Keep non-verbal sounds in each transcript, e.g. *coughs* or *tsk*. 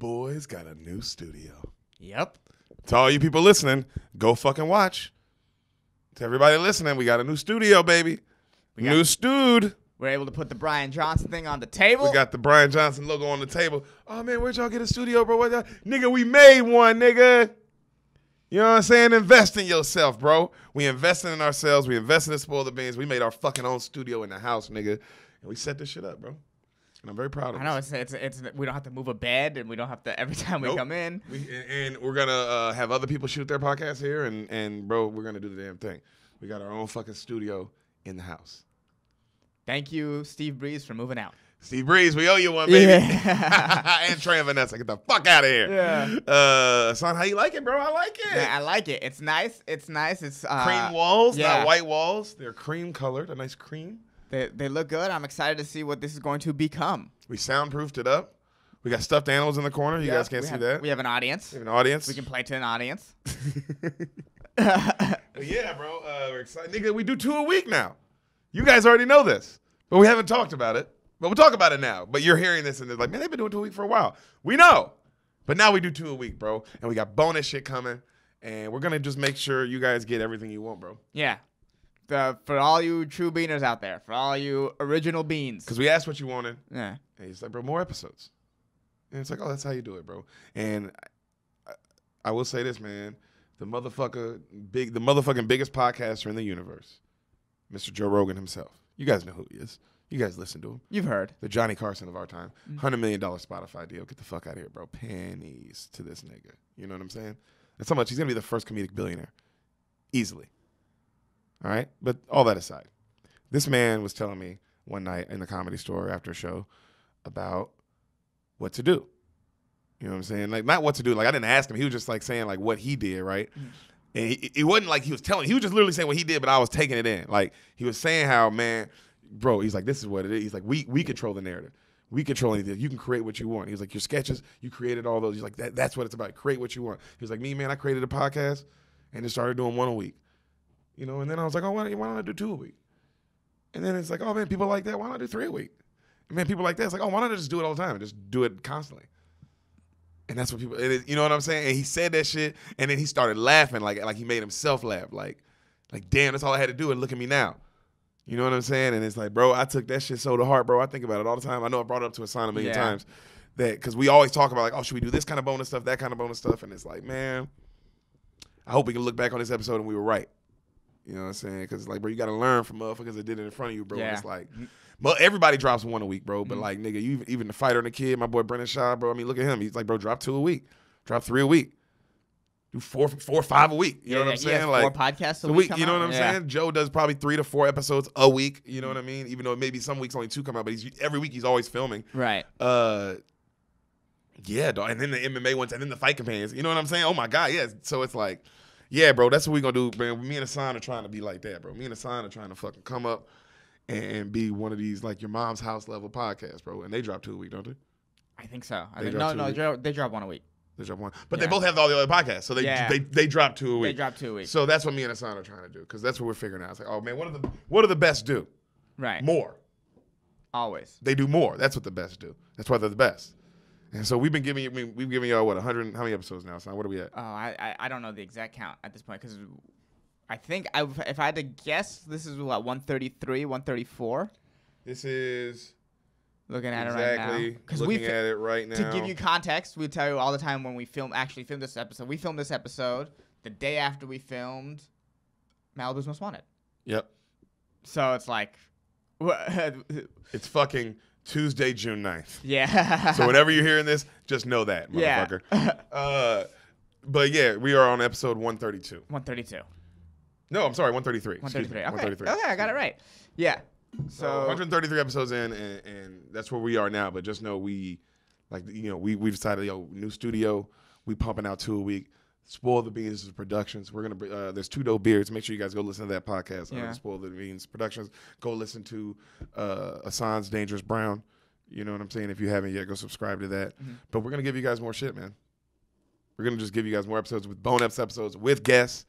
boys got a new studio. Yep. To all you people listening, go fucking watch. To everybody listening, we got a new studio, baby. got- new stude. We're able to put the Brian Johnson thing on the table. We got the Brian Johnson logo on the table. Oh man, where'd y'all get a studio, bro? What nigga, we made one, nigga. You know what I'm saying? Invest in yourself, bro. We invested in ourselves. We invested in Spoil the Beans. We made our fucking own studio in the house, nigga. And we set this shit up, bro. And I'm very proud of I know it's, it's it's we don't have to move a bed and we don't have to every *laughs* time we Nope. come in. We, and- and we're gonna uh, have other people shoot their podcast here, and and bro, we're gonna do the damn thing. We got our own fucking studio in the house. Thank you, Steve Breeze, for moving out. Steve Breeze, we owe you one, baby. Yeah. *laughs* and Trey and Vanessa, get the fuck out of here. Yeah. Uh, son, how you like it, bro? I like it. Yeah, I like it. It's nice. It's nice. It's uh, cream walls, yeah. not white walls. They're cream colored, a nice cream. They they look good. I'm excited to see what this is going to become. We soundproofed it up. We got stuffed animals in the corner. You Yeah, guys can't see have, that. We have an audience. We have an audience. We can play to an audience. *laughs* Yeah, bro. Uh, we're excited. Nigga, we do two a week now. You guys already know this, but we haven't talked about it. But we'll talk about it now. But you're hearing this and they're like, man, they've been doing two a week for a while. We know. But now we do two a week, bro. And we got bonus shit coming. And we're going to just make sure you guys get everything you want, bro. yeah. For all you true beaners out there, for all you original beans. Because we asked what you wanted. Yeah. And he's like, bro, more episodes. And it's like, oh, that's how you do it, bro. And I, I will say this, man. The motherfucker, big, the motherfucking biggest podcaster in the universe, Mr. Joe Rogan himself. You guys know who he is. You guys listen to him. You've heard. The Johnny Carson of our time. Mm. $100 million Spotify deal. Get the fuck out of here, bro. Pennies to this nigga. You know what I'm saying? That's how much he's going to be the first comedic billionaire. Easily. All right? But all that aside, this man was telling me one night in the comedy store after a show about what to do. You know what I'm saying? Like, not what to do. Like, I didn't ask him. He was just like saying, like, what he did, right? Mm. And he, it wasn't like he was telling, he was just literally saying what he did, but I was taking it in. Like, he was saying how, man, bro, he's like, this is what it is. He's like, we, we control the narrative. We control anything. You can create what you want. He's like, your sketches, you created all those. He's like, that, that's what it's about. Create what you want. He was like, me, man, I created a podcast and just started doing one a week. You know, and then I was like, oh, why don't, why don't I do two a week? And then it's like, oh man, people like that. Why don't I do three a week? And man, people like that. It's like, oh, why don't I just do it all the time and just do it constantly? And that's what people, is, you know what I'm saying? And he said that shit, and then he started laughing like like he made himself laugh, like like damn, that's all I had to do, and look at me now. You know what I'm saying? And it's like, bro, I took that shit so to heart, bro. I think about it all the time. I know I brought it up to Ehsan a million Yeah. times, that because we always talk about like, oh, should we do this kind of bonus stuff, that kind of bonus stuff, and it's like, man, I hope we can look back on this episode and we were right. You know what I'm saying? Because like, bro, you got to learn from motherfuckers that did it in front of you, bro. And Yeah. it's like, well, everybody drops one a week, bro. But like, nigga, you even the fighter and the kid, my boy Brendan Schaub, bro. I mean, look at him. He's like, bro, drop two a week, drop three a week, do four, four, five a week. You know what I'm Yeah, saying? four Like podcasts a a week. You know what I'm Yeah. saying? Joe does probably three to four episodes a week. You know what I mean? Even though maybe some weeks only two come out, but he's every week he's always filming. Right. Uh, yeah, dog. And then the MMA ones, and then the fight companions. You know what I'm saying? Oh my god, yeah. So it's like, yeah, bro. That's what we gonna do, man. Me and Ehsan are trying to be like that, bro. Me and Ehsan are trying to fucking come up and be one of these like your mom's house level podcasts, bro. And they drop two a week, don't they? I think so. I They think, drop no, two no, a they drop, they drop one a week. They drop one, but Yeah. they both have all the other podcasts, so they Yeah. they they drop two a week. They drop two a week. So that's what me and Ehsan are trying to do, because that's what we're figuring out. It's like, oh man, what are the what do the best do? right. More. Always. They do more. That's what the best do. That's why they're the best. And so we've been giving you, we've given y'all what 100? How many episodes now? Son, what are we at? Oh, I, I don't know the exact count at this point because I think I, if I had to guess, this is what 133, 134. This is Looking at it right exactly now. Because looking we at it right now. to give you context, we tell you all the time when we film actually film this episode. We filmed this episode the day after we filmed Malibu's Most Wanted. Yep. So it's like, *laughs* It's fucking Tuesday, June 9th. yeah. *laughs* So whenever you're hearing this, just know that, Yeah. motherfucker. *laughs* uh, but yeah, we are on episode 132. 132. No, I'm sorry, 133. 133. Okay. 133. Okay, I got it right. Yeah. So So 133 episodes in, and, and that's where we are now. But just know we, like, you know, we we decided, yo, new studio, we pumping out two a week. Spoil the Beans Productions. We're gonna. Uh, there's two dope beards. Make sure you guys go listen to that podcast. Yeah. Spoil the Beans Productions. Go listen to uh, Dangerous Brown. You know what I'm saying? If you haven't yet, go subscribe to that. Mm-hmm. But we're gonna give you guys more shit, man. We're gonna just give you guys more episodes with bone bonus episodes with guests.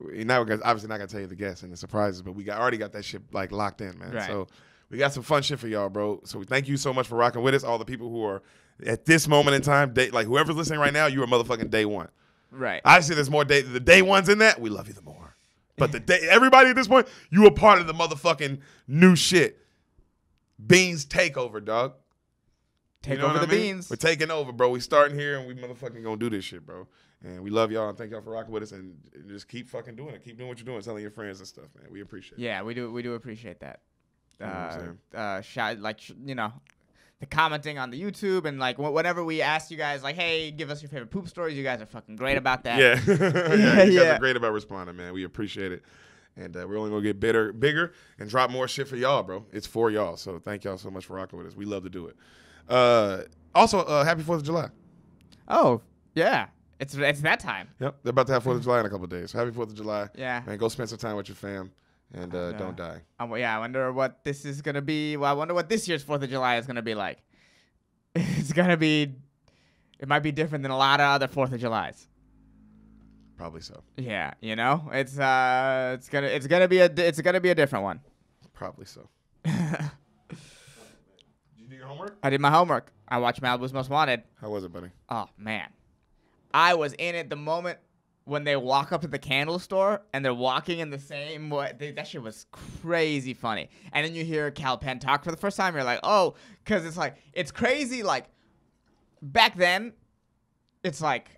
now we're gonna, obviously not gonna tell you the guests and the surprises, but we got already got that shit like locked in, man. Right. So we got some fun shit for y'all, bro. So we thank you so much for rocking with us. All the people who are at this moment in time, day, like whoever's listening right now, you are motherfucking day one. Right. Obviously, there's more day. The day ones in that, we love you the more. But the day, everybody at this point, you a part of the motherfucking new shit. Beans takeover, dog. Take You know over the I mean? beans. We're taking over, bro. We starting here and we motherfucking gonna do this shit, bro. And we love y'all and thank y'all for rocking with us and just keep fucking doing it. Keep doing what you're doing, telling your friends and stuff, man. We appreciate it. Yeah, we do. We do appreciate that. You know Uh, uh, shout like you know, the commenting on the YouTube and like wh- whenever we ask you guys like, hey, give us your favorite poop stories. You guys are fucking great about that. Yeah. yeah, *laughs* you guys *laughs* Yeah. are great about responding, man. We appreciate it. And uh, we're only gonna get better, bigger, and drop more shit for y'all, bro. It's for y'all. So thank y'all so much for rocking with us. We love to do it. Uh, also, uh, happy Fourth of July. Oh yeah, it's it's that time. Yep, they're about to have Fourth of July in a couple of days. So happy Fourth of July. Yeah. Man, go spend some time with your fam and uh, don't die. Um, yeah, I wonder what this is gonna be. Well, I wonder what this year's Fourth of July is gonna be like. *laughs* It's gonna be. It might be different than a lot of other Fourth of Julys. Probably so. Yeah, you know, it's uh, it's gonna it's gonna be a it's gonna be a different one. Probably so. *laughs* Did you do your homework? I did my homework. I watched Malibu's Most Wanted. How was it, buddy? Oh man, I was in it the moment when they walk up to the candle store and they're walking in the same way. They, that shit was crazy funny. And then you hear Kal Penn talk for the first time. You're like, oh, because it's like it's crazy. Like back then, it's like,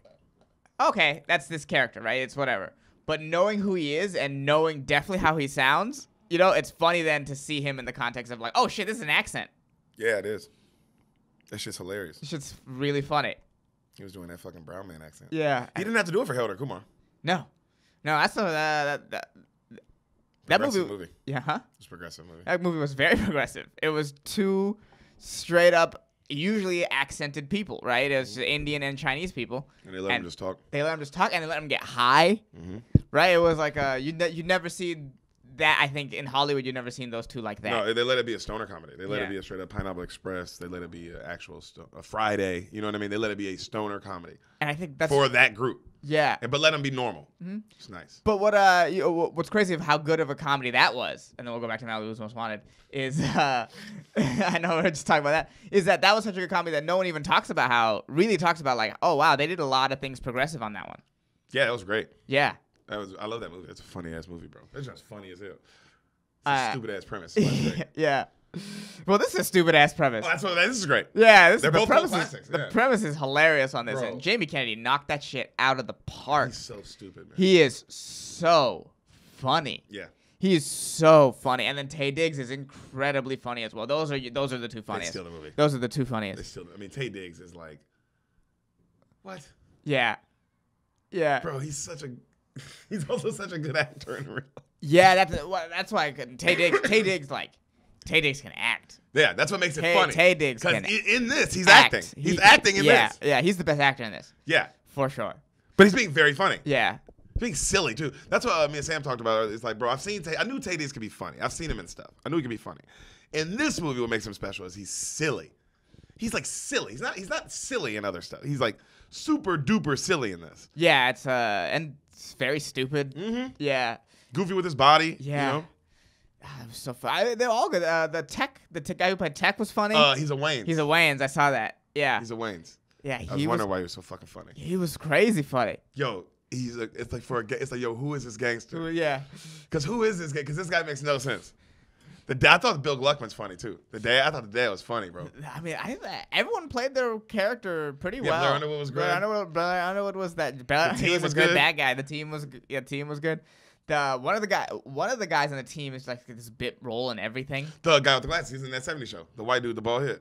okay, that's this character, right? It's whatever. But knowing who he is and knowing definitely how he sounds, you know, it's funny then to see him in the context of like, oh shit, this is an accent. Yeah, it is. That shit's hilarious. This shit's really funny. He was doing that fucking brown man accent. Yeah. He didn't have to do it for Helder Kumar. No, no, that's not that that that, that movie, movie. Yeah, huh? It's a progressive movie. That movie was very *laughs* progressive. It was two straight up, usually accented people, right? It was Indian and Chinese people. And they let him And- just talk. They let them just talk and they let them get high, Mm-hmm. right? It was like uh, you ne- you never see that. I think in Hollywood, you've never seen those two like that. No, they let it be a stoner comedy. They let Yeah. it be a straight up Pineapple Express. They let it be an actual sto- a Friday. You know what I mean? They let it be a stoner comedy and I think that's for that group. yeah. But let them be normal. Mm-hmm. It's nice. But what uh, you, wh- what's crazy of how good of a comedy that was, and then we'll go back to Malibu's Most Wanted, is uh, *laughs* I know we're just talking about that, is that that was such a good comedy that no one even talks about how really talks about like, oh wow, they did a lot of things progressive on that one. Yeah, that was great. Yeah, That was. I love that movie. It's a funny ass movie, bro. It's just funny as hell. It's a Uh, stupid ass premise. but it's great. yeah. Well, this is a stupid ass premise. Oh, that's what. This is great. Yeah, this They're the both premise. classics, Is, the premise is hilarious on this, Bro. and Jamie Kennedy knocked that shit out of the park. He's so stupid, man. He is so funny. yeah. He is so funny, and then Taye Diggs is incredibly funny as well. Those are those are the two funniest. They steal the movie. Those are the two funniest. They still. I mean, Taye Diggs is like, what, Yeah, yeah, bro? He's such a. *laughs* He's also such a good actor in real. yeah. That's wha- that's why I couldn't. Taye Diggs, Taye Diggs, like Taye Diggs can act. Yeah, that's what makes it Tay, funny. Taye Diggs Because can in, in this, he's act. acting. He- He's acting in yeah, this. Yeah, he's the best actor in this Yeah, for sure. but he's being very funny. Yeah, He's being silly too. That's what uh, me and Sam talked about. It's like, bro, I've seen. Tay, I knew Taye Diggs could be funny. I've seen him in stuff. I knew he could be funny. In this movie, what makes him special is he's silly. He's like silly. He's not. He's not silly in other stuff. He's like super duper silly in this. yeah. It's uh, and it's very stupid. Mm-hmm. Yeah, Goofy with his body. Yeah. You know? Ah, it was so fun. I, they're all good. Uh, the tech, the tech guy who played Tech was funny. Uh, he's a Wayne. he's a Wayans. I saw that. Yeah, He's a Wayans. yeah. I was He was, wondering why he was so fucking funny. he was crazy funny. Yo, he's a, it's like for a. It's like yo, who is this gangster? Yeah. Because who is this guy? Because this guy makes no sense. The dad, I thought Bill Gluckman's funny too. The day I thought the dad was funny, bro. I mean, I everyone played their character pretty Yeah, well. Blair Underwood was Blair great. Underwood, Blair Underwood was that. Blair, The he team was, was good bad guy. The team was, yeah, team was good. The one of the guy, one of the guys on the team is like this bit role and everything. The guy with the glasses, he's in that 70 show. The white dude, the bald head.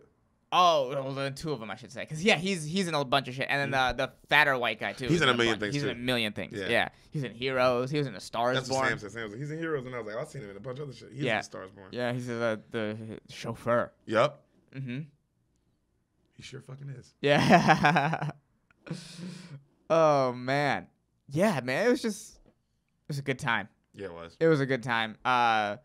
Oh, well, the two of them, I should say, because yeah, he's he's in a bunch of shit, and then the the fatter white guy too. He's in a million bunch- things, He's in a million things. Yeah. Yeah. he's in Heroes. He was in A Star Is That's what Born. Sam said. Sam was like, he's in Heroes, and I was like, I've seen him in a bunch of other shit. He's Yeah. in Stars Born. Yeah, he's the the chauffeur. Yep. Mm-hmm. He sure fucking is. Yeah. *laughs* oh man. Yeah, man. It was just it was a good time. Yeah, it was. It was a good time. Uh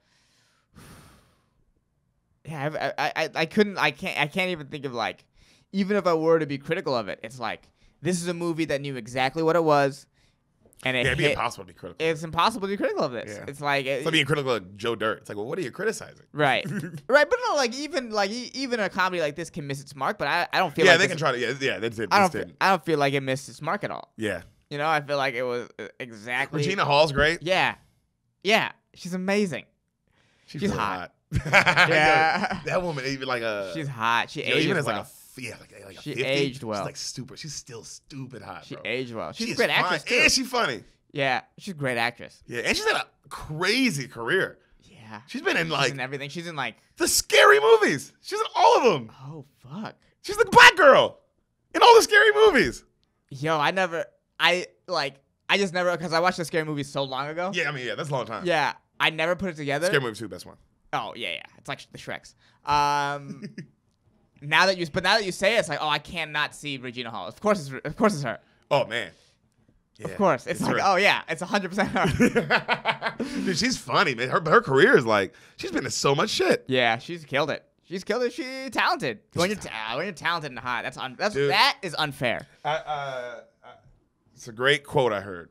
Yeah, I, I I I couldn't I can't I can't even think of like even if I were to be critical of it, it's like this is a movie that knew exactly what it was. and it Yeah, it'd be hit- impossible to be critical. It's impossible to be critical of this. Yeah. It's like It's like being critical of Joe Dirt. It's like, well, what are you criticizing? right, *laughs* right. But no, like even like even a comedy like this can miss its mark. But I, I don't feel yeah, like they can try to. Yeah, yeah, that's it. I don't. I don't feel like it missed its mark at all. Yeah, You know, I feel like it was uh, exactly. Regina Hall's great. Yeah, yeah. She's amazing. She's, She's really hot. hot. Yeah. *laughs* that woman even like a. She's hot. She aged even as well. like a yeah, like, like a She 50, aged well. She's like stupid. She's still stupid hot. she bro. aged well. She's She a great fine, actress too. and she's funny. yeah, she's a great actress. Yeah, and she's had a crazy career. Yeah. She's been in She's like in everything. She's in like, the scary movies. She's in all of them. oh fuck. She's the black girl in all the scary movies. Yo, I never, I like, I just never, because I watched the scary movie so long ago. Yeah, I mean, yeah, that's a long time. Yeah, I never put it together. Scary movie two, best one. Oh yeah, yeah. It's like the Shreks. Um, *laughs* now that you, but now that you say it, it's like, oh, I cannot see Regina Hall. Of course, it's, of course, it's her. Oh man. Yeah, Of course, it's, like, her. oh yeah, it's hundred percent her. *laughs* Dude, she's funny, man. Her her career is like she's been in so much shit. yeah, she's killed it. She's killed it. She's talented. When you're ta- when you're talented and hot, that's un- that's Dude. that is unfair. I, uh, I- it's a great quote I heard.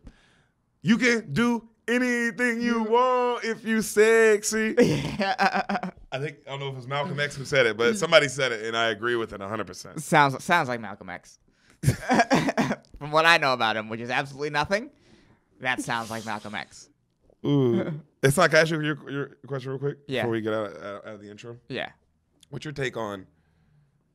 You can do anything you want if you sexy. *laughs* I think I don't know if it was Malcolm X who said it, but somebody said it, and I agree with it 100. percent sounds sounds like Malcolm X. *laughs* From what I know about him, which is absolutely nothing, that sounds like Malcolm X. Ooh, *laughs* it's like I ask you your, your question real quick Yeah. before we get out, out, out of the intro. Yeah, What's your take on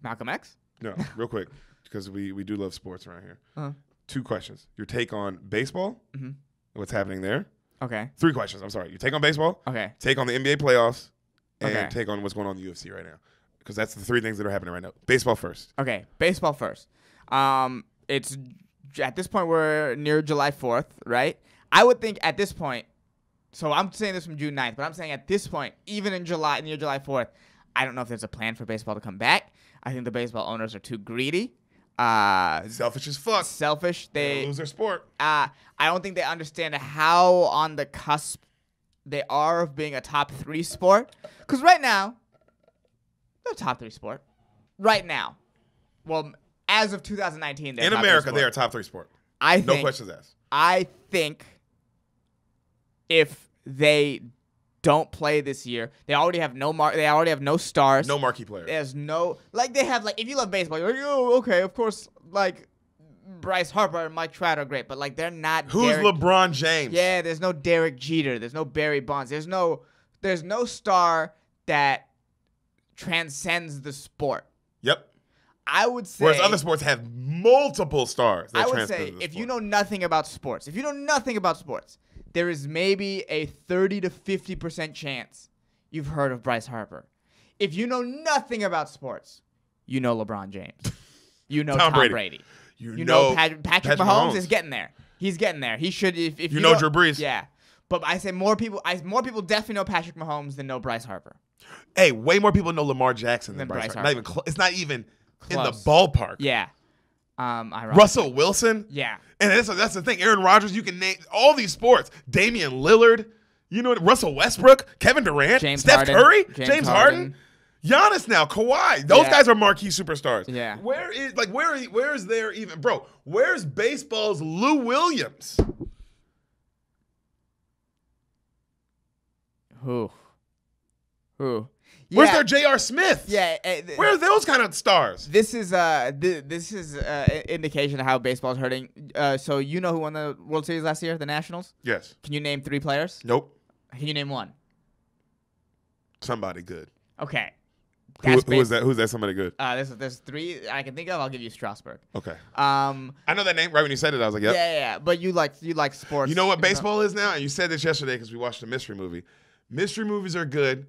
Malcolm X. no, real quick, because we we do love sports around here. Uh-huh. Two questions. Your take on baseball, Mhm. what's happening there. Okay. Three questions. I'm sorry. You take on baseball, Okay. take on the NBA playoffs, and Okay. take on what's going on in the UFC right now. Because that's the three things that are happening right now. Baseball first. Okay. Baseball first. Um, it's at this point we're near July fourth, right? I would think at this point. So I'm saying this from June 9th, but I'm saying at this point, even in July, near July 4th, I don't know if there's a plan for baseball to come back. I think the baseball owners are too greedy, uh, Selfish as fuck. selfish. They They lose their sport. uh, I don't think they understand how on the cusp they are of being a top three sport. Because right now, they're a top three sport. Right now. Well, as of 2019, they're In top America, they are top three sport. I No questions asked. I think if they don't play this year, they already have no mar- They already have no stars. No marquee player. There's no like they have like if you love baseball, you're like, oh okay, of course like Bryce Harper and Mike Trout are great, but like they're not. Who's Derek- LeBron James? Yeah, there's no Derek Jeter. There's no Barry Bonds. There's no there's no star that transcends the sport. Yep. I would say. Whereas other sports have multiple stars. That I would say if you know nothing about sports, if you know nothing about sports, there is maybe a 30 to 50 percent chance you've heard of Bryce Harper. If you know nothing about sports, you know LeBron James. *laughs* You know Tom Tom, Brady. Brady. you, You know, know, Patrick, Patrick, Mahomes, Mahomes. is getting there. He's getting there. He should. If, if You you, know don't- Drew Brees. Yeah, but I say more people. I more people definitely know Patrick Mahomes than know Bryce Harper. Hey, way more people know Lamar Jackson than Than Bryce, Bryce Harper. Not even clo- it's not even in the ballpark. Yeah. Um. Russell Wilson. Yeah. And that's, that's the thing. Aaron Rodgers, you can name all these sports. Damian Lillard, you know, Russell Westbrook, Kevin Durant, James Steph Harden. Curry, James James, Harden. Giannis now, Kawhi. Those Yeah. guys are marquee superstars. Yeah. Where is like where where is there even bro? Where's baseball's Lou Williams? Who? Who? Where's their J.R. Smith? Yeah. uh, Where are those kind of stars? This is uh th- this is uh indication of how baseball's hurting. Uh, so you know who won the World Series last year? The Nationals. Yes. Can you name three players? Nope. Can you name one? Somebody good. Okay. Who, who is that? Who's that? Somebody good. Uh, there's there's three I can think of. I'll give you Strasburg. Okay. Um. I know that name right when you said it. I was like, yep. Yeah, yeah, yeah. But you like you like sports. You know what baseball is now? And you said this yesterday because we watched a mystery movie. Mystery movies are good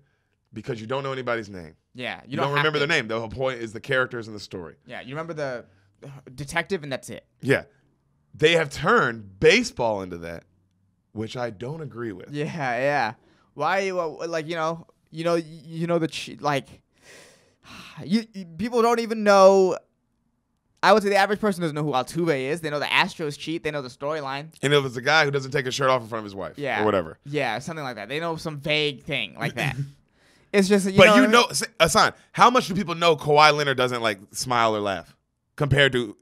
because you don't know anybody's name. Yeah. You, You, don't, have remember to. their name. The whole point is the characters in the story. Yeah. You remember the detective, and that's it. Yeah. They have turned baseball into that, which I don't agree with. Yeah, yeah. Why uh, like you know you know you know the ch- like you, you- people don't even know. I would say the average person doesn't know who Altuve is. They know the Astros cheat. They know the storyline. And if it's a guy who doesn't take a shirt off in front of his wife Yeah, or whatever. Yeah, something like that. They know some vague thing like that. *laughs* it's just you but know you what I know, mean? Ehsan, how much do people know Kawhi Leonard doesn't like smile or laugh compared to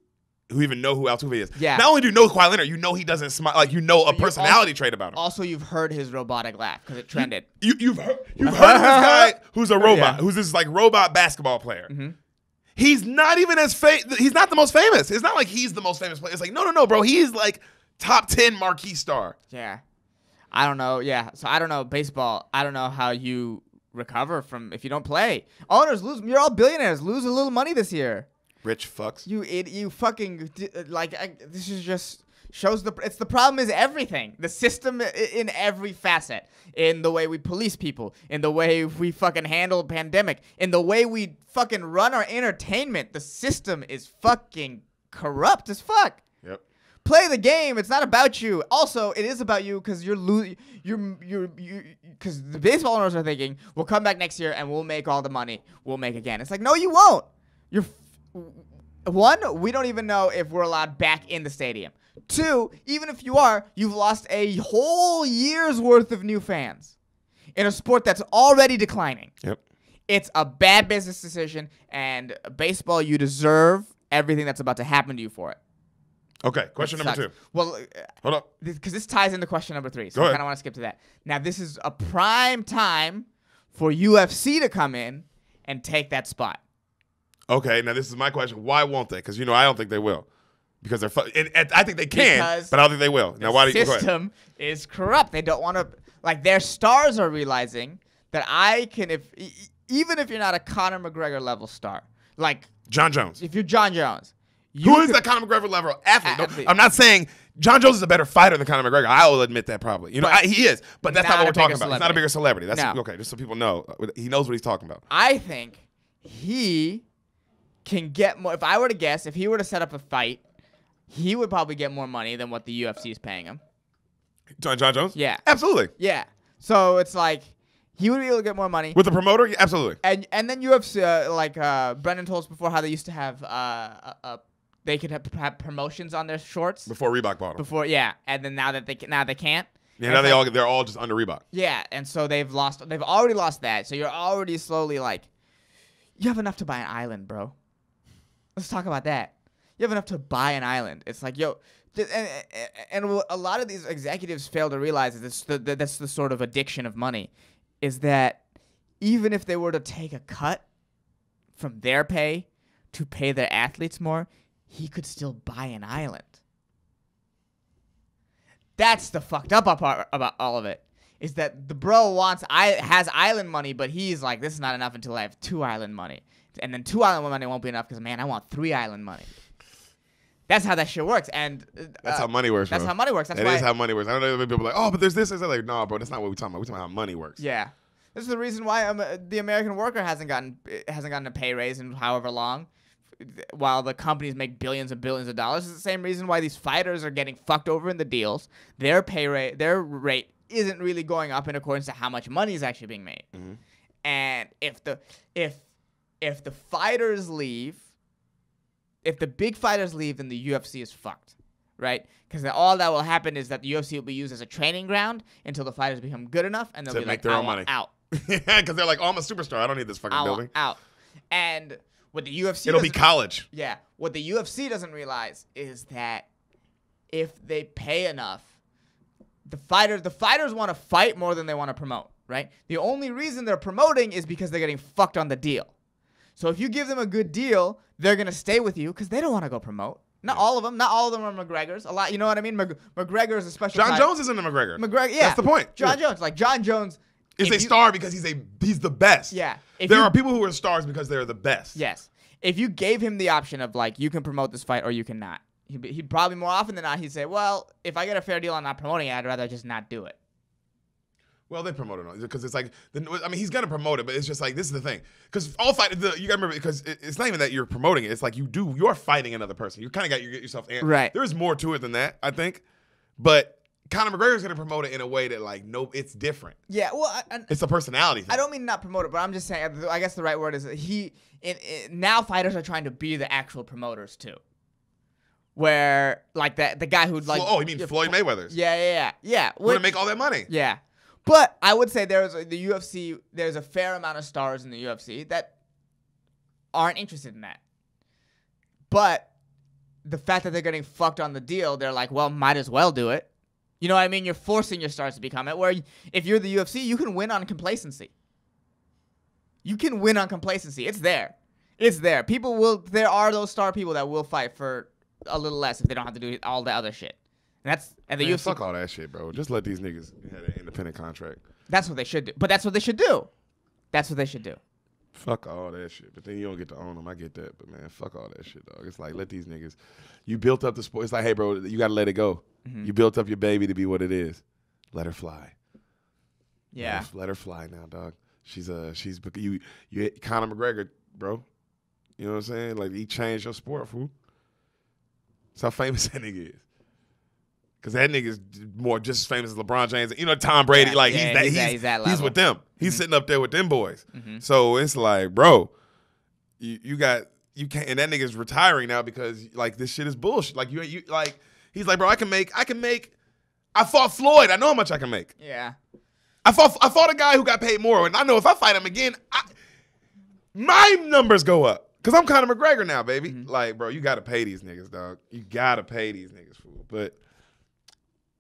who even know who Altuve is. Yeah. Not only do you know Kawhi Leonard, you know he doesn't smile. Like you know a you personality also- trait about him. Also, you've heard his robotic laugh because it trended. You, you've heard, you've heard of this *laughs* guy who's a robot, Yeah. Mm-hmm. who's this like robot basketball player. He's not even as fa- He's not the most famous. It's not like he's the most famous player. It's like no, no, no, bro. He's like top ten marquee star. Yeah. I don't know. Yeah. So I don't know baseball. I don't know how you recover from if you don't play. Owners lose. You're all billionaires. Lose a little money this year. Rich fucks. You it you fucking like I, this is just shows the it's the problem is everything. The system in every facet. In the way we police people, in the way we fucking handle pandemic, in the way we fucking run our entertainment. The system is fucking corrupt as fuck. Play the game. It's not about you. Also, it is about you because you're losing. you're you're you because the baseball owners are thinking we'll come back next year and we'll make all the money we'll make again. It's like no, you won't. You're f- one. We don't even know if we're allowed back in the stadium. Two, even if you are, you've lost a whole year's worth of new fans in a sport that's already declining. Yep. It's a bad business decision, and baseball, you deserve everything that's about to happen to you for it. Okay. Question number two. Well, Hold up. because this ties into question number three. So Go I kind of want to skip to that. Now, this is a prime time for UFC to come in and take that spot. Okay. Now this is my question. Why won't they? Because you know I don't think they will. Because they're. Fu- and, and I think they can, Because but I don't think they will. Now why do you? System is corrupt. They don't want to like their stars are realizing that I can if even if you're not a Conor McGregor level star, like Jon Jones. if you're Jon Jones, you Who is that Conor McGregor level athlete? Athlete. I'm not saying Jon Jones is a better fighter than Conor McGregor. I will admit that probably. You know, I, he is, but that's not, not what we're talking about. He's not a bigger celebrity. That's No. okay. Just so people know, he knows what he's talking about. I think he can get more. If I were to guess, if he were to set up a fight, he would probably get more money than what the UFC is paying him. John, Jon Jones. Yeah. absolutely. Yeah. So it's like he would be able to get more money. With the promoter, yeah, absolutely. and and then UFC, uh, like uh, Brendan told us before, how they used to have uh, uh, uh they could have, have promotions on their shorts Before Reebok bought them. before, yeah, and then now that they can, now they can't. yeah, now they like- all they're all just under Reebok. Yeah, and so they've lost. They've already lost that. So you're already slowly like, you have enough to buy an island, bro. Let's talk about that. You have enough to buy an island. It's like, yo, th- and, and, a lot of these executives fail to realize is this, the, that's the sort of addiction of money, is that even if they were to take a cut from their pay to pay their athletes more, he could still buy an island. That's the fucked up part about all of it. Is that the bro wants I has island money, but he's like, this is not enough until I have two island money, and then two island money won't be enough because man, I want three island money. That's how that shit works, and uh, That's uh, how money works. That's bro. how money works. That's That is how money works. I don't know if people are like, oh, but there's this. That. Like, no, bro, that's not what we're talking about. We're talking about how money works. yeah, this is the reason why um, uh, the American worker hasn't gotten hasn't gotten a pay raise in however long, while the companies make billions and billions of dollars. It's the same reason why these fighters are getting fucked over in the deals. Their pay rate, their rate isn't really going up in accordance to how much money is actually being made. Mhm. And if the if if the fighters leave, if the big fighters leave, then the UFC is fucked, right? Because all that will happen is that the UFC will be used as a training ground until the fighters become good enough, and they'll To be make like, their "I own money." out, *laughs* Because they're like, oh, I'm a superstar. I don't need this fucking I building. out." And what the UFC It'll be college. yeah, what the UFC doesn't realize is that if they pay enough, the fighters the fighters want to fight more than they want to promote, right? The only reason they're promoting is because they're getting fucked on the deal. So if you give them a good deal, they're gonna stay with you because they don't want to go promote. Not all of them. Not all of them are McGregor's. A lot, you know what I mean. Mc, McGregor is a special. John type. Jones isn't a McGregor. McGregor, yeah, That's the point. John Yeah. Jones, like Jon Jones, is a you- star because he's a he's the best. Yeah, if there you- are people who are stars because they're the best. Yes. If you gave him the option of like you can promote this fight or you cannot, he'd, be, he'd probably more often than not he'd say, well, if I get a fair deal on not promoting it, I'd rather just not do it. Well, they promote it because it's like the, I mean he's gonna promote it, but it's just like this is the thing because all fight the, you gotta remember because it, it's not even that you're promoting it. It's like you do you're fighting another person. You kind of got you get yourself in. Right. There is more to it than that, I think. But Conor McGregor's gonna promote it in a way that like no, it's different. Yeah. Well, I, I, It's a personality thing. I don't mean not promote it, but I'm just saying. I guess the right word is that he. In, in, now fighters are trying to be the actual promoters too. Where like that the guy who'd like oh, you mean yeah, Floyd Mayweather's? Yeah, yeah, yeah, yeah. Want to make all that money? Yeah. But I would say there's a, the UFC. There's a fair amount of stars in the UFC that aren't interested in that. But the fact that they're getting fucked on the deal, they're like, well, might as well do it. You know what I mean? You're forcing your stars to become it. Where if you're the UFC, you can win on complacency. You can win on complacency. It's there. It's there. People will. There are those star people that will fight for a little less if they don't have to do all the other shit. And that's and the Man, UFC. fuck all that shit, bro. Just let these niggas have an independent contract. That's what they should do. But that's what they should do. That's what they should do. Fuck all that shit. But then you don't get to own them. I get that. But man, fuck all that shit, dog. It's like let these niggas. You built up the sport. It's like, hey, bro, you gotta let it go. Mm-hmm. You built up your baby to be what it is. Let her fly. Yeah. Let her, let her fly now, dog. She's uh she's you you Conor McGregor, bro. You know what I'm saying? Like he changed your sport, fool. That's how famous *laughs* that nigga is. Cause that nigga's more just as famous as LeBron James. You know Tom Brady, Yeah, like yeah, he's that he's he's, he's that he's with them. He's sitting up there with them boys. Mhm. So it's like, bro, you, you got you can't and that nigga's retiring now because like this shit is bullshit. Like you you like he's like, bro, I can make I can make I fought Floyd. I know how much I can make. Yeah. I fought I fought a guy who got paid more, and I know if I fight him again, I, my numbers go up because I'm Conor McGregor now, baby. Like, bro, you gotta pay these niggas, dog. You gotta pay these niggas, fool. But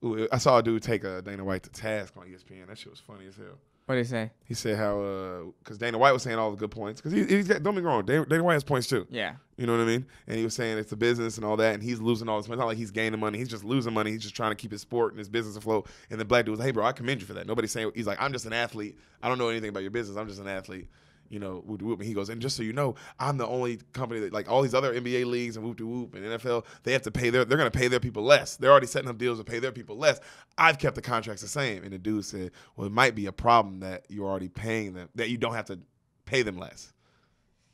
ooh, I saw a dude take a Dana White to task on ESPN. That shit was funny as hell. What do you say? He said how uh, because Dana White was saying all the good points because he, he's got, don't be wrong, Dana, Dana White has points too. Yeah. You know what I mean? And he was saying it's a business and all that, and he's losing all this money. It's not like he's gaining money. He's just losing money. He's just trying to keep his sport and his business afloat. And the black dude was, hey, bro, I commend you for that. Nobody's saying, he's like, I'm just an athlete. I don't know anything about your business. I'm just an athlete. You know, whoop whoop. And he goes, and just so you know, I'm the only company that, like all these other NBA leagues and whoop de whoop and NFL, they have to pay their, they're to pay their people less. They're already setting up deals to pay their people less. I've kept the contracts the same. And the dude said, well, it might be a problem that you're already paying them, that you don't have to pay them less.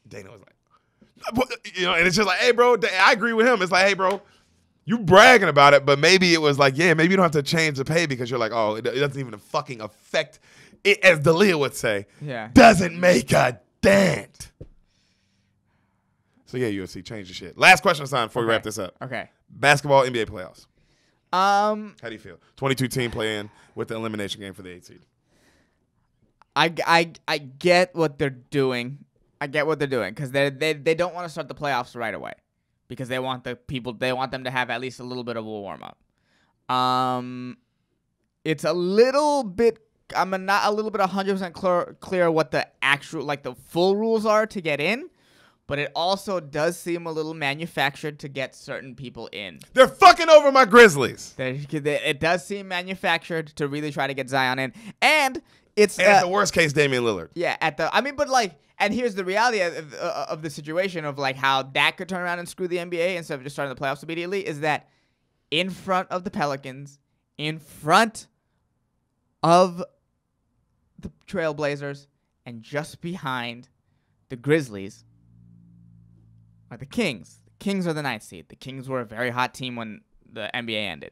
Dana was like, *laughs* you know, and it's just like, hey, bro, I agree with him. It's like, hey, bro, you bragging about it, but maybe it was like, yeah, maybe you don't have to change the pay because you're like, oh, it doesn't even fucking affect it, as Dalia would say, Yeah. doesn't make a dent. So yeah, UFC, change the shit. Last question, Simon, before we wrap this up. Okay. Basketball, NBA playoffs. Um, How do you feel? 22 team play in with the elimination game for the eight seed. I, I, I get what they're doing. I get what they're doing because they they they don't want to start the playoffs right away because they want the people they want them to have at least a little bit of a warm up. Um, it's a little bit. I'm not a little bit 100 percent clear clear what the actual like the full rules are to get in, but it also does seem a little manufactured to get certain people in. They're fucking over my Grizzlies. There- It does seem manufactured to really try to get Zion in, and it's And uh, at the worst case, Damian Lillard. yeah, at the I mean, but like, and here's the reality of, uh, of the situation of like how that could turn around and screw the NBA instead of just starting the playoffs immediately is that in front of the Pelicans, in front of the Trailblazers, and just behind the Grizzlies are the Kings. The Kings are the ninth seed. The Kings were a very hot team when the NBA ended.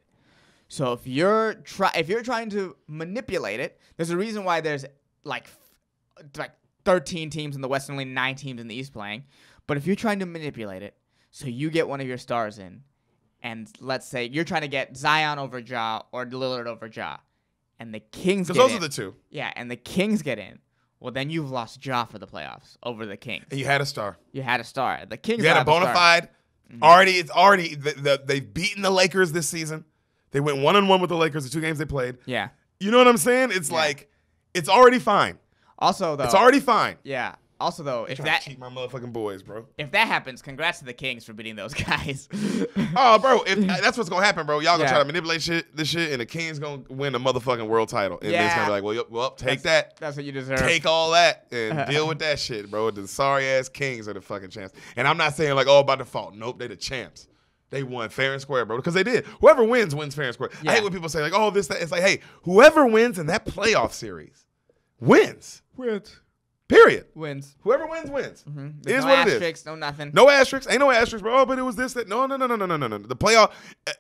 So if you're try if you're trying to manipulate it, there's a reason why there's like like 13 teams in the West and only nine teams in the East playing. But if you're trying to manipulate it, so you get one of your stars in, and let's say you're trying to get Zion over Ja or Lillard over Ja, and the Kings Because those in, are the two. yeah, and the Kings get in. Well, then you've lost Ja for the playoffs over the Kings. And you had a star. You had a star. The Kings You had a bona fide. Mm-hmm. Already, it's already the, the, they've beaten the Lakers this season. They went one on one with the Lakers the two games they played. Yeah. You know what I'm saying? It's Yeah. like it's already fine. Also though, It's already fine. yeah. Also though, if that to cheat my motherfucking boys, bro. if that happens, congrats to the Kings for beating those *laughs* guys. Oh, bro, if *laughs* that's what's gonna happen, bro. Y'all gonna Yeah. try to manipulate shit, this shit, and the Kings gonna win the motherfucking world title, and then it's gonna Yeah. be like, well, yep, well, take That's- that, That's what you deserve. take all that, and *laughs* deal with that shit, bro. The sorry ass Kings are the fucking champs, and I'm not saying like, oh, by default. Nope, they the champs. They won fair and square, bro, because they did. Whoever wins wins fair and square. I Yeah. hate when people say like, oh, this, that. It's like, hey, whoever wins in that playoff series wins. Wins. Period. Wins. Whoever wins wins. It is no what it is. no nothing. No asterisks. Ain't no asterisks, bro. Oh, but it was this, that. No, no, no, no, no, no, no, no. The playoff, uh,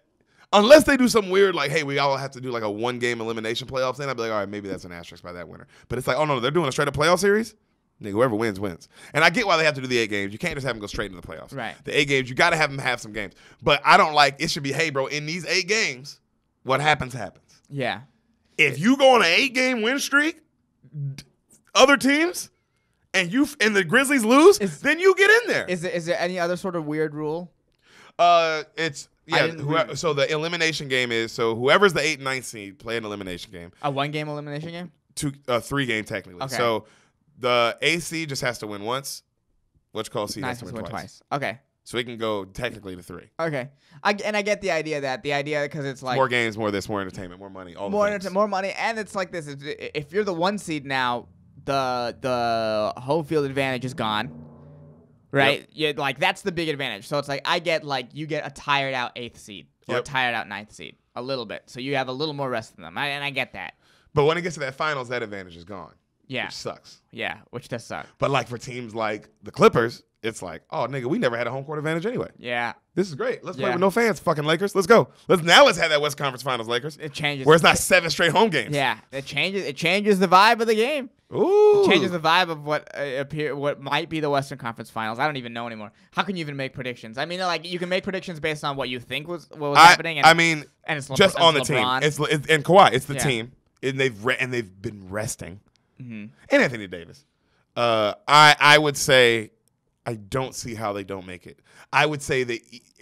unless they do something weird, like, hey, we all have to do like a one game elimination playoffs, then I'd be like, all right, maybe that's an asterisk by that winner. But it's like, oh, no, they're doing a straight up playoff series. Nigga, whoever wins, wins. And I get why they have to do the eight games. You can't just have them go straight into the playoffs. Right. The eight games, you got to have them have some games. But I don't like, it should be, hey, bro, in these eight games, what happens, happens. Yeah. If you go on an eight game win streak, other teams, and you and the Grizzlies lose, Is- then you get in there. Is there is there any other sort of weird rule? Uh, it's yeah. didn't whoe- read- so the elimination game is so whoever's the eight and ninth seed play an elimination game. A one game elimination game? Two, uh, three game technically. Okay. So the AC just has to win once. What's called C has Nice to win twice. Okay. So we can go technically to three. Okay. I, and I get the idea that the idea because it's like more games, more this, more entertainment, more money, all more more money, and it's like this: if you're the one seed now, the the home field advantage is gone, right? Yeah, like that's the big advantage. So it's like I get like you get a tired out eighth seed or a Yep. tired out ninth seed, a little bit. So you have a little more rest than them, I, and I get that. But when it gets to that finals, that advantage is gone. Yeah, Which sucks. yeah, which does suck. But like for teams like the Clippers, it's like, oh nigga, we never had a home court advantage anyway. Yeah, This is great. Let's play with no fans, fucking Lakers. Let's go. Let's now let's have that West Conference Finals, Lakers, it changes. where it's not seven straight home games. Yeah, it changes. It changes the vibe of the game. Ooh. changes the vibe of what uh, appear what might be the Western Conference Finals. I don't even know anymore. How can you even make predictions? I mean, like you can make predictions based on what you think was what was I, happening. And, I mean, and it's Le- just it's on the LeBron. team. It's, it's and Kawhi. It's the Yeah. team, and they've re- and they've been resting. Mhm. And Anthony Davis. Uh, I I would say I don't see how they don't make it. I would say that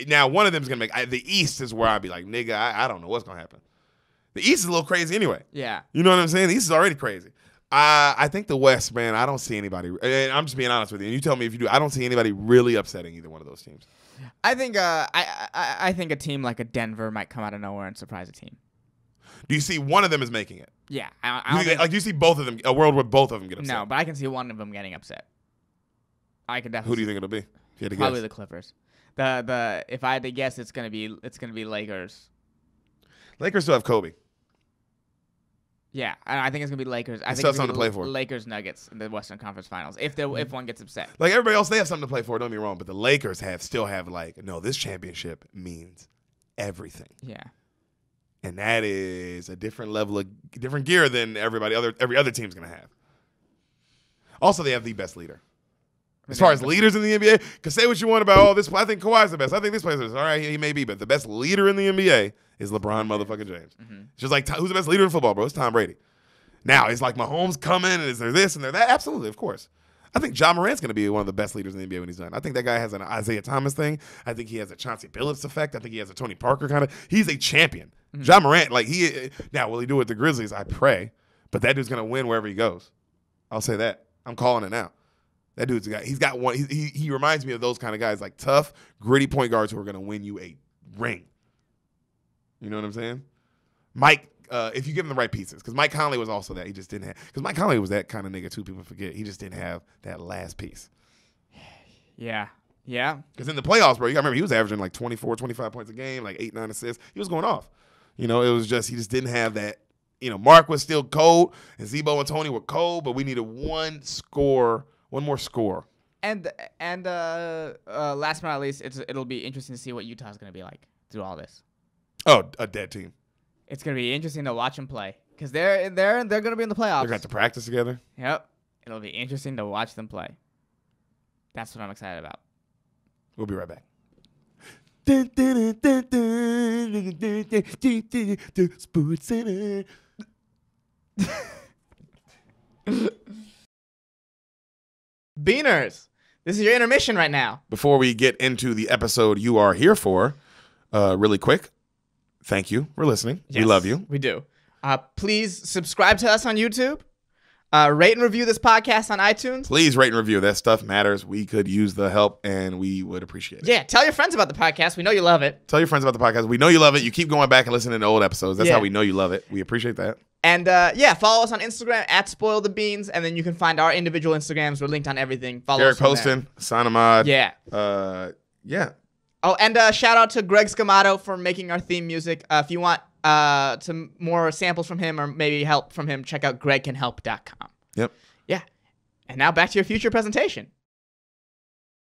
now one of them's gonna make. I, the East is where I'd be like, nigga, I, I don't know what's gonna happen. The East is a little crazy anyway. yeah. You know what I'm saying? The East is already crazy. I I think the West, man, I don't see anybody. And I'm just being honest with you. And you tell me if you do. I don't see anybody really upsetting either one of those teams. I think uh, I, I I think a team like a Denver might come out of nowhere and surprise a team. Do you see one of them is making it? Yeah, I, I Do you, think, like, do you see both of them? A world where both of them get upset. no, but I can see one of them getting upset. I could definitely. Who do you think it'll be? You Probably guess. the Clippers. The the if I had to guess, it's gonna be it's gonna be Lakers. Lakers still have Kobe. Yeah, I, I think it's gonna be Lakers. I think still it's something to be play for. Lakers Nuggets in the Western Conference Finals. If they if mm-hmm. one gets upset. Like everybody else, they have something to play for. Don't be wrong, but the Lakers have still have like, no, this championship means everything, Yeah. and that is a different level of different gear than everybody other every other team's gonna have. Also, they have the best leader. As far as leaders in the NBA, because say what you want about all this, I think Kawhi's the best. I think this player's the best. All right, he may be, but the best leader in the NBA is LeBron motherfucking James. Mm-hmm. It's just like who's the best leader in football, bro? It's Tom Brady. Now it's like Mahomes coming, and is there this and there that? Absolutely, of course. I think Ja Morant's going to be one of the best leaders in the NBA when he's done. I think that guy has an Isaiah Thomas thing. I think he has a Chauncey Billups effect. I think he has a Tony Parker kind of. He's a champion. Mm-hmm. Ja Morant, like he now, will he do it with the Grizzlies? I pray, but that dude's going to win wherever he goes. I'll say that. I'm calling it now. That dude's got. He's got one. He, he, he reminds me of those kind of guys, like tough, gritty point guards who are going to win you a ring. You know what I'm saying? Mike, uh, if you give him the right pieces, because Mike Conley was also that. He just didn't have. Because Mike Conley was that kind of nigga too. People forget. He just didn't have that last piece. Yeah. Yeah. Because in the playoffs, bro, you got to remember he was averaging like 24, 25 points a game, like eight, nine assists. He was going off. You know, it was just he just didn't have that. You know, Mark was still cold, and Z-Bo and Tony were cold, but we needed one score, one more score. And and uh, uh, last but not least, it's it'll be interesting to see what Utah's gonna be like through all this. Oh, a dead team. It's gonna be interesting to watch them play because they're they're they're gonna be in the playoffs. They're going to have to practice together. Yep. It'll be interesting to watch them play. That's what I'm excited about. We'll be right back. Sports *laughs* Center. Beaners, this is your intermission right now. Before we get into the episode you are here for, uh, really quick, thank you for listening. We love you. We do. Uh, please subscribe to us on YouTube. Uh, rate and review this podcast on iTunes. Please rate and review. That stuff matters. We could use the help and we would appreciate it. Yeah, tell your friends about the podcast. We know you love it. Tell your friends about the podcast. We know you love it. You keep going back and listening to old episodes. That's Yeah. how we know you love it. We appreciate that. And uh, yeah, follow us on Instagram at Spoil the Beans, and then you can find our individual Instagrams. We're linked on everything. Follow Deric us. from Poston, there. Yeah. Uh, yeah. Oh, and uh, shout out to Greg Scamato for making our theme music. Uh, if you want uh, some more samples from him or maybe help from him, check out gregcanhelp.com. Yep. Yeah. And now back to your future presentation.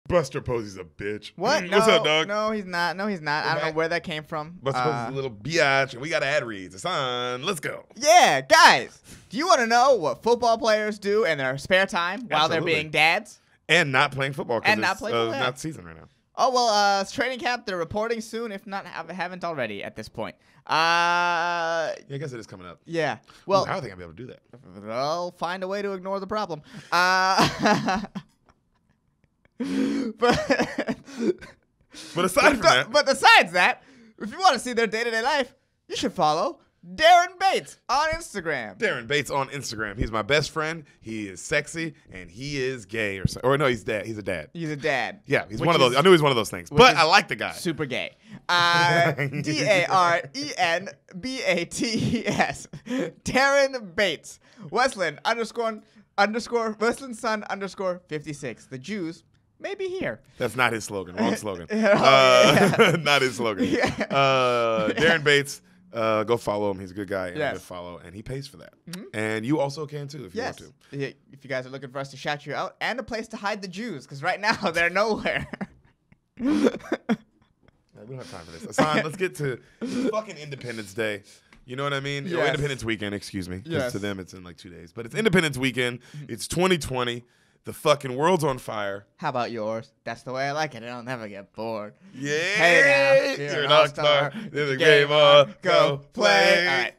Buster Posey's a bitch. What? Mm, What's up, dog? No, he's not. No, he's not. I don't know where that came from. Buster Uh, Posey's a little biatch, and we got ad reads. It's on. Let's go. yeah, guys. Do you want to know what football players do in their spare time while they're being dads? And not playing football. And not playing uh, football, yeah. Not season right now. Oh well, uh, it's training camp. They're reporting soon, if not have, haven't already at this point. Uh, Yeah, I guess it is coming up. yeah. Well, Well, I don't think I'll be able to do that. I'll find a way to ignore the problem. Uh, *laughs* *laughs* but But aside from that, but besides that, if you want to see their day to day life, you should follow Darren Bates on Instagram. Darren Bates on Instagram. He's my best friend. He is sexy and he is gay or so, or no, he's dad. He's a dad. He's a dad. Yeah, he's Which one of those. is- I knew he was one of those things, but I like the guy. Super gay. Uh, *laughs* D A R E N B A T E S. Darren Bates. Westland underscore underscore Westland son underscore 56. The Jews may be here. That's not his slogan. Wrong slogan. *laughs* Oh, uh, *laughs* yeah. *laughs* not his slogan. Yeah. Uh, Darren Bates. Uh, go follow him. He's a good guy and Yes. good follow, and he pays for that. And you also can too if you Yes. want to. Yeah, If you guys are looking for us to shout you out and a place to hide the Jews, because right now they're nowhere. We don't have time for this. Ehsan, let's get to fucking Independence Day. You know what I mean? Or Independence Weekend, excuse me. Yes. to them, it's in like two days. But it's Independence Weekend. It's 2020. The fucking world's on fire. How about yours? That's the way I like it. It'll never get bored. Yeah. Hey now, you're, an all-star. There's a game on. Go play. All right.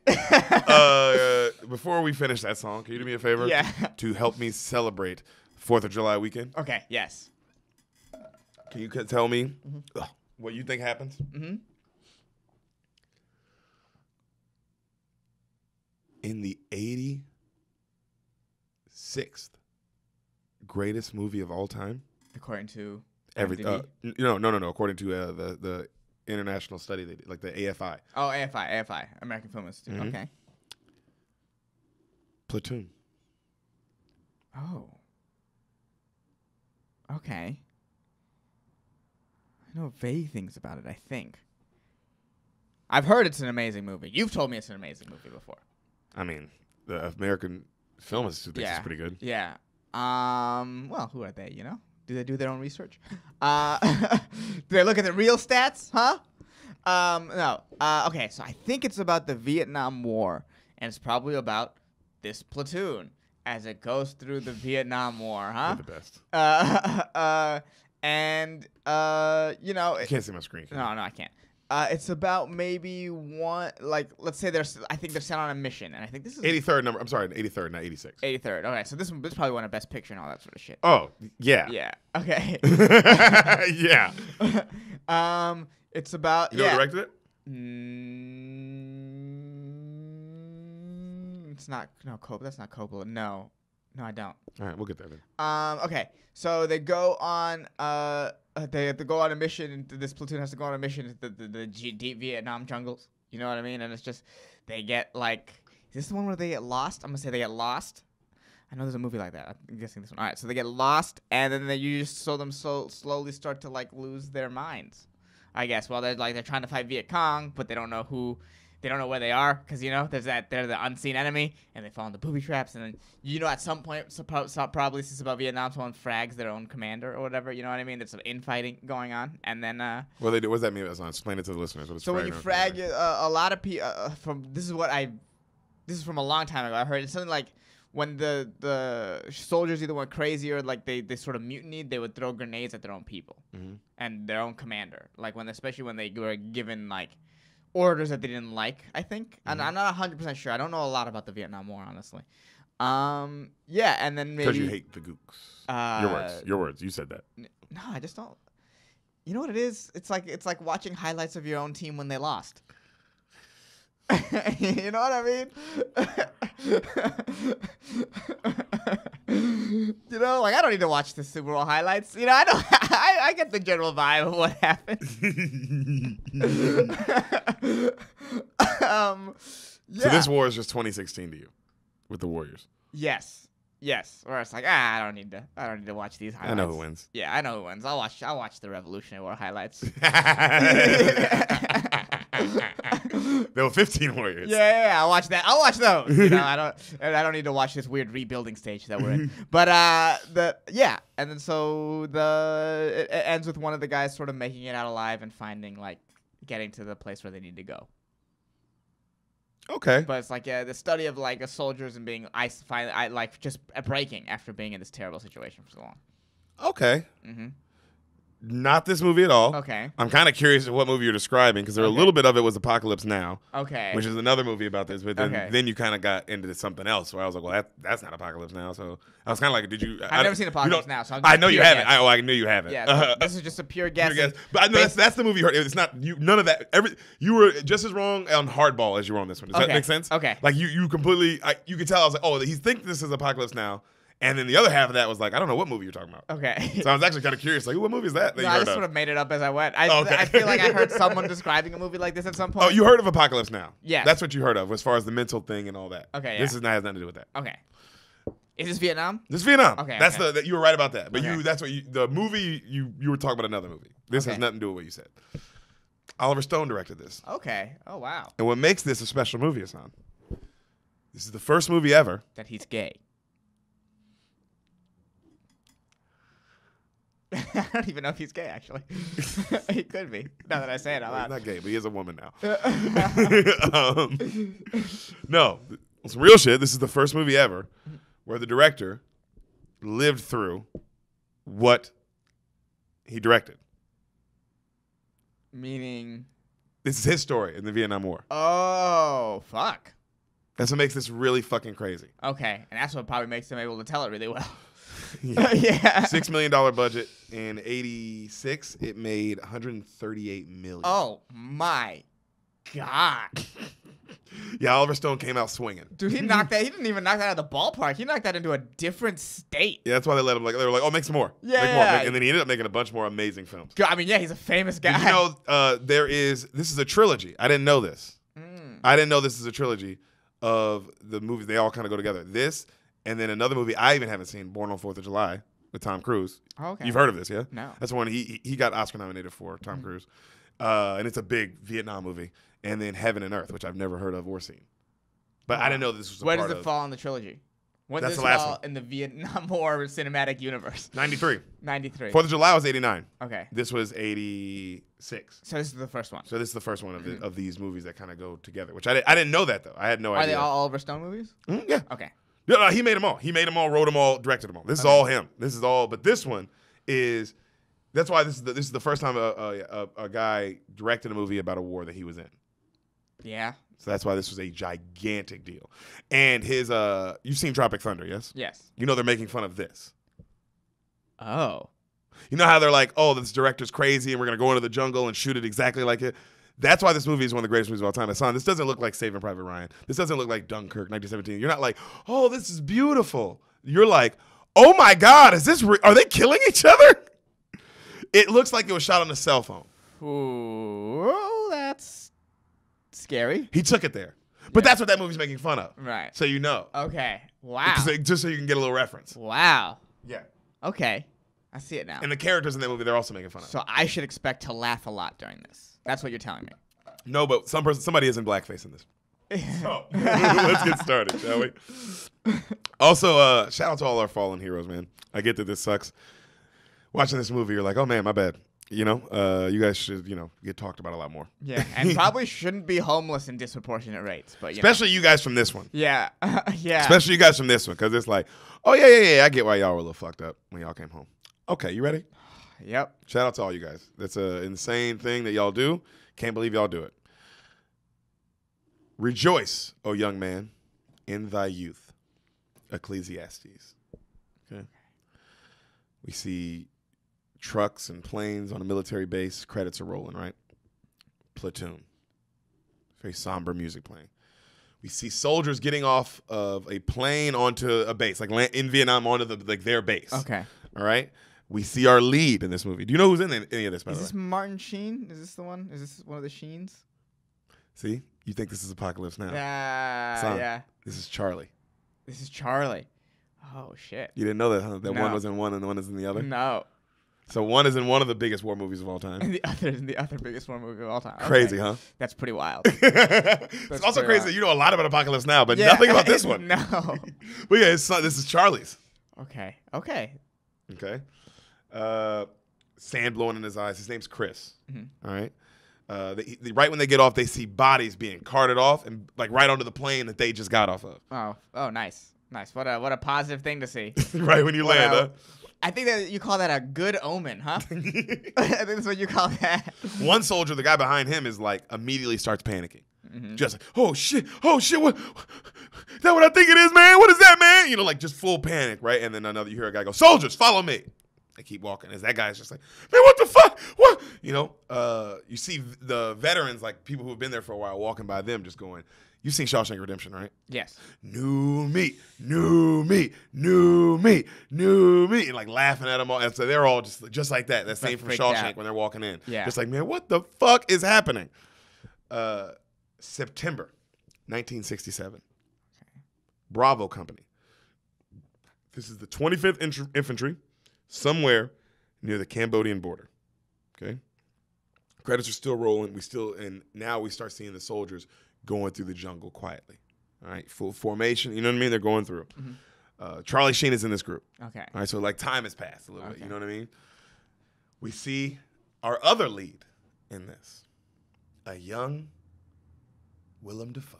*laughs* uh, before we finish that song, can you do me a favor? Yeah. To help me celebrate Fourth of July weekend, okay. Yes. can you tell me Mm-hmm. what you think happens? Mhm. In the 86th greatest movie of all time, According to every uh, no no no no according to uh, the the international study they did, like the AFI oh AFI AFI American Film Institute. Mhm. Okay. Platoon. Oh. Okay. I know vague things about it. I think. I've heard it's an amazing movie. You've told me it's an amazing movie before. I mean, the American Film Institute thinks Yeah. it's pretty good. Yeah. Um. Well, who are they? You know, do they do their own research? Uh, *laughs* do they look at the real stats? Huh? Um. No. Uh. Okay. So I think it's about the Vietnam War, and it's probably about this platoon as it goes through the Vietnam War. Huh? They're the best. Uh. *laughs* uh. And uh. You know. It- can't see my screen. can you? no, no, I can't. Uh, it's about maybe one, like, let's say there's, I think they're sent on a mission, and I think this is 83rd number. I'm sorry, 83rd, not 86. 83rd. Okay, so this one, this probably won a best picture and all that sort of shit. Oh, yeah. Yeah. Okay. *laughs* yeah. *laughs* um, it's about You know yeah. who directed it? Mm, it's not no Coppola. That's not Coppola. No, no, I don't. All right, we'll get there then. Um, okay, so they go on. Uh, they have to go on a mission. This platoon has to go on a mission into the, the, the G- deep Vietnam jungles. You know what I mean? And it's just they get like. Is this the one where they get lost? I'm gonna say they get lost. I know there's a movie like that. I'm guessing this one. All right, so they get lost, and then they you just saw them so slowly start to like lose their minds. I guess. Well, they're like they're trying to fight Viet Cong, but they don't know who, they don't know where they are because you know there's that they're the unseen enemy, and they fall into booby traps, and then you know at some point, so, pro- so probably this is about Vietnam, someone frags their own commander or whatever. You know what I mean? There's some infighting going on, and then uh, What they do? What does that mean? Explain it to the listeners. So when you frag uh, a lot of people uh, from this is what I, this is from a long time ago. I heard it's something like when the the soldiers either went crazy or like they, they sort of mutinied, they would throw grenades at their own people Mhm. and their own commander. Like when especially when they were given like orders that they didn't like. I think and Mm-hmm. I'm not 100 percent sure. I don't know a lot about the Vietnam War honestly. Um yeah, and then maybe Because you hate the gooks. your words. uh, Your words. You said that. no, I just don't. You know what it is? It's like it's like watching highlights of your own team when they lost. *laughs* you know what I mean? *laughs* you know, like I don't need to watch the Super Bowl highlights. You know, I don't. *laughs* I, I get the general vibe of what happened. um, yeah. So this war is just 2016 to you, with the Warriors. yes, yes. Or it's like ah, I don't need to. I don't need to watch these highlights. I know who wins. Yeah, I know who wins. I'll watch. I'll watch the Revolutionary War highlights. *laughs* there were 15 Warriors. Yeah, yeah, yeah, I'll watch that. I'll watch those. You know, *laughs* I don't, and I don't need to watch this weird rebuilding stage that we're in. But uh, the yeah, and then so the it, it ends with one of the guys sort of making it out alive and finding like getting to the place where they need to go. Okay. But it's like uh, the study of like a soldiers and being ice, finally, I like just breaking after being in this terrible situation for so long. Okay. hmm Not this movie at all. Okay. I'm kind of curious what movie you're describing because there a little bit of it was Apocalypse Now, Okay. which is another movie about this. But then, Okay. then you kind of got into something else where I was like, well, that, that's not Apocalypse Now. So I was kind of like, did you? I- I've never seen Apocalypse Now, so I'm I know you haven't. I, oh, I knew you haven't. yeah. Uh, *laughs* this is just a pure Pure guess. guess. But I know that's, that's the movie you heard. It's not you. None of that. Every you were just as wrong on Hardball as you were on this one. Does that make sense? Okay. Like you, you completely. I, you could tell. I was like, oh, he thinks this is Apocalypse Now, and then the other half of that was like, I don't know what movie you're talking about. Okay. So I was actually kind of curious, like, what movie is that? that No, I just of? sort of made it up as I went. I, Okay. I feel like I heard *laughs* someone describing a movie like this at some oh, point. Oh, you heard of Apocalypse Now? Yeah. That's what you heard of as far as the mental thing and all that. Okay, This is not has nothing to do with that. Okay. Is this Vietnam? This is Vietnam. Okay, That's okay. the that you were right about that. But you that's what you the movie you you were talking about another movie. This has nothing to do with what you said. Oliver Stone directed this. Okay. Oh wow. And what makes this a special movie, Ehsan? This is the first movie ever. That he's gay. *laughs* I don't even know if he's gay. Actually, *laughs* he could be. Now that I say it out Well, he's loud. not gay, but he is a woman now. *laughs* um, no, some real shit. This is the first movie ever where the director lived through what he directed. Meaning, This is his story in the Vietnam War. oh fuck. That's what makes this really fucking crazy. Okay, and that's what probably makes him able to tell it really well. Yeah. *laughs* *laughs* yeah. Six million dollar budget in '86. It made 138 million. Oh my god. *laughs* Yeah, Oliver Stone came out swinging. Dude, he knocked that. He didn't even knock that out of the ballpark. He knocked that into a different state. Yeah, that's why they let him. Like they were like, "Oh, make some more, make more," Yeah. and then he ended up making a bunch more amazing films. God, I mean, yeah, he's a famous guy. Did you know uh, there is? This is a trilogy. I didn't know this. Mm. I didn't know this is a trilogy of the movies. They all kind of go together. This and then another movie I even haven't seen, Born on Fourth of July with Tom Cruise. Okay. You've heard of this, yeah? No. That's one he he- got Oscar nominated for. Tom Cruise, uh, and it's a big Vietnam movie. And then Heaven and Earth, which I've never heard of or seen. But I didn't know this was a Where does it of fall in the trilogy? When That's the last fall one. in the Vietnam *laughs* War cinematic universe? 93. 93. Fourth of July was 89. okay. This was 86. So this is the first one. So this is the first one of, the, of these movies that kind of go together, which I, di- I didn't know that though. I had no Are idea. Are they all Oliver Stone movies? Mm, yeah. Okay. No, no, he made them all. He made them all, wrote them all, directed them all. This is Okay. all him. This is all. But this one is. That's why this is the, this is the first time a, a, a, a guy directed a movie about a war that he was in. Yeah. So that's why this was a gigantic deal. And his uh, you've seen Tropic Thunder, yes? Yes. You know they're making fun of this. Oh. You know how they're like, oh, this director's crazy, and we're gonna go into the jungle and shoot it exactly like it. That's why this movie is one of the greatest movies of all time. Ehsan, this doesn't look like Saving Private Ryan. This doesn't look like Dunkirk, 1917. You're not like, oh, this is beautiful. You're like, oh my God, is this? Re- are they killing each other? It looks like it was shot on a cell phone. Ooh, that's scary. He took it there, but Yeah. that's what that movie's making fun of. Right. So you know, Okay. Wow. Just- just so you can get a little reference. Wow. Yeah. Okay. I see it now. And the characters in that movie, they're also making fun of. So I should expect to laugh a lot during this. That's what you're telling me. No, but some person, somebody is in blackface in this. So *laughs* let's get started, shall we? Also, uh, shout out to all our fallen heroes, man. I get that this sucks. Watching this movie, you're like, oh man, my bad. You know, uh, you guys should, you know, get talked about a lot more. Yeah, and *laughs* probably shouldn't be homeless in disproportionate rates, but you know. Especially you guys from this one. yeah, *laughs* yeah. Especially you guys from this one, because it's like, oh yeah, yeah, yeah. I get why y'all were a little fucked up when y'all came home. Okay, you ready? Yep. Shout out to all you guys. That's an insane thing that y'all do. Can't believe y'all do it. Rejoice, O young man, in thy youth. Ecclesiastes. Okay. We see trucks and planes on a military base. Credits are rolling, right? Platoon. Very somber music playing. We see soldiers getting off of a plane onto a base, like in Vietnam onto the like their base. Okay. All right. We see our lead in this movie. Do you know who's in any of this? By Is this way, Martin Sheen? Is this the one? Is this one of the Sheens? see, you think this is Apocalypse Now? Yeah. Son. yeah. This is Charlie. This is Charlie. Oh shit. You didn't know that, huh? That one was in one and the one is in the other. No. So one is in one of the biggest war movies of all time. And *laughs* the other is in the other biggest war movie of all time. Okay. Crazy, huh? That's pretty wild. *laughs* it's also crazy. wild. that You know a lot about Apocalypse Now, but Yeah. nothing about this *laughs* one. no. But yeah, it's, this is Charlie's. Okay. Okay. Okay. Uh, sand blowing in his eyes. His name's Chris. Mhm. All right. Uh, they, they- right when they get off, they see bodies being carted off and like right onto the plane that they just got off of. Oh. Oh. Nice. Nice. What a what a positive thing to see. *laughs* right when you What land. a- huh? I think that you call that a good omen, huh? *laughs* *laughs* I think that's what you call that. One soldier, the guy behind him, is like immediately starts panicking. Mm-hmm. Just like, oh shit, oh shit, what? Is that what I think it is, man? What is that, man? You know, like just full panic, right? And then another, you hear a guy go, soldiers, follow me. They keep walking. As that guy's just like, man, what the fuck? What? You know, uh, you see the veterans, like people who have been there for a while, walking by them, just going, you've seen Shawshank Redemption, right? Yes. new meat, new meat, new meat, new meat, and like laughing at them all. And so they're all just just like that. That scene from Shawshank out. when they're walking in. Yeah. Just like, man, what the fuck is happening? Uh, September 1967. Bravo Company. This is the 25th Infantry, somewhere near the Cambodian border. Okay. Credits are still rolling. We still, and now we start seeing the soldiers going through the jungle quietly. All right, full formation. You know what I mean? They're going through. Uh, Charlie Sheen is in this group. Okay. All right, so like time has passed a little bit. You know what I mean? We see our other lead in this, a young Willem Dafoe,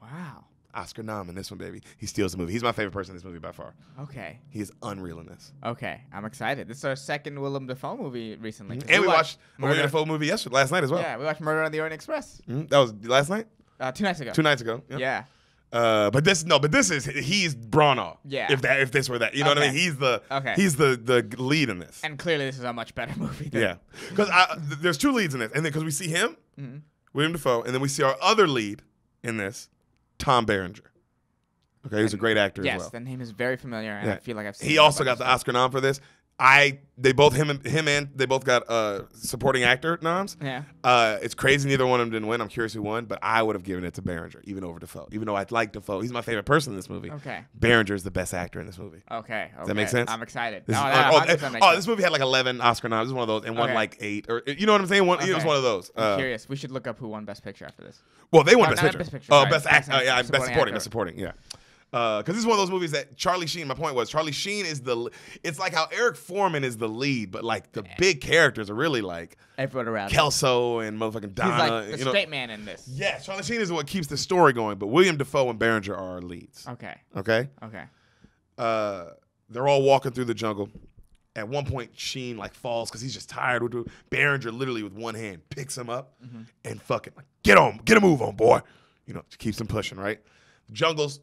Wow. Oscar nom in this one, baby. He steals the movie. He's my favorite person in this movie by far. Okay. He is unreal in this. Okay. I'm excited. This is our second Willem Dafoe movie recently. 'cause And we watched a Willem Dafoe movie yesterday, last night as well. Yeah, we watched Murder on the Orient Express Mhm. That was last night, uh, two nights ago. two nights ago. Yeah. Yeah. Uh, but this no, but this is he's Branagh. Yeah. If that if this were that, you know what I mean? He's the Okay. he's the the lead in this. And clearly, this is a much better *laughs* movie. Than, Yeah, because th- there's two leads in this, and then because we see him, Mhm. Willem Dafoe, and then we see our other lead in this, Tom Berenger. Okay, he's a great actor Yes, as well. the name is very familiar, and I feel like I've seen. He also got the Oscar nom for this. I they both him and him and they both got uh supporting actor noms. Yeah. Uh, it's crazy neither one of them didn't win. I'm curious who won, but I would have given it to Berenger, even over Dafoe. Even though I like Dafoe, he's my favorite person in this movie. Okay. Berenger is the best actor in this movie. Okay. Does that make sense? I'm excited. This no, is- oh, 100% oh, oh, this movie had like 11 Oscar noms. This is one of those, and won Okay. like eight, or you know what I'm saying? One, It was one of those. I'm Uh, curious. We should look up who won Best Picture after this. well, they won No, best not picture. Best Picture, Oh, sorry. best act. Oh, yeah, best supporting. Best supporting. Yeah. Because this is one of those movies that Charlie Sheen. My point was Charlie Sheen is the. It's like how Eric Foreman is the lead, but like the big characters are really like Everyone around. him. Kelso and motherfucking He's Donna. like the you know. straight man in this. Yeah, Charlie Sheen is what keeps the story going, but Willem Dafoe and Berenger are our leads. Okay. Okay. Okay. uh, they're all walking through the jungle. At one point, Sheen like falls because he's just tired. Berenger literally with one hand picks him up and fucking like get on, get a move on, boy. You know, keeps him pushing. Right, jungles.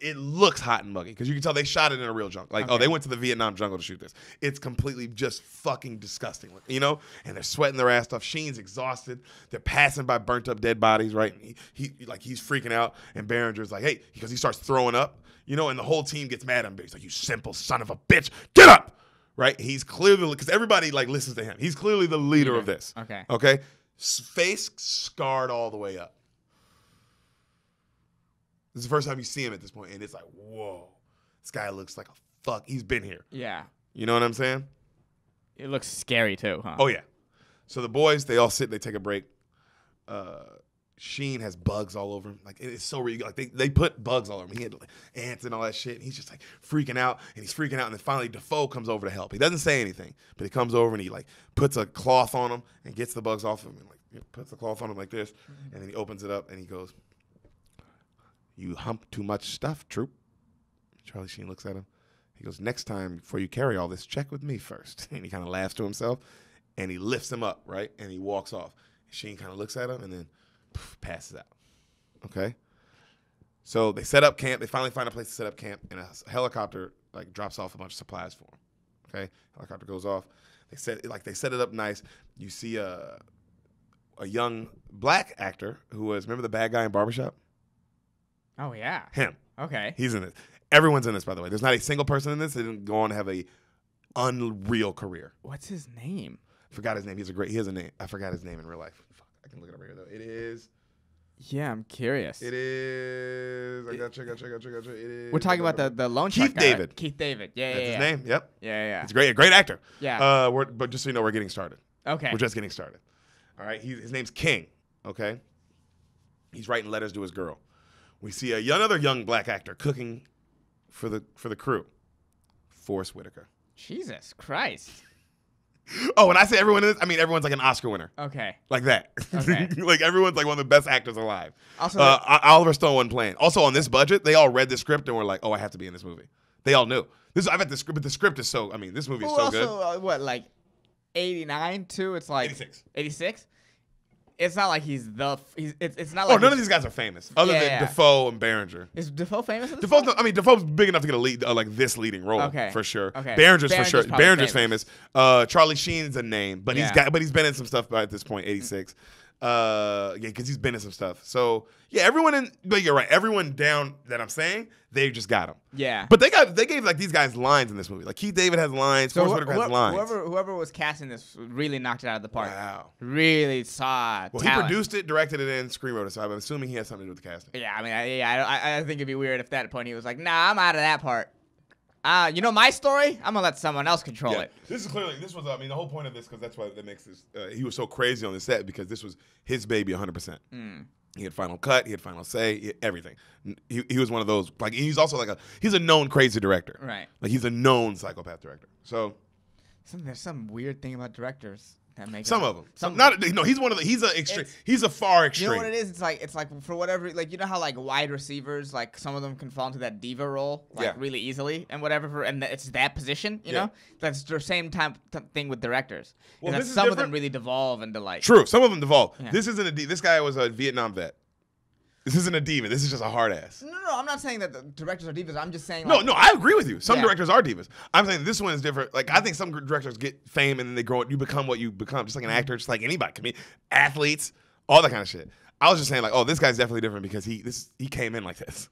It looks hot and muggy because you can tell they shot it in a real jungle. Like, oh, they went to the Vietnam jungle to shoot this. It's completely just fucking disgusting, you know. And they're sweating their ass off. Sheen's exhausted. They're passing by burnt up dead bodies, right? And he, he like he's freaking out, and Berenger's like, hey, because he starts throwing up, you know, and the whole team gets mad at him. He's like, you simple son of a bitch, get up, right? He's clearly because everybody like listens to him. He's clearly the leader of this. Okay. Okay, face scarred all the way up. This is the first time you see him at this point, and it's like, whoa, this guy looks like a fuck. He's been here. Yeah. You know what I'm saying? It looks scary too, huh? Oh yeah. So the boys, they all sit, they take a break. Uh, Sheen has bugs all over him. Like it's so real. Like they, they put bugs all over him. He had like, ants and all that shit. And he's just like freaking out, and he's freaking out. And then finally, Dafoe comes over to help. He doesn't say anything, but he comes over and he like puts a cloth on him and gets the bugs off of him and like puts the cloth on him like this, and then he opens it up and he goes, "You hump too much stuff, troop." Charlie Sheen looks at him. He goes, "Next time, before you carry all this, check with me first. *laughs* And he kind of laughs to himself, and he lifts him up, right? And he walks off. Sheen kind of looks at him and then poof, passes out. Okay. So they set up camp. They finally find a place to set up camp, and a helicopter like drops off a bunch of supplies for them. Okay, helicopter goes off. They set like they set it up nice. You see a a young black actor who was remember the bad guy in Barbershop. Oh yeah. Him. Okay. He's in this. Everyone's in this, by the way. There's not a single person in this that didn't go on to have a unreal career. What's his name? Forgot his name. He's a great. He has a name. I forgot his name in real life. Fuck, I can look it up right here though. It is. Yeah, I'm curious. It is. I got you. Got you. Got you. Got you. It is. We're talking about the the loan Keith guy, right? David. Keith David. Yeah, That's yeah, his yeah. name. Yep. Yeah, yeah. He's great. A great actor. Yeah. Uh, we're, but just so you know, we're getting started. okay. We're just getting started. All right. He, his name's King. Okay. He's writing letters to his girl. We see a, another young black actor cooking for the for the crew. Forest Whitaker. Jesus Christ. Oh, when I say everyone is, I mean everyone's like an Oscar winner, Okay. like that. Okay. *laughs* like everyone's like one of the best actors alive. Also, Uh, Oliver Stone wasn't playing. Also, on this budget, they all read the script and were like, "Oh, I have to be in this movie." They all knew This I've bet the script, but the script is so. I mean, this movie is Well, so good. also, uh, what like eighty nine too? It's like 86. Eighty six. It's not like he's the. f- He's, it's, it's not Oh, none of these guys are famous, other Yeah, than yeah. Dafoe and Berenger. Is Dafoe famous? In Dafoe's, not, I mean, Dafoe's big enough to get a lead, uh, like this leading role, Okay. for sure. Okay. Berenger's, for sure. Berenger's famous. Uh, Charlie Sheen's a name, but he's got, but he's been in some stuff by at this point, eighty six. Uh, yeah, because he's been in some stuff. So yeah, everyone in, but you're right. Everyone down that I'm saying, they just got him. Yeah. But they got, they gave like these guys lines in this movie. Like Keith David has lines. so Forest wh- Whitaker has lines. whoever whoever was casting this really knocked it out of the park. Wow. Really saw Well, he produced it, directed it, and screenwrote it. So I'm assuming he has something to do with the casting. Yeah, I mean, I, yeah, I, I- I think it'd be weird if at that point he was like, "Nah, I'm out of that part." Uh, you know my story? I'm gonna let someone else control Yeah, it. this is clearly this was. I mean, the whole point of this because that's why that makes this. Uh, he was so crazy on the set because this was his baby, 100. percent Mm. He had final cut. He had final say. He had everything. He, he was one of those. Like he's also like a he's a known crazy director. Right. Like he's a known psychopath director. So Some, there's some weird thing about directors some of them. Some Not no. He's one of the. He's a extreme. He's a far extreme. You know what it is? It's like it's like for whatever like you know how like wide receivers like some of them can fall into that diva role like Yeah. really easily and whatever for and it's that position you Yeah. know that's the same time t- thing with directors. Well, and that this is some of them really devolve into like True. Some of them devolve. Yeah. This isn't a. This guy was a Vietnam vet. This isn't a diva. This is just a hard ass. No, no, I'm not saying that the directors are divas. I'm just saying No, like, no, I agree with you. Some Yeah. directors are divas. I'm saying this one is different. Like I think some directors get fame and then they grow. Up you become what you become, just like Mm-hmm. an actor, just like anybody. Can be athletes, all that kind of shit. I was just saying like, oh, this guy's definitely different because he this he came in like this,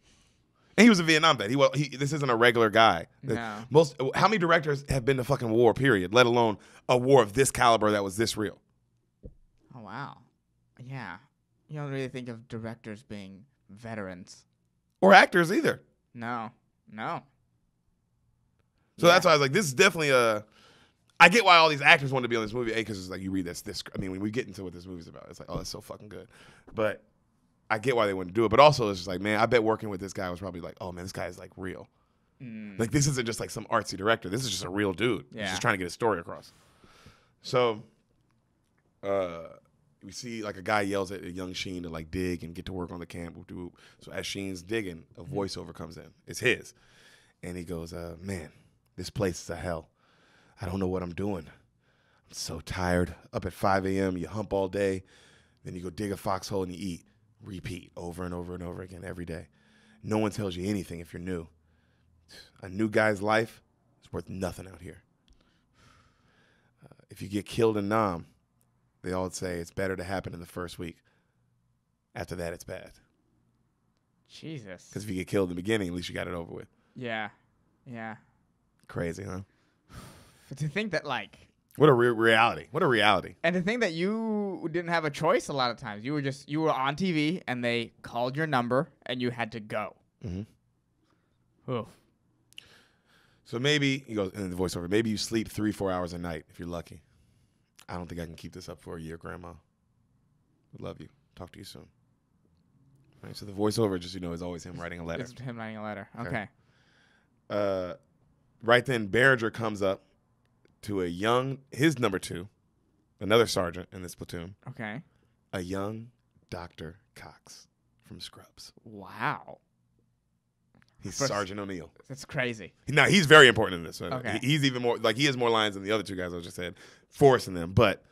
and he was a Vietnam vet. He well, he this isn't a regular guy. No. Most how many directors have been to fucking war? Period. Let alone a war of this caliber that was this real. Oh wow, yeah. You don't really think of directors being veterans. Or actors either. No, no. So that's why I was like, this is definitely a. I get why all these actors want to be on this movie. A, because it's like you read this. This. I mean, when we get into what this movie's about, it's like, oh, it's so fucking good. But I get why they want to do it. But also, it's just like, man, I bet working with this guy was probably like, oh man, this guy is like real. Mm. Like this isn't just like some artsy director. This is just a real dude. He's Yeah. just trying to get his story across. So, uh, we see like a guy yells at a young Sheen to like dig and get to work on the camp. So as Sheen's digging, a voiceover comes in. It's his, and he goes, uh, "Man, this place is a hell. I don't know what I'm doing. I'm so tired. Up at 5 a.m. You hump all day, then you go dig a foxhole and you eat. Repeat over and over and over again every day. No one tells you anything if you're new. A new guy's life is worth nothing out here. Uh, if you get killed in Nam, they all say it's better to happen in the first week. After that, it's bad. Jesus. Because if you get killed in the beginning, at least you got it over with. Yeah, yeah. Crazy, huh? *sighs* But to think that like, What a re- reality. What a reality. and to think that you didn't have a choice a lot of times. You were just you were on TV and they called your number and you had to go. Mm-hmm. Oof. So maybe, he goes in the voiceover, maybe you sleep three, four hours a night if you're lucky. I don't think I can keep this up for a year, Grandma. Love you. Talk to you soon. All right, so the voiceover, just you know, is always him writing a letter. It's him writing a letter. Okay. Okay. uh, right then Berenger comes up to a young his number two, another sergeant in this platoon, Okay. a young Doctor Cox from Scrubs. Wow. He's First- Sergeant O'Neill. That's crazy. Now he's very important in this. one. Okay. He's even more like he has more lines than the other two guys I was just said, forcing them. But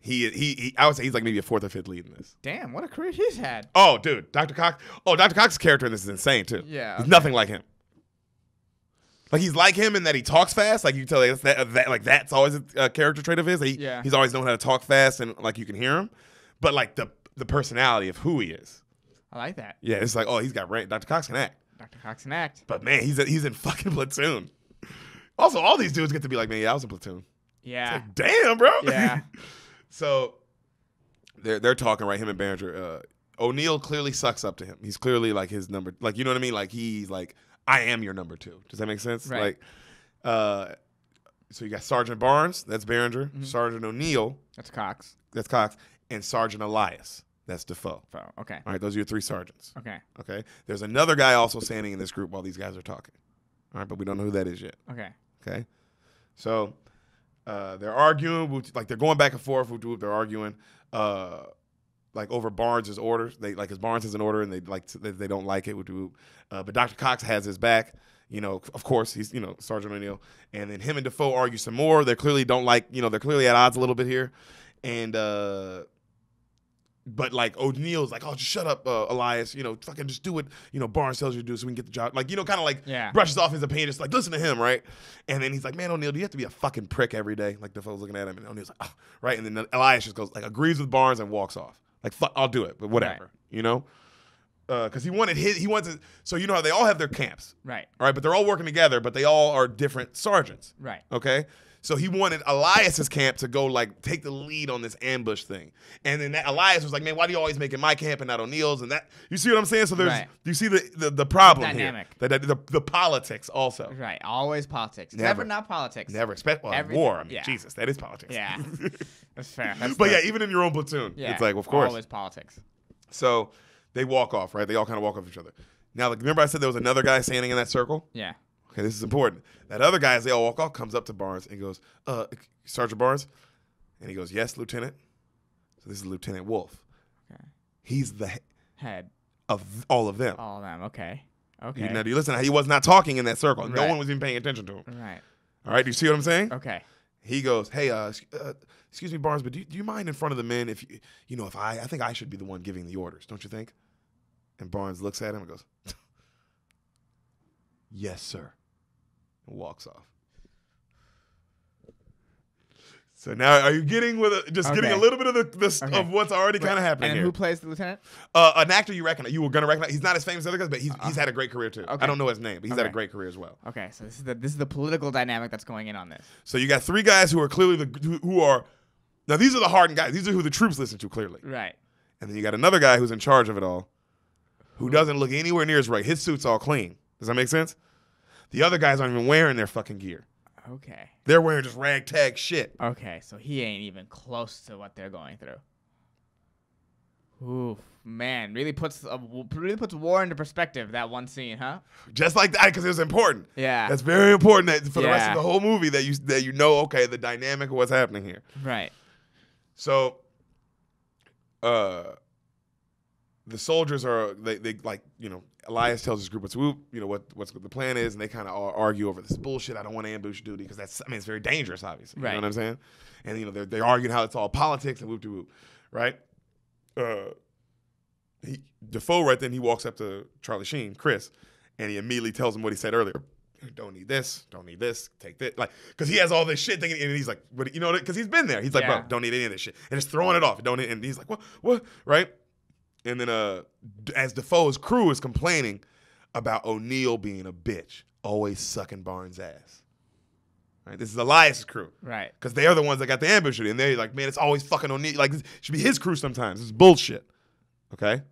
he, he he I would say he's like maybe a fourth or fifth lead in this. Damn, what a career he's had. Oh, dude, Doctor Cox. Oh, Doctor Cox's character in this is insane too. Yeah, okay. nothing like him. Like he's like him in that he talks fast. Like you can tell that's that, that like that's always a, a character trait of his. He, Yeah. he's always known how to talk fast and like you can hear him. But like the the personality of who he is. I like that. Yeah, it's like oh he's got range. Dr. Cox can act. Dr. Cox can act. But man, he's he's in fucking platoon. Also, all these dudes get to be like, man, yeah, I was in platoon. Yeah. Like, damn, bro. Yeah. *laughs* so they're they're talking right. Him and Berenger. Uh, O'Neill clearly sucks up to him. He's clearly like his number. Like you know what I mean? Like he's like, I am your number two. Does that make sense? Right. Like, uh, so you got Sergeant Barnes. That's Berenger. Mm-hmm. Sergeant O'Neill. That's Cox. That's Cox. And Sergeant Elias. That's Dafoe. Oh, okay. All right, those are your three sergeants. Okay. Okay. There's another guy also standing in this group while these guys are talking. All right, but we don't know who that is yet. Okay. Okay. So uh, they're arguing, like they're going back and forth. They're arguing, uh, like over Barnes' orders. They like his Barnes has an order, and they like they, they don't like it. Uh, but Dr. Cox has his back, You know, of course, he's you know Sergeant O'Neill, and then him and Dafoe argue some more. They clearly don't like you know they're clearly at odds a little bit here, and uh, but like O'Neill's like, oh, just shut up, uh, Elias. You know, fucking just do what you know Barnes tells you to do, so we can get the job. Like you know, kind of like Yeah. brushes off his opinion, just like listen to him, right? And then he's like, man, O'Neill, do you have to be a fucking prick every day? Like the Dafoe's looking at him, and O'Neill's like, oh, right. And then Elias just goes like agrees with Barnes and walks off. Like fuck, I'll do it, but whatever, Right. you know. Because he wanted his, he wants to. So you know how they all have their camps, Right. all right? But they're all working together, but they all are different sergeants. Right. Okay. So he wanted Elias's camp to go like take the lead on this ambush thing, and then that Elias was like, "Man, why do you always make it my camp and not O'Neill's?" And that you see what I'm saying? So there's Right. you see the the, the problem Dynamic. here, the, the the politics also. Right. Always politics. Never. Never, not politics. Never expect well, Every- war. I mean, yeah. Jesus, that is politics. Yeah. *laughs* That's fair. That's but yeah, even in your own platoon, yeah, it's like, of course. Always politics. So they walk off, right? They all kind of walk off each other. Now, like, remember I said there was another guy standing in that circle? Yeah. Okay, this is important. That other guy, as they all walk off, comes up to Barnes and goes, uh, Sergeant Barnes? And he goes, Yes, Lieutenant. So this is Lieutenant Wolf. Okay. He's the he- Head. of all of them. All of them. Okay. Okay. You, now, do you listen? He was not talking in that circle. Right. No one was even paying attention to him. right. All right, do you see what I'm saying? Okay. He goes, "Hey, uh, uh excuse me, Barnes, but do you, do you mind in front of the men if you, you know, if I, I think I should be the one giving the orders, don't you think?" And Barnes looks at him and goes, *laughs* "Yes, sir," and walks off. So now, are you getting with a, just getting a little bit of the, the Okay. of what's already kind of happening And here? who plays the lieutenant? uh, an actor you recognize, you were gonna recognize. He's not as famous as other guys, but he's he's had a great career too. I don't know his name, but he's had a great career as well. Okay, so this is the this is the political dynamic that's going in on this. So you got three guys who are clearly the who- who are now these are the hardened guys. These are who the troops listen to clearly. Right. And then you got another guy who's in charge of it all, who doesn't look anywhere near as right. His suit's all clean. Does that make sense? The other guys aren't even wearing their fucking gear. Okay. They're wearing just ragtag shit. Okay, so he ain't even close to what they're going through. Ooh, man, really puts a, really puts war into perspective. That one scene, huh? Just like that, because it was important. Yeah. That's very important that for the rest of the whole movie that you that you know, okay, the dynamic of what's happening here. right. So, uh, the soldiers are they, they like you know Elias tells his group what's whoop you know what what's what the plan is and they kind of all argue over this bullshit. I don't want ambush duty because that's I mean it's very dangerous obviously. You know Right. what I'm saying? And you know they're they arguing how it's all politics and whoop de whoop, right? Uh, he Dafoe right then he walks up to Charlie Sheen, Chris, and he immediately tells him what he said earlier. Don't need this. Don't need this. Take this. Like, because he has all this shit thinking, and he's like, "What? You know?" Because he's been there. He's like, Yeah. "Bro, don't need any of this shit," and just throwing it off. Don't. Need, and he's like, "What? What?" Right? And then, uh, as Dafoe's crew is complaining about O'Neill being a bitch, always sucking Barnes' ass. Right? This is Elias' crew. Right. Because they are the ones that got the ambush. And they're like, man, it's always fucking O'Neill. Like, it should be his crew sometimes. It's bullshit. Okay?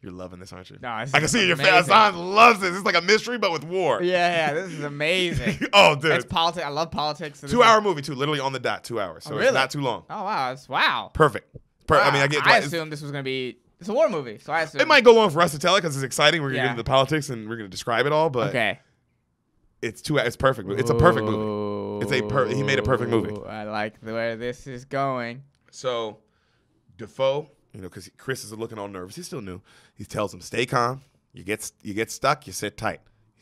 You're loving this, aren't you? No, I can see your face. Ehsan loves this. It's like a mystery, but with war. Yeah, yeah, this is amazing. *laughs* oh, dude. it's politics. I love politics. so this two is- hour movie, too. Literally on the dot, two hours. So Oh, it's not too long. Oh wow, it's, wow. Perfect. Per- I mean, I get I assumed this was gonna be it's a war movie, so I assumed It might go long for us to tell it because it's exciting. We're gonna get into the politics and we're gonna describe it all, but Okay. it's two. It's perfect. It's a perfect movie. It's a per- he made a perfect movie. Ooh, I like the way this is going. So, Dafoe, you know, because Chris is looking all nervous. He's still new. He tells him, "Stay calm. You get you get stuck. You sit tight.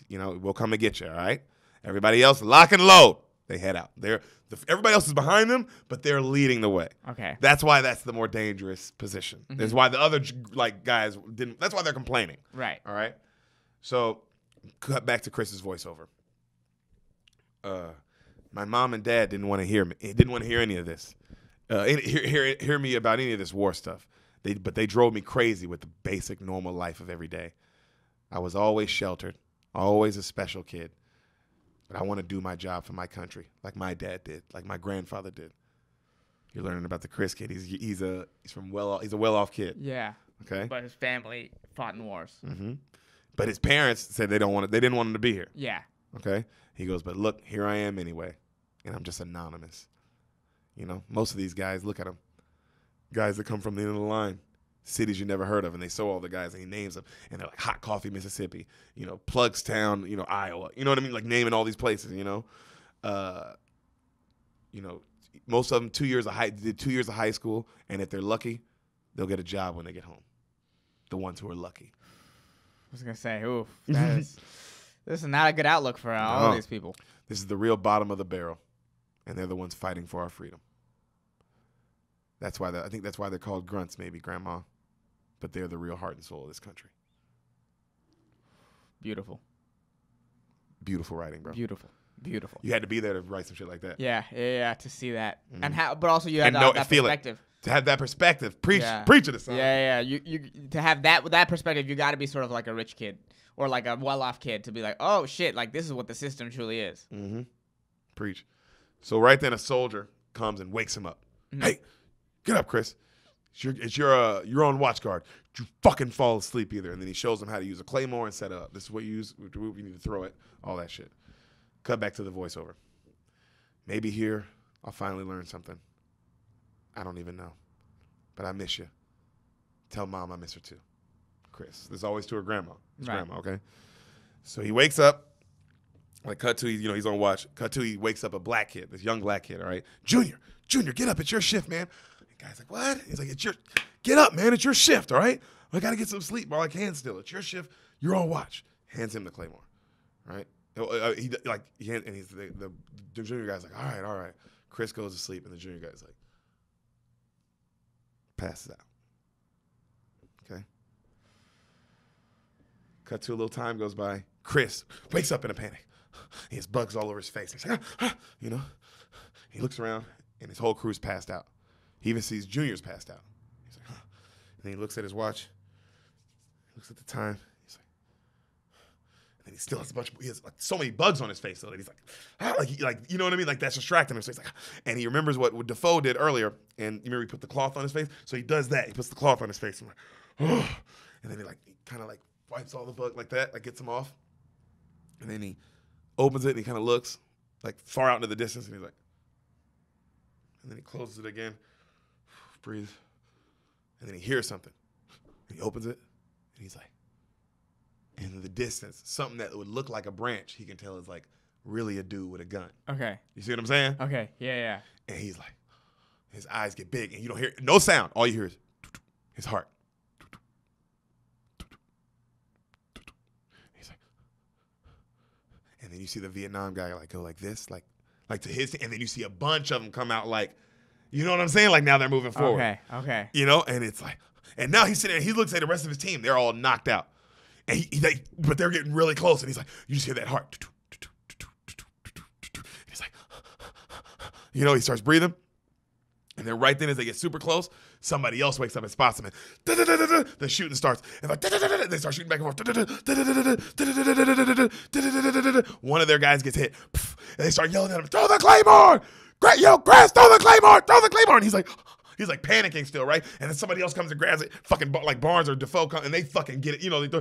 You know, we'll come and get you. All right. Everybody else, lock and load. They head out. They're the, everybody else is behind them, but they're leading the way. Okay. That's why that's the more dangerous position. That's why the other like guys didn't. That's why they're complaining. Right. All right. So, cut back to Chris's voiceover. Uh, my mom and dad didn't want to hear me. Didn't want to hear any of this. Uh, hear, hear hear me about any of this war stuff. They but they drove me crazy with the basic normal life of every day. I was always sheltered, always a special kid. But I want to do my job for my country, like my dad did, like my grandfather did. You're learning about the Chris kid. He's he's a he's from well he's a well off kid. Yeah. Okay. But his family fought in wars. hmm But his parents said they don't want it. They didn't want him to be here. Yeah. Okay. He goes, but look, here I am anyway, and I'm just anonymous. You know, most of these guys look at him, guys that come from the end of the line, cities you never heard of, and they saw all the guys and he names them, and they're like Hot Coffee, Mississippi, you know, Plugstown, you know, Iowa. You know what I mean? Like naming all these places. You know, uh, you know, most of them two years of high did two years of high school, and if they're lucky, they'll get a job when they get home. The ones who are lucky. I was gonna say, oof, *laughs* that is This is not a good outlook for uh, all No. these people. This is the real bottom of the barrel, and they're the ones fighting for our freedom. That's why they I think that's why they're called grunts, maybe grandma, but they're the real heart and soul of this country. Beautiful. Beautiful writing, bro. Beautiful. Beautiful. You had to be there to write some shit like that. Yeah, yeah, yeah. To see that, and how, but also you had And uh, know- that feel it. perspective. To have that perspective, preach, Yeah. preach it, to son. Yeah, yeah. You, you to have that that perspective, you got to be sort of like a rich kid or like a well-off kid to be like, oh shit, like this is what the system truly is. Mm-hmm. Preach. So right then, a soldier comes and wakes him up. Mm-hmm. Hey, get up, Chris. It's your, it's your, uh, you're on watch guard. You fucking fall asleep either. And then he shows him how to use a claymore and set up. This is what you use. You need to throw it. All that shit. Cut back to the voiceover. Maybe here I'll finally learn something. I don't even know, but I miss you. Tell mom I miss her too. Chris. There's always to her grandma. His Right. grandma. Okay. So he wakes up. Like cut to you know he's on watch. Cut to he wakes up a black kid, this young black kid. All right, Junior, Junior, get up! It's your shift, man. Guy's like, what? He's like, it's your, get up, man! It's your shift. All right, I gotta get some sleep while I can. Still, it's your shift. You're on watch. Hands him the claymore. Right? Uh, uh, he like he and he's the, the the junior guy's like, all right, all right. Chris goes to sleep, and the junior guy's like, passes out. Okay. Cut to a little time goes by. Chris wakes up in a panic. He has bugs all over his face. He's like, "Ah, ah," you know. He looks around and his whole crew's passed out. He even sees Junior's passed out. He's like, huh. and he looks at his watch. He looks at the time. He's like, and then he still has a bunch. Of, he has like so many bugs on his face though that he's like, like, he, like you know what I mean? Like that's distracting him. So he's like, and he remembers what, what Dafoe did earlier. And you remember he put the cloth on his face. So he does that. He puts the cloth on his face. I'm like, and then he like kind of like wipes all the bug like that, like gets them off. And then he opens it and he kind of looks like far out into the distance and he's like, and then he closes it again, breathes, and then he hears something. He opens it and he's like, in the distance, something that would look like a branch, he can tell is like really a dude with a gun. Okay. You see what I'm saying? Okay. Yeah, yeah. And he's like, his eyes get big and you don't hear no sound. All you hear is his heart. He's like, and then you see the Vietnam guy like go like this, like, like to his, and then you see a bunch of them come out like, you know what I'm saying? Like now they're moving forward. Okay. Okay. You know, and it's like, and now he's sitting he looks at the rest of his team, they're all knocked out. And he, he- they, but they're getting really close, and he's like, you just hear that heart. He's like, you know, he starts breathing. And then right then, as they get super close, somebody else wakes up and spots them. And the shooting starts. And like, they start shooting back and forth. One of their guys gets hit. And they start yelling at him, throw the claymore! Yo, Chris, throw the claymore! Throw the claymore! And he's like, *gasps* he's like panicking still, right? And then somebody else comes and grabs it. Fucking like Barnes or Dafoe come, and they fucking get it. You know, they throw,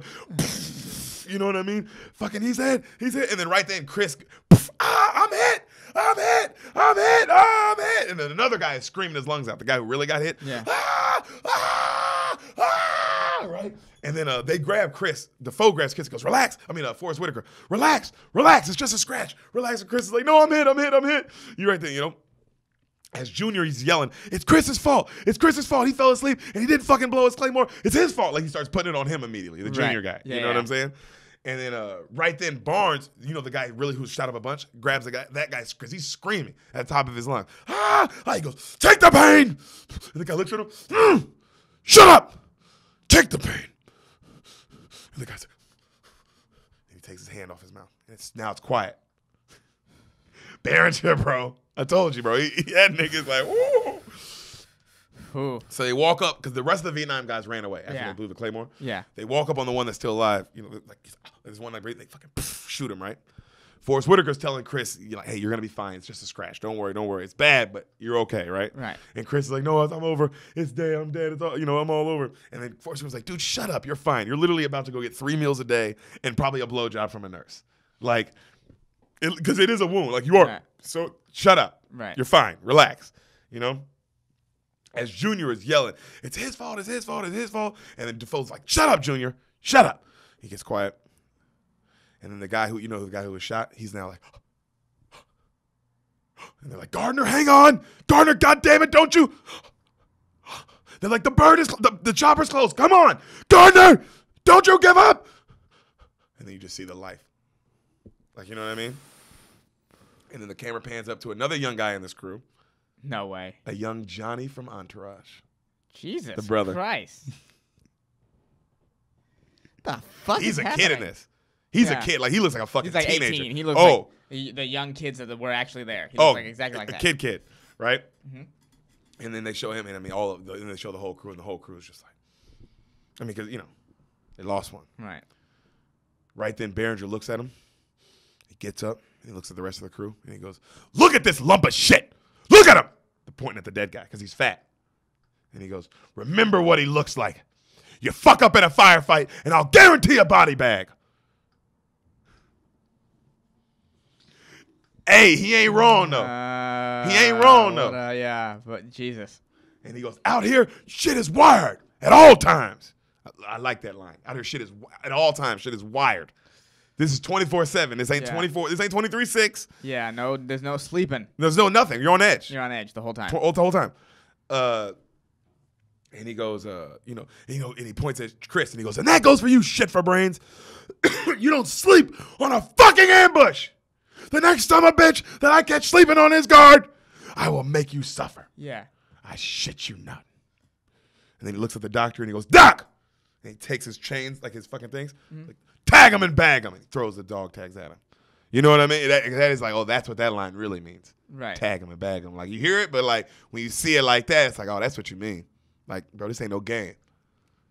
*laughs* you know what I mean? Fucking he's hit, he's hit. And then right then, Chris, *laughs* ah, I'm hit, I'm hit, I'm hit, I'm hit. And then another guy is screaming his lungs out. The guy who really got hit. Yeah. *laughs* Ah, ah, ah, right? And then uh, they grab Chris. Dafoe grabs Chris and goes, relax. I mean, uh, Forest Whitaker, relax, relax. It's just a scratch. Relax. And Chris is like, no, I'm hit, I'm hit, I'm hit. You right there, you know? As Junior, he's yelling, "It's Chris's fault! It's Chris's fault! He fell asleep and he didn't fucking blow his claymore. It's his fault!" Like he starts putting it on him immediately, the junior Right. guy. Yeah, you know what. I'm saying? And then uh, right then, Barnes, you know the guy really who shot up a bunch, grabs the guy. That guy because he's screaming at the top of his lungs. Ah! ah! He goes, "Take the pain!" And the guy looks at him. "Mm, Shut up! Take the pain. And the guy's like, and he takes his hand off his mouth. And it's now it's quiet. *laughs* Barrington, bro. I told you, bro. He, he had niggas like, woo. Ooh. So they walk up because the rest of the Vietnam guys ran away after Yeah. they blew the claymore. Yeah. They walk up on the one that's still alive. You know, like there's one like they fucking shoot him right. Forest Whitaker's telling Chris, like, hey, you're gonna be fine. It's just a scratch. Don't worry, don't worry. It's bad, but you're okay, right? Right. And Chris is like, no, I'm over. It's dead. I'm dead. It's all, you know, I'm all over. And then Forest was like, dude, shut up. You're fine. You're literally about to go get three meals a day and probably a blowjob from a nurse. Like, because it, is a wound. Like you are. Right. So shut up. Right. You're fine. Relax. You know. As Junior is yelling, it's his fault. It's his fault. It's his fault. And then Dafoe's like, shut up, Junior. Shut up. He gets quiet. And then the guy who you know the guy who was shot, he's now like. *gasps* And they're like, Gardner, hang on. Gardner, God damn it, don't you? *gasps* They're like, the bird is, the, the chopper's close. Come on. Gardner, don't you give up. And then you just see the life Like you know what I mean? And then the camera pans up to another young guy in this crew, No way. a young Johnny from Entourage. Jesus. The brother. Christ. *laughs* the fuck He's is a kid in this. He's Yeah. a kid. Like he looks like a fucking He's like teenager. 18. He looks oh, like the, the young kids that were actually there. He oh, like exactly like a that. kid, kid, right? Mhm. And then they show him, and I mean, all of, the, and they show the whole crew, and the whole crew is just like, I mean, because you know, they lost one. Right. Right then, Berenger looks at him. He gets up. And he looks at the rest of the crew, and he goes, "Look at this lump of shit! Look at him!" They're pointing at the dead guy because he's fat. And he goes, "Remember what he looks like. You fuck up in a firefight, and I'll guarantee a body bag." Hey, he ain't wrong though. Uh, He ain't wrong, though. but, uh, yeah, but Jesus. And he goes, out here, shit is wired at all times. I, I like that line. Out here, shit is at all times. Shit is wired. This is 24 7. This ain't Yeah. 24. This ain't 23 6. Yeah, no, there's no sleeping. There's no nothing. You're on edge You're on edge the whole time. Tw- the whole time. Uh, and he goes, uh, you know, and he, go, and he points at Chris and he goes, and that goes for you, shit for brains. *coughs* you don't sleep on a fucking ambush. The next time a bitch that I catch sleeping on his guard, I will make you suffer. Yeah. I shit you not. And then he looks at the doctor and he goes, Doc! And he takes his chains, like his fucking things, mm-hmm. like, tag him and bag him. And he throws the dog tags at him. You know what I mean? That, that is like, oh, that's what that line really means. Right. Tag him and bag him. Like, you hear it, but like, when you see it like that, it's like, oh, that's what you mean. Like, bro, this ain't no game.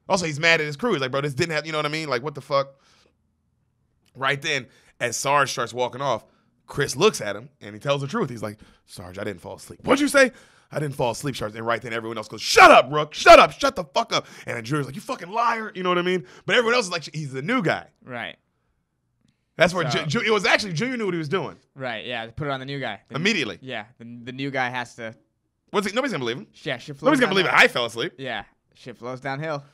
Also, he's mad at his crew. He's like, bro, this didn't have, you know what I mean? Like, what the fuck? Right then, as Sarge starts walking off, Chris looks at him and he tells the truth. He's like, Sarge, I didn't fall asleep. What'd you say? I didn't fall asleep, Sarge. And right then, everyone else goes, Shut up, Rook. Shut up. Shut the fuck up. And the jury's like, You fucking liar. You know what I mean? But everyone else is like, He's the new guy. Right. That's where So- Ju- Ju- it was actually Junior knew what he was doing Right. Yeah. Put it on the new guy. The- immediately. Yeah. The, the new guy has to. What's he, nobody's gonna believe him. Yeah. Shit flows Nobody's gonna believe that I fell asleep. Yeah. Shit flows downhill.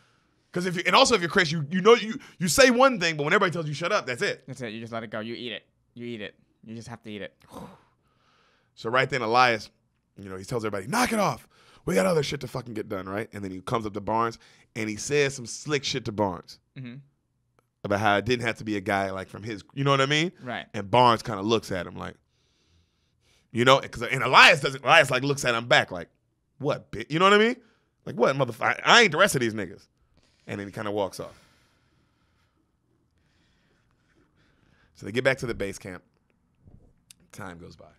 Because if you and also if you're Chris, you you know you you say one thing, but when everybody tells you shut up, that's it. That's it. You just let it go. You eat it. You eat it. You just have to eat it. *sighs* So right then, Elias, you know, he tells everybody, knock it off. We got other shit to fucking get done, right? And then he comes up to Barnes and he says some slick shit to Barnes hmm about how it didn't have to be a guy like from his, you know what I mean? Right. And Barnes kind of looks at him like, you know, because and Elias doesn't. Elias like looks at him back like, what, bitch? You know what I mean? Like what, motherfucker? I ain't the rest of these niggas. And then he kind of walks off. So they get back to the base camp. Time goes by.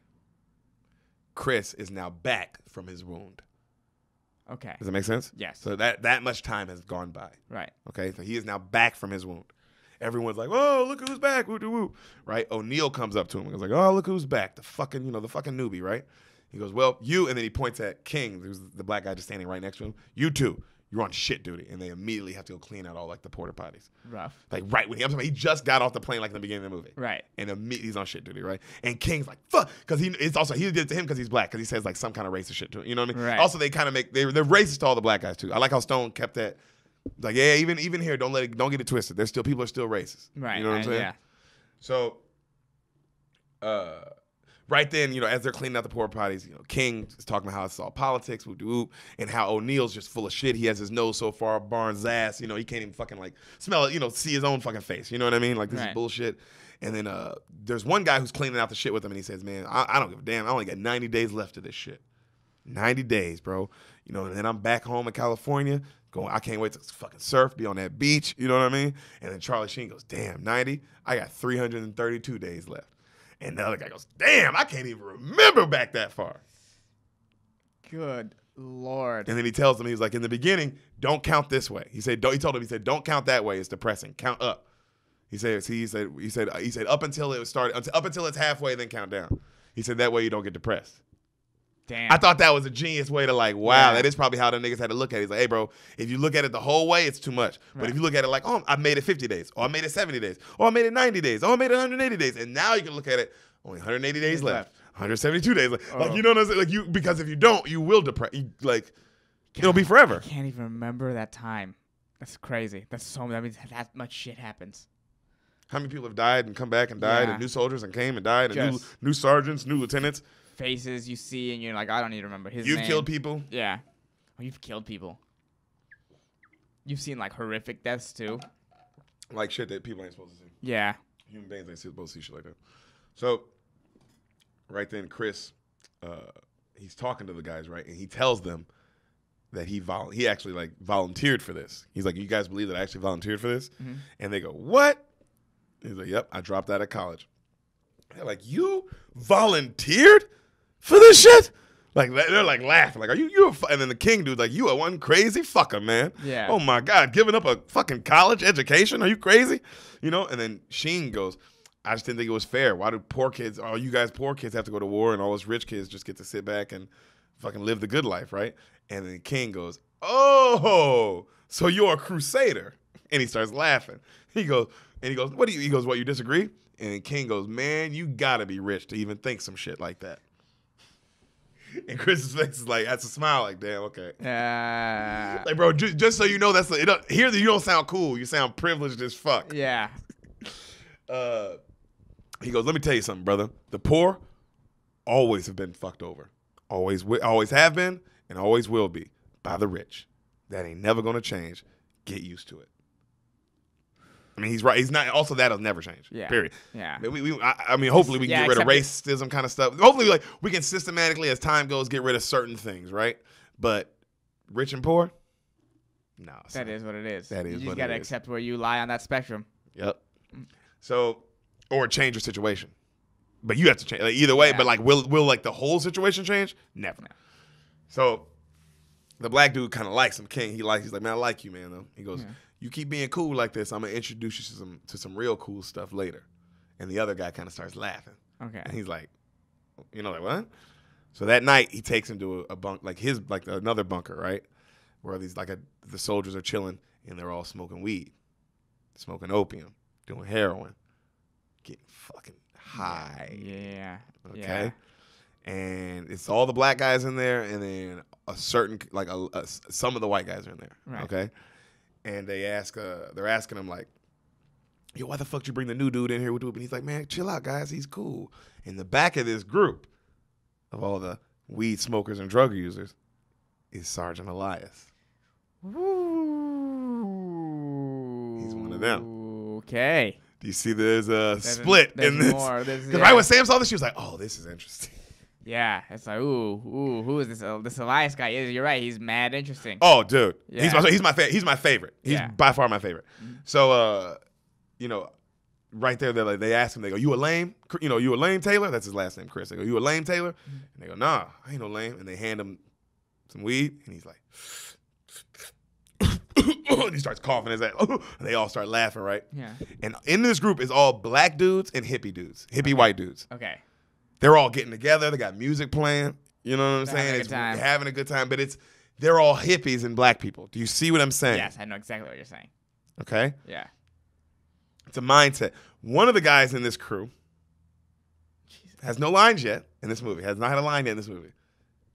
Chris is now back from his wound. Okay. Does that make sense? Yes. So that that much time has gone by. Right. Okay, so he is now back from his wound. Everyone's like, "Oh, look who's back!" Woo, woo. Right? O'Neill comes up to him and goes like, "Oh, look who's back! The fucking, you know, the fucking newbie, right?" He goes, "Well, you," and then he points at King, who's the black guy just standing right next to him. You two, you're on shit duty, and they immediately have to go clean out all like the porta potties. Rough. Like right when he, I'm talking he just got off the plane like in the beginning of the movie, Right. and immediately he's on shit duty, right? And King's like, fuck, because he it's also he did it to him because he's black, because he says like some kind of racist shit to him. You know what I mean? Right. Also, they kind of make they they're racist to all the black guys too. I like how Stone kept that. Like, yeah, even even here, don't let it don't get it twisted. There's still people are still racist. Right. You know what I'm saying? Yeah. So, uh, right then, you know, as they're cleaning out the porta potties, you know, King is talking about how it's all politics, whoop whoop, and how O'Neill's just full of shit. He has his nose so far up Barnes' ass, you know, he can't even fucking like smell it, you know, see his own fucking face. You know what I mean? Like this is bullshit. And then uh, there's one guy who's cleaning out the shit with him, and he says, "Man, I, I don't give a damn. I only got 90 days left of this shit. 90 days, bro. You know, and then I'm back home in California. Going, I can't wait to fucking surf, be on that beach. You know what I mean? And then Charlie Sheen goes, "Damn, 90. I got 332 days left." And the other guy goes, "Damn, I can't even remember back that far." Good lord. And then he tells him, he was like, "In the beginning, don't count this way." He said, don't, "He told him, he said, don't count that way. It's depressing. Count up." He said, see, he said, he said, he said, up until it was started, up until it's halfway, then count down. He said that way you don't get depressed. Damn. I thought that was a genius way to like, wow, Yeah. that is probably how the niggas had to look at it. He's like, hey, bro, if you look at it the whole way, it's too much. But Right. if you look at it like, oh, I made it 50 days, or I made it 70 days, or I made it 90 days, or I made it 180 days, and now you can look at it only 180 days left, left. 172 days left. Like Oh. you know what I'm saying? Like you because if you don't, you will depress. You, like it'll be forever. I can't even remember that time. That's crazy. That's so. That means that much shit happens. How many people have died and come back and died, Yeah. and new soldiers and came and died, and new, new sergeants, new lieutenants. Faces you see, and you're like, I don't need to remember his You've name. killed people. Yeah. Oh, you've killed people. You've seen like horrific deaths too. Like shit that people ain't supposed to see. Yeah. Human beings ain't supposed to see shit like that. So, right then, Chris, uh, he's talking to the guys, right, and he tells them that he vol- he actually like volunteered for this. He's like, "You guys believe that I actually volunteered for this?" Mhm. And they go, "What?" He's like, "Yep, I dropped out of college." They're like, "You volunteered for this shit?" Like they're like laughing, like, "Are you you?" A And then the king dude's like, "You are one crazy fucker, man." Yeah. Oh my god, giving up a fucking college education? Are you crazy? You know? And then Sheen goes, "I just didn't think it was fair. Why do poor kids, all you guys poor kids, have to go to war, and all us rich kids just get to sit back and fucking live the good life, right?" And then King goes, "Oh, so you're a crusader?" *laughs* And he starts laughing. He goes, and he goes, "What do you?" He goes, "What? You disagree?" And then King goes, "Man, you gotta be rich to even think some shit like that." *laughs* And Chris's face is like, that's a smile, like, damn, okay. Uh, Like, bro, ju- just so you know, that's it. Don't, here, you don't sound cool. You sound privileged as fuck. yeah. Uh, he goes, let me tell you something, brother. The poor always have been fucked over. Always, wi- always have been, and always will be by the rich. That ain't never gonna change. Get used to it. I mean, he's right. He's not. Also, that'll never change. Yeah. Period. Yeah. I mean, we, we, I, I mean, hopefully we can Yeah, get rid of racism kind of stuff. Hopefully, like we can systematically, as time goes, get rid of certain things, right? But rich and poor, no. That is what it is. That is You just gotta accept where you lie on that spectrum. Yep. So, or change your situation, but you have to change. Like, either way, Yeah. but like, will will like the whole situation change? Never. No. So, the black dude kind of likes him. King, he likes. He's like, man, I like you, man. Though he goes, Yeah. You keep being cool like this, I'm gonna introduce you to some to some real cool stuff later. And the other guy kind of starts laughing, Okay. and he's like, you know, like what? So that night he takes him to a, a bunk, like his like another bunker, right, where these like a, the soldiers are chilling and they're all smoking weed, smoking opium, doing heroin, getting fucking high. Yeah. Okay. And it's all the black guys in there, and then a certain like a, a- some of the white guys are in there. Right. Okay. And they ask, uh, they're asking him like, "Yo, why the fuck did you bring the new dude in here with you?" And he's like, "Man, chill out, guys. He's cool." In the back of this group of all the weed smokers and drug users is Sergeant Elias. Ooh. He's one of them. Okay. Do you see there's a There's- split there's in this? Because yeah. right when Sam saw this, she was like, "Oh, this is interesting." Yeah. It's like, ooh, ooh, who is this? Uh, this Elias guy? Is you're right. He's mad interesting. Oh, dude, he's my he's my fa- he's my favorite. He's Yeah. by far my favorite. So, uh, you know, right there, they like they ask him, they go, "You a lame? You know, you a lame Taylor?" That's his last name, Chris. They go, "You a lame Taylor?" And they go, "Nah, I ain't no lame." And they hand him some weed, and he's like, *coughs* and he starts coughing his ass, *laughs* and they all start laughing, right? Yeah. And in this group is all black dudes and hippie dudes, hippie white dudes. Okay. They're all getting together. They got music playing. You know what I'm They're saying? having a it's good time. having a good time, but it's they're all hippies and black people. Do you see what I'm saying? Yes, I know exactly what you're saying. Okay. Yeah. It's a mindset. One of the guys in this crew has no lines yet in this movie. Has not had a line yet in this movie.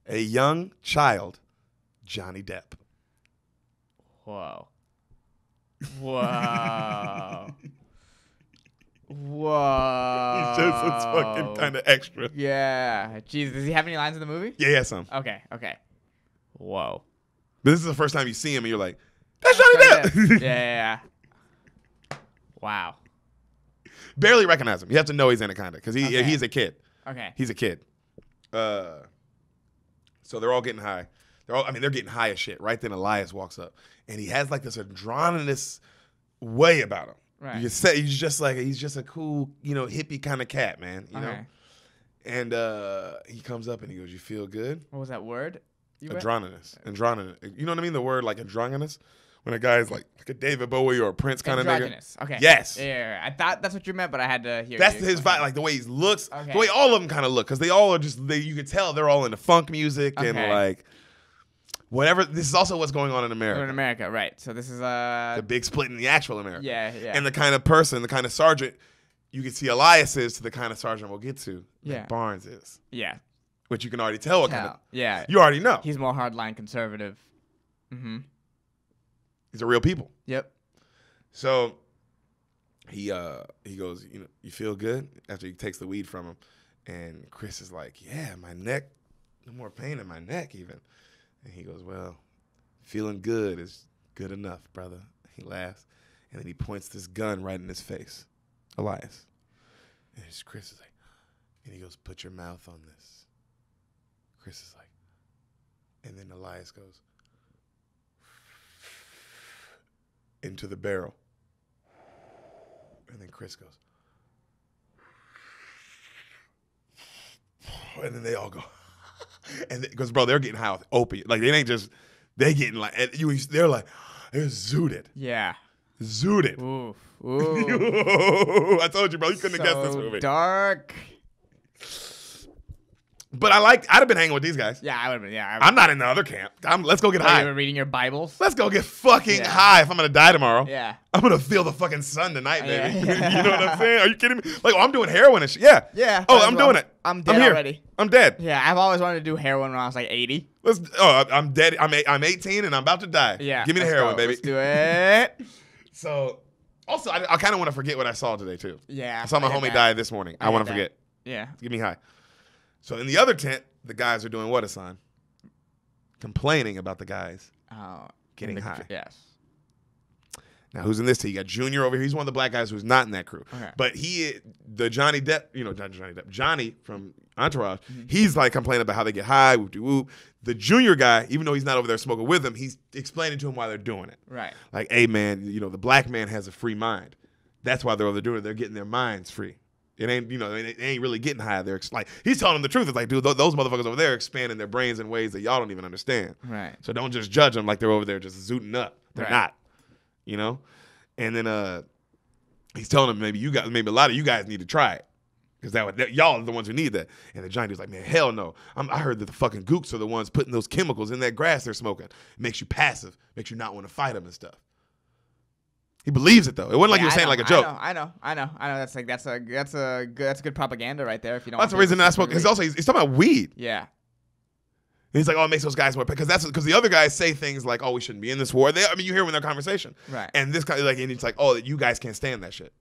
A young child, Johnny Depp. Whoa. Whoa. *laughs* Whoa. *laughs* He's just it's fucking kind of extra. Yeah. Jeez, does he have any lines in the movie? Yeah, yeah, some. Okay. Okay. Whoa. But this is the first time you see him, and you're like, "That's Johnny *laughs* yeah, Depp." yeah, yeah. Wow. Barely recognize him. You have to know he's in Anaconda because he Okay. he's a kid. Okay. He's a kid. Uh, so they're all getting high. They're all, I mean, they're getting high as shit. Right then, Elias walks up, and he has like this androgynous way about him. Right. You say he's just like he's just a cool, you know, hippie kind of cat, man. You know. Okay. And uh, he comes up and he goes, "You feel good?" What was that word? You read? Androgynous, androgynous. You know what I mean? The word like androgynous, when a guy's like like a David Bowie or a Prince kind of nigga. Okay. Yes. Yeah. I thought that's what you meant, but I had to hear. That's you his vibe, like the way he looks, Okay. the way all of them kind of look, because they all are just they. You can tell they're all into funk music and like whatever. This is also what's going on in America. In America, right? So this is uh. the big split in the actual America. yeah, yeah. And the kind of person, the kind of sergeant you can see Elias is to the kind of sergeant we'll get to. that Yeah. Barnes is, yeah. which you can already tell what kind of. Yeah. You already know. He's more hardline conservative. Mm-hmm. These are real people. Yep. So he uh he goes, you know, you feel good after he takes the weed from him, and Chris is like, yeah, my neck, no more pain in my neck even, and he goes, well, feeling good is good enough, brother. He laughs, and then he points this gun right in his face, Elias, and Chris is like, And he goes, Put your mouth on this. Chris is like, and then Elias goes, into the barrel. And then Chris goes, and then they all go, *laughs* and because bro, they're getting high with opiate. Like they ain't just, they getting like, and you, they're like, they're zooted, Yeah. zooted. Oof. *laughs* Ooh. I told you, bro, you couldn't have guessed this So movie. Dark. But I like, I'd have been hanging with these guys. Yeah, I would have been. Yeah. I I'm not in the other camp. I'm, let's go get Oh, you high. were reading your Bibles. Let's go get fucking Yeah. high if I'm gonna die tomorrow. Yeah. I'm gonna feel the fucking sun tonight, Yeah. baby. *laughs* you know what I'm saying? Are you kidding me? Like, oh, I'm doing heroin and shit. Yeah. Yeah. Oh, I'm well. doing it. I'm dead here. already. I'm dead. Yeah, I've always wanted to do heroin when I was like 80. Let's. Oh, I'm dead. I'm eight, I'm 18 and I'm about to die. Yeah. Give me the heroin, go. baby. Let's do it. *laughs* So, also, I, I kind of want to forget what I saw today too. Yeah. I saw my get homie that. die this morning. I, I want to forget. Yeah. Give me high. So in the other tent, the guys are doing what, Ehsan? Complaining about the guys. Oh, Getting the- high. Yes. Now, who's in this team? You got Junior over here. He's one of the black guys who's not in that crew. Okay. But he, the Johnny Depp, you know, not Johnny Depp, Johnny from Entourage, Mm-hmm. he's like complaining about how they get high, whoop de whoop. The Junior guy, even though he's not over there smoking with them, he's explaining to him why they're doing it. Right. Like, hey, man, you know, the black man has a free mind. That's why they're over there doing it. They're getting their minds free. It ain't, you know, they ain't really getting high. They're like, he's telling them the truth. It's like, dude, those motherfuckers over there are expanding their brains in ways that y'all don't even understand. Right. So don't just judge them like they're over there just zooting up. They're Right. not. You know? And then uh he's telling them maybe you guys maybe a lot of you guys need to try it. Because that, would- that y'all are the ones who need that. And the giant dude's like, man, hell no. I'm, I heard that the fucking gooks are the ones putting those chemicals in that grass they're smoking. It makes you passive, makes you not want to fight them and stuff. He believes it though. It wasn't like Yeah, he was I saying know, like a joke. I know, I know, I know, I know. That's like that's a that's a good that's good propaganda right there. If you don't. That's the reason I spoke. He's also he's, he's talking about weed. Yeah. And he's like, oh, it makes those guys more because that's because the other guys say things like, oh, we shouldn't be in this war. They, I mean, you hear them in their conversation, Right. And this guy, like, and it's like, oh, you guys can't stand that shit.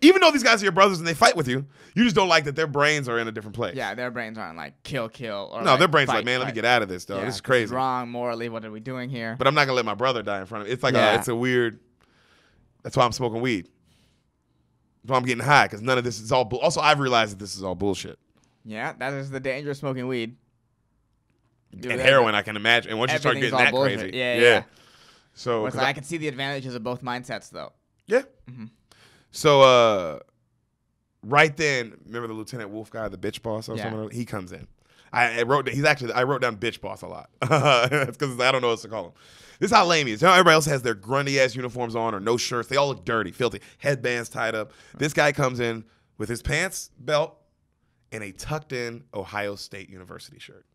Even though these guys are your brothers and they fight with you, you just don't like that their brains are in a different place. Yeah, their brains aren't like kill, kill, or No, like, their brains are fight, like, man, let me get out of this, though. Yeah, this is this crazy. wrong morally. What are we doing here? But I'm not gonna let my brother die in front of me. It's like Yeah. a, it's a weird. That's why I'm smoking weed. That's why I'm getting high because none of this is all. Bull- also, I've realized that this is all bullshit. yeah, that is the danger of smoking weed. You and heroin, I can imagine. And once you start getting that bullshit. crazy, Yeah, yeah. So, It's 'cause like, I- I can see the advantages of both mindsets, though. Yeah. Mhm. So uh right then, remember the Lieutenant Wolfe guy, the bitch boss or Yeah. something? He comes in. I, I wrote he's actually I wrote down bitch boss a lot. *laughs* That's because I don't know what to call him. This is how lame he is. You know, everybody else has their grunty ass uniforms on or no shirts. They all look dirty, filthy, headbands tied up. This guy comes in with his pants belt and a tucked in Ohio State University shirt.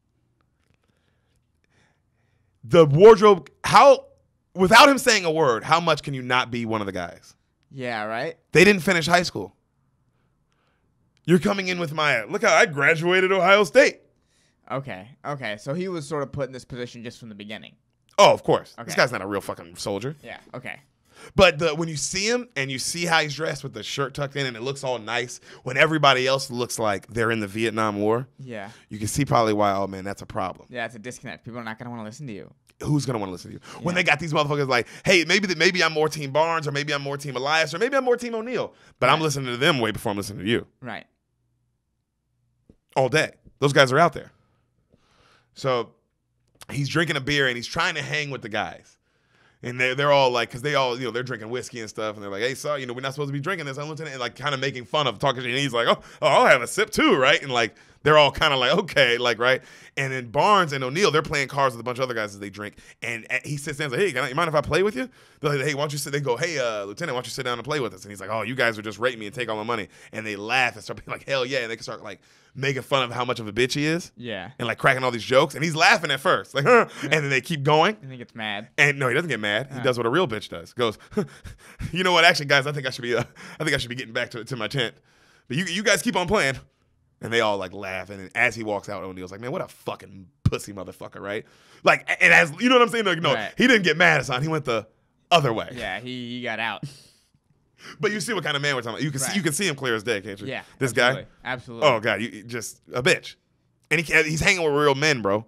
The wardrobe, how without him saying a word, how much can you not be one of the guys? Yeah, right. They didn't finish high school. You're coming in with my look how I graduated Ohio State. Okay, okay. So he was sort of put in this position just from the beginning. Oh, of course. This guy's not a real fucking soldier. Yeah. Okay. But the, when you see him and you see how he's dressed with the shirt tucked in and it looks all nice, when everybody else looks like they're in the Vietnam War, Yeah. you can see probably why. Oh man, that's a problem. Yeah, it's a disconnect. People are not gonna want to listen to you. Who's gonna want to listen to you when they got these motherfuckers like, hey, maybe that maybe I'm more Team Barnes or maybe I'm more Team Elias or maybe I'm more Team O'Neill, but I'm listening to them way before I'm listening to you. Right. all day. Those guys are out there. So he's drinking a beer and he's trying to hang with the guys. And they're, they're all like, because they all, you know, they're drinking whiskey and stuff. And they're like, hey, sorry, you know, we're not supposed to be drinking this. I'm lieutenant. And like kind of making fun of talking. And he's like, oh, oh, I'll have a sip too, right? And like, they're all kind of like, okay, like, right? And then Barnes and O'Neill, they're playing cards with a bunch of other guys as they drink. And he sits down and says, hey, can I, you mind if I play with you? They're like, hey, why don't you sit? They go, hey, uh, Lieutenant, why don't you sit down and play with us? And he's like, oh, you guys are just rating me and take all my money. And they laugh and start being like, hell yeah. And they can start like making fun of how much of a bitch he is Yeah. and like cracking all these jokes. And he's laughing at first, like, huh? and then they keep going. I think it's mad. And no, he doesn't get mad. He does what a real bitch does. Goes, *laughs* you know what? Actually, guys, I think I should be. Uh, I think I should be getting back to, to my tent. But you, you guys keep on playing. And they all like laugh. And as he walks out, O'Neill's like, man, what a fucking pussy motherfucker, right? Like, and as you know what I'm saying? Like, no, Right. he didn't get mad at son. He went the other way. Yeah. He, he got out. *laughs* But you see what kind of man we're talking about. You can see, you can see him clear as day, can't you? Yeah. This absolutely. guy. Absolutely. Oh god, you you just a bitch, and he he's hanging with real men, bro.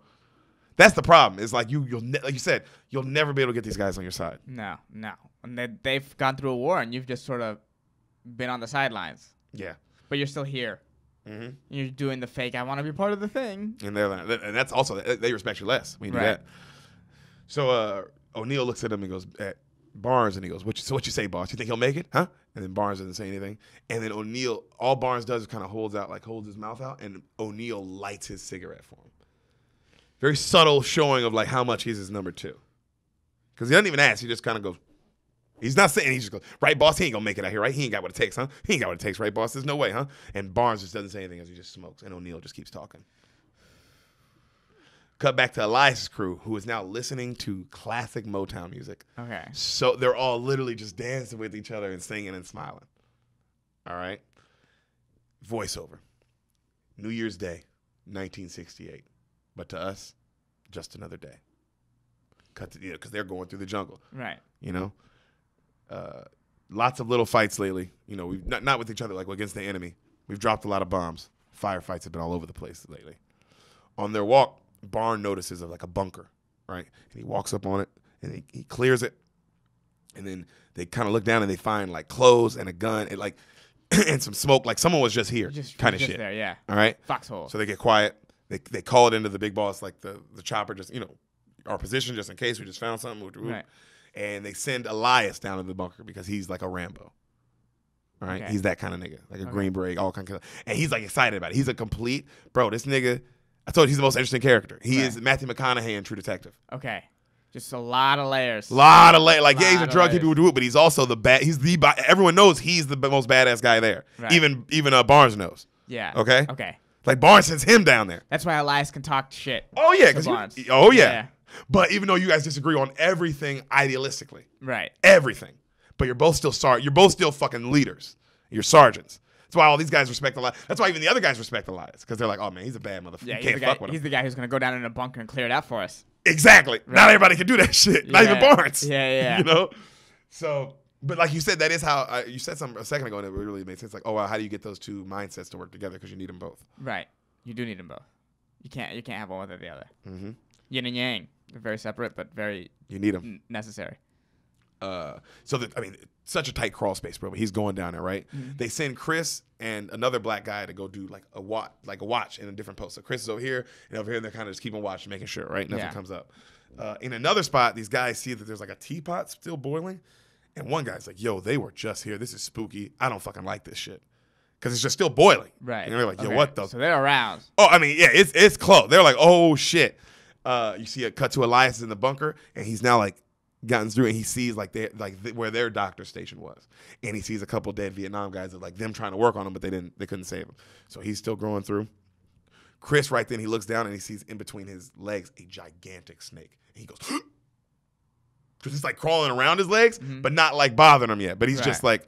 That's the problem. Is like you you'll ne- like you said you'll never be able to get these guys on your side. No. No. And they, they've gone through a war, and you've just sort of been on the sidelines, Yeah. but you're still here. Mhm. You're doing the fake. I want to be part of the thing. And they're like, and that's also they respect you less when you do that. So uh, O'Neill looks at him and goes at Barnes and he goes, "What you so what you say, boss? You think he'll make it, huh?" And then Barnes doesn't say anything. And then O'Neill, all Barnes does is kind of holds out, like holds his mouth out, and O'Neill lights his cigarette for him. Very subtle showing of like how much he's his number two. Because he doesn't even ask. He just kind of goes. He's not saying. He just goes, "Right, boss. He ain't gonna make it out here, right? He ain't got what it takes, huh? He ain't got what it takes, right, boss? There's no way, huh?" And Barnes just doesn't say anything as he just smokes, and O'Neill just keeps talking. Cut back to Elias' crew, who is now listening to classic Motown music. Okay. So they're all literally just dancing with each other and singing and smiling. All right. Voiceover. New Year's Day, 1968. But to us, just another day. Cut to, you know, because they're going through the jungle, Right. you know? Uh, lots of little fights lately. You know, we've not, not with each other, like against the enemy. We've dropped a lot of bombs. Firefights have been all over the place lately. On their walk, Barn notices of like a bunker, right? And he walks up on it and he, he clears it. And then they kind of look down and they find like clothes and a gun and like *clears throat* and some smoke. Like someone was just here, Just kind of shit. There. Yeah. All right. Foxhole. So they get quiet. They they call it into the big boss, like the the chopper, just you know, our position, just in case we just found something. Right. And they send Elias down to the bunker because he's like a Rambo. Right? Okay. he's that kind of nigga, like a Okay. Green Beret, all kind of, and he's like excited about it. He's a complete bro. This nigga, I told you, he's the most interesting character. He Right. is Matthew McConaughey in True Detective. okay. Just a lot of layers. A lot of la- like yeah, he's a drug layers. keeper, do it, but he's also the bad. He's the everyone knows he's the b- most badass guy there. Right. Even even uh, Barnes knows. Yeah. Okay? Okay. Like Barnes sends him down there. That's why Elias can talk shit. Oh yeah, because oh yeah. Yeah. But even though you guys disagree on everything idealistically, Right. everything, but you're both still sar- You're both still fucking leaders. You're sergeants. That's why all these guys respect Elias. That's why even the other guys respect Elias because they're like, oh man, he's a bad motherfucker. Yeah. you He's can't the, fuck guy, he's the guy who's gonna go down in a bunker and clear it out for us. Exactly. Not everybody can do that *laughs* shit. Not even Barnes. Yeah, yeah, *laughs* yeah. You know. So, but like you said, that is how uh, you said something a second ago, and it really made sense. Like, oh, wow, how do you get those two mindsets to work together? Because you need them both. Right. You do need them both. You can't. You can't have one without the other. Mm-hmm. Yin and yang. They're very separate, but very You need them. necessary. uh, so that I mean, such a tight crawl space, bro. But he's going down there, right? They send Chris and another black guy to go do like a watch, like a watch in a different post. So Chris is over here and over here, and they're kind of just keeping watch, making sure, right? Nothing Yeah. comes up. Uh, in another spot, these guys see that there's like a teapot still boiling, and one guy's like, "Yo, they were just here. This is spooky. I don't fucking like this shit." Because it's just still boiling. Right. And they're like, yo, Okay. what the So they're aroused. Oh, I mean, yeah, it's it's close. They're like, oh shit. Uh, you see a cut to Elias in the bunker, and he's now like gotten through, and he sees like they like th- where their doctor station was, and he sees a couple dead Vietnam guys that like them trying to work on him, but they didn't, they couldn't save him. So he's still going through. Chris, right then, he looks down and he sees in between his legs a gigantic snake, and he goes. *gasps* Because it's like crawling around his legs, but not like bothering him yet. But he's just like,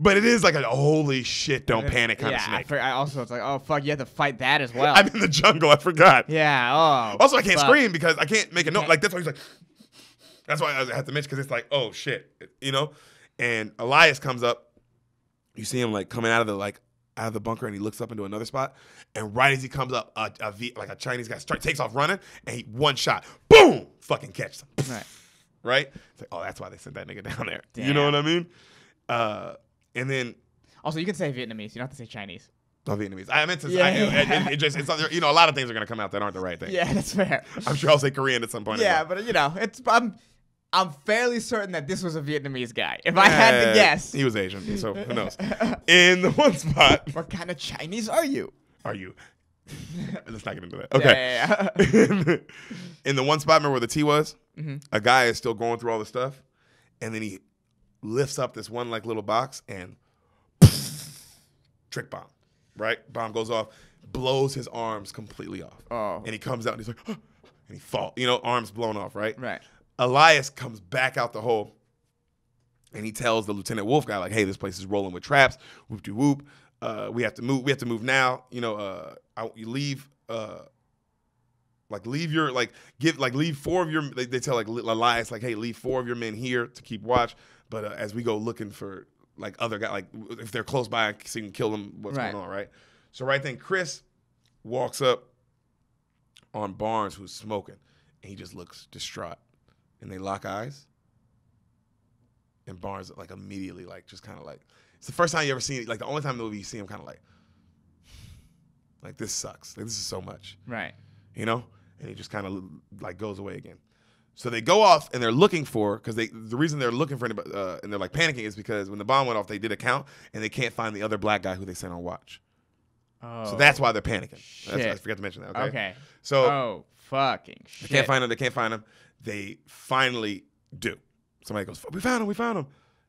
but it is like a holy shit, don't panic kind yeah, of I, snake. for, I also it's like, oh fuck, you have to fight that as *laughs* well. I'm in the jungle. I forgot. yeah. Oh. Also, I can't fuck. scream because I can't make a note. Like that's why he's like. *laughs* That's why I have to mention because it's like, oh shit, you know. And Elias comes up. You see him like coming out of the like out of the bunker, and he looks up into another spot. And right as he comes up, a, a v, like a Chinese guy start, takes off running, and he one shot, boom, fucking catches him. Right. Right? It's like, oh, that's why they sent that nigga down there. You know what I mean? Uh, and then Also, you can say Vietnamese. You don't have to say Chinese. no Vietnamese. I meant to. Yeah, I, yeah. It, it just it's you know a lot of things are gonna come out that aren't the right thing. *laughs* Yeah, that's fair. I'm sure I'll say Korean at some point. yeah, well. but you know, it's I'm I'm fairly certain that this was a Vietnamese guy. If I had to Eh, guess, He was Asian, so who *laughs* knows? In the one spot, what kind of Chinese are you? are you? *laughs* Let's not get into that. Okay. Yeah, yeah, yeah. In the one spot, remember where the tea was? Mm-hmm. A guy is still going through all the stuff, and then he lifts up this one like little box and trick bomb. Right, bomb goes off, blows his arms completely off, oh, and he comes out and he's like, *gasps* and he falls, you know, arms blown off. Right. right. Elias comes back out the hole and he tells the Lieutenant Wolfe guy, like, hey, this place is rolling with traps, whoop de whoop. Uh, we have to move, we have to move now. You know, uh I, you leave uh like leave your like give like leave four of your they, they tell like Elias, like, hey, leave four of your men here to keep watch. But uh, as we go looking for like other guys, like if they're close by, you can kill them, what's Right. going on, right? So right then Chris walks up on Barnes who's smoking, and he just looks distraught and they lock eyes. And Barnes like immediately like just kind of like it's the first time you ever seen like the only time in the movie you see him kind of like Like this sucks. Like, this is so much, Right. you know. And he just kind of like goes away again. So they go off and they're looking for because they the reason they're looking for anybody uh, and they're like panicking is because when the bomb went off they did a count and they can't find the other black guy who they sent on watch. Oh. So that's why they're panicking. That's, I forgot to mention that. Okay. okay. So oh fucking they shit. can't find him. They can't find him. They finally do. Somebody goes, "We found him. We found him,"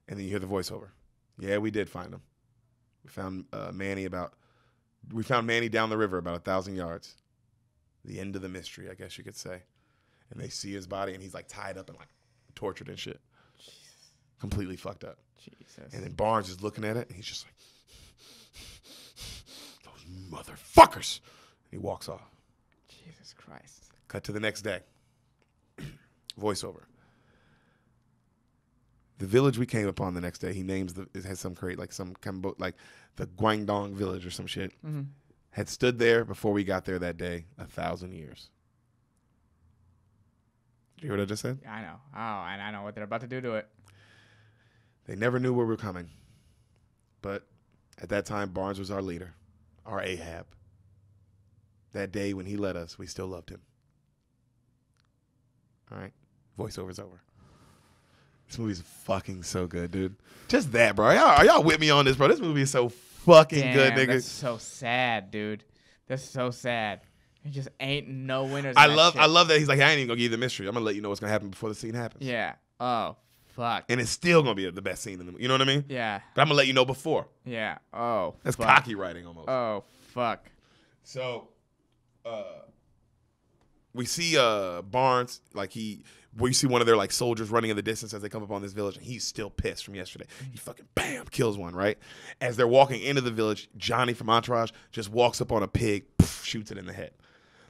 and then you hear the voiceover. Yeah, we did find him. We found uh, Manny about. We found Manny down the river about a thousand yards. The end of the mystery, I guess you could say. And they see his body, and he's like tied up and like tortured and shit, completely fucked up. Jesus. And then Barnes is looking at it, and he's just like, *laughs* "Those motherfuckers!" And he walks off. Jesus Christ. Cut to the next day. *clears throat* Voiceover. The village we came upon the next day, he names the it has some create like some Cambo- like the Guangdong village or some shit. Mhm. Had stood there before we got there that day a thousand years. Did you hear what I just said? I know. Oh, and I know what they're about to do to it. They never knew where we were coming. But at that time, Barnes was our leader, our Ahab. That day when he led us, we still loved him. All right. Voiceover's over. This movie's fucking so good, dude. Just that, bro. Y'all, are y'all with me on this, bro? This movie is so fucking Damn, good, nigga. That's so sad, dude. That's so sad. There just ain't no winners. I love I love that he's like, I ain't even gonna give you the mystery. I'm gonna let you know what's gonna happen before the scene happens. Yeah. Oh fuck. And it's still gonna be the best scene in the movie. You know what I mean? yeah. But I'm gonna let you know before. Yeah. Oh. That's fuck. cocky writing almost. Oh fuck. So, uh, we see uh Barnes like he. We see one of their like soldiers running in the distance as they come up on this village, and he's still pissed from yesterday. He fucking bam kills one right as they're walking into the village. Johnny from Entourage just walks up on a pig, poof, shoots it in the head.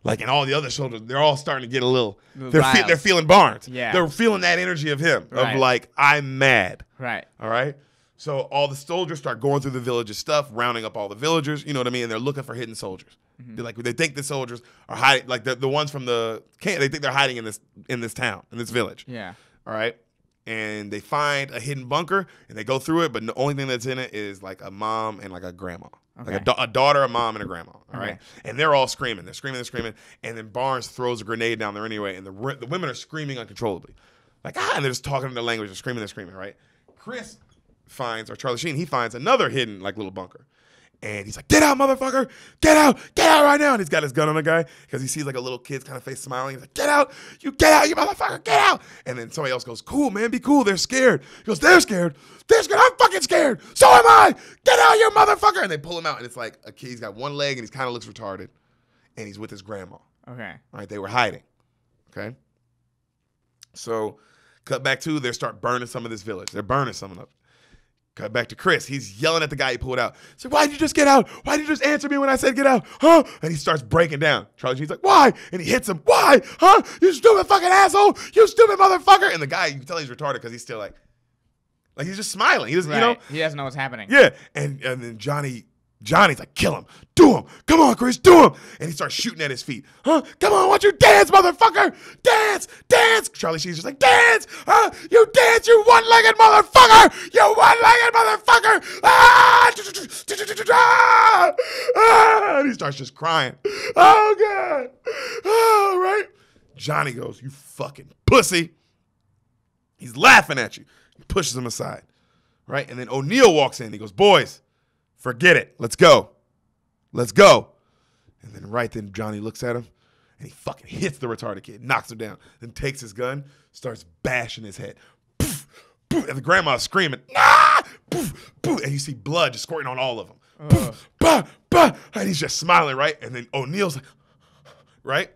Like and all the other soldiers, they're all starting to get a little. They're fe- they're feeling Barnes. Yeah. they're feeling that energy of him Right. of like I'm mad. Right. All right. So all the soldiers start going through the village's stuff, rounding up all the villagers. You know what I mean? And they're looking for hidden soldiers. Mm-hmm. They're like they think the soldiers are hiding, like the, the ones from the camp. They think they're hiding in this in this town in this village. Yeah. All right. And they find a hidden bunker and they go through it, but the only thing that's in it is like a mom and like a grandma, like a, da- a daughter, a mom, and a grandma. All right. Okay. And they're all screaming. They're screaming. They're screaming. And then Barnes throws a grenade down there anyway, and the ri- the women are screaming uncontrollably, like ah, and they're just talking in their language. They're screaming. They're screaming. Right. Chris finds or Charlie Sheen he finds another hidden like little bunker. And he's like, "Get out, motherfucker! Get out! Get out right now!" And he's got his gun on the guy because he sees like a little kid's kind of face smiling. He's like, "Get out! You get out, you motherfucker! Get out!" And then somebody else goes, "Cool, man, be cool. They're scared." He goes, "They're scared. They're scared. I'm fucking scared. So am I. Get out, you motherfucker!" And they pull him out, and it's like a kid. He's got one leg, and he kind of looks retarded, and he's with his grandma. Okay. Right? They were hiding. Okay. So, cut back to they start burning some of this village. They're burning some of them. Cut back to Chris. He's yelling at the guy he pulled out. He's like, why'd you just get out? Why did you just answer me when I said get out? Huh? And he starts breaking down. Charlie Sheen's like, why? And he hits him. Why? Huh? You stupid fucking asshole. You stupid motherfucker. And the guy, you can tell he's retarded because he's still like, like he's just smiling. He doesn't, Right. you know? he doesn't know what's happening. Yeah. And and then Johnny Johnny's like, kill him. Do him. Come on, Chris, do him. And he starts shooting at his feet. Huh? Come on, don't you dance, motherfucker? Dance, dance. Charlie Sheen's just like, dance. Huh? You dance, you one-legged motherfucker. You one-legged motherfucker. Ah! Ah! Ah! And he starts just crying. Oh, God. Oh, right? Johnny goes, you fucking pussy. He's laughing at you. He pushes him aside. Right? And then O'Neill walks in. He goes, Boys, forget it. Let's go. Let's go. And then right then Johnny looks at him and he fucking hits the retarded kid, knocks him down, then takes his gun, starts bashing his head. Poof, poof, and the grandma's screaming, nah! Poof, poof, and you see blood just squirting on all of them. Uh. Poof, bah, bah, and he's just smiling, right? And then O'Neill's like, right?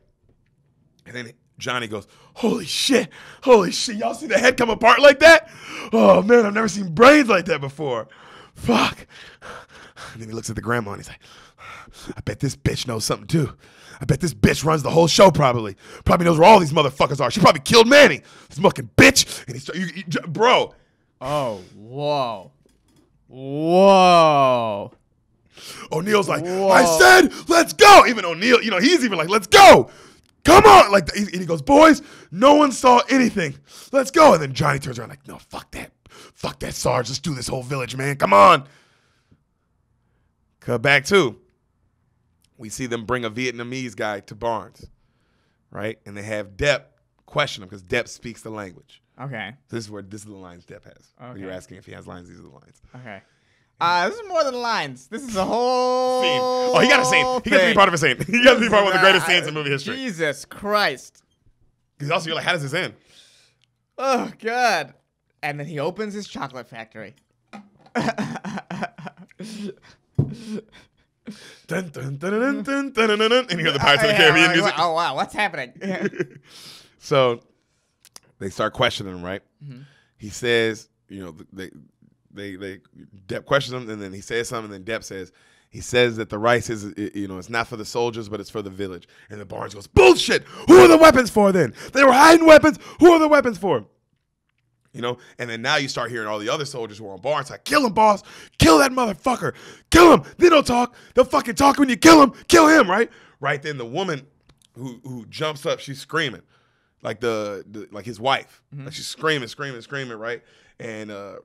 And then Johnny goes, Holy shit, holy shit. Y'all see the head come apart like that? Oh man, I've never seen brains like that before. Fuck. And then he looks at the grandma and he's like, I bet this bitch knows something too. I bet this bitch runs the whole show probably. Probably knows where all these motherfuckers are. She probably killed Manny. This fucking bitch. And he's, you, you, bro, Oh, whoa. Whoa. O'Neill's like, Whoa. I said, let's go. Even O'Neill, you know, he's even like, let's go. Come on. Like, and he goes, boys, no one saw anything. Let's go. And then Johnny turns around like, no, fuck that. Fuck that, Sarge. Let's do this whole village, man. Come on. Cut back to we see them bring a Vietnamese guy to Barnes, right? And they have Depp question him because Depp speaks the language. Okay. This is where this is the lines Depp has. When You're asking if he has lines. These are the lines. Okay. Uh, this is more than lines. This is a whole. Scene. Oh, he got a scene. He got to be part of a scene. *laughs* He got to be part of one of the greatest Uh, scenes in movie history. Jesus Christ. Because also, you're like, how does this end? Oh God and then he opens his chocolate factory. dun, dun, dun, dun, dun, dun, and you hear the Pirates of the oh, Caribbean music. Oh wow, what's happening? *laughs* so they start questioning him, right? Mm-hmm. He says, you know, they they they Depp questions him, and then he says something, and then Depp says, he says that the rice is, you know, it's not for the soldiers, but it's for the village. And the Barnes goes, bullshit. Who are the weapons for then? They were hiding weapons. Who are the weapons for? You know, and then now you start hearing all the other soldiers who are on Barnes like, kill him, boss. Kill that motherfucker. Kill him. They don't talk. They'll fucking talk when you kill him. Kill him, right? Right then, the woman who who jumps up, she's screaming, like the, the like his wife, like she's screaming, screaming, screaming, right? And uh,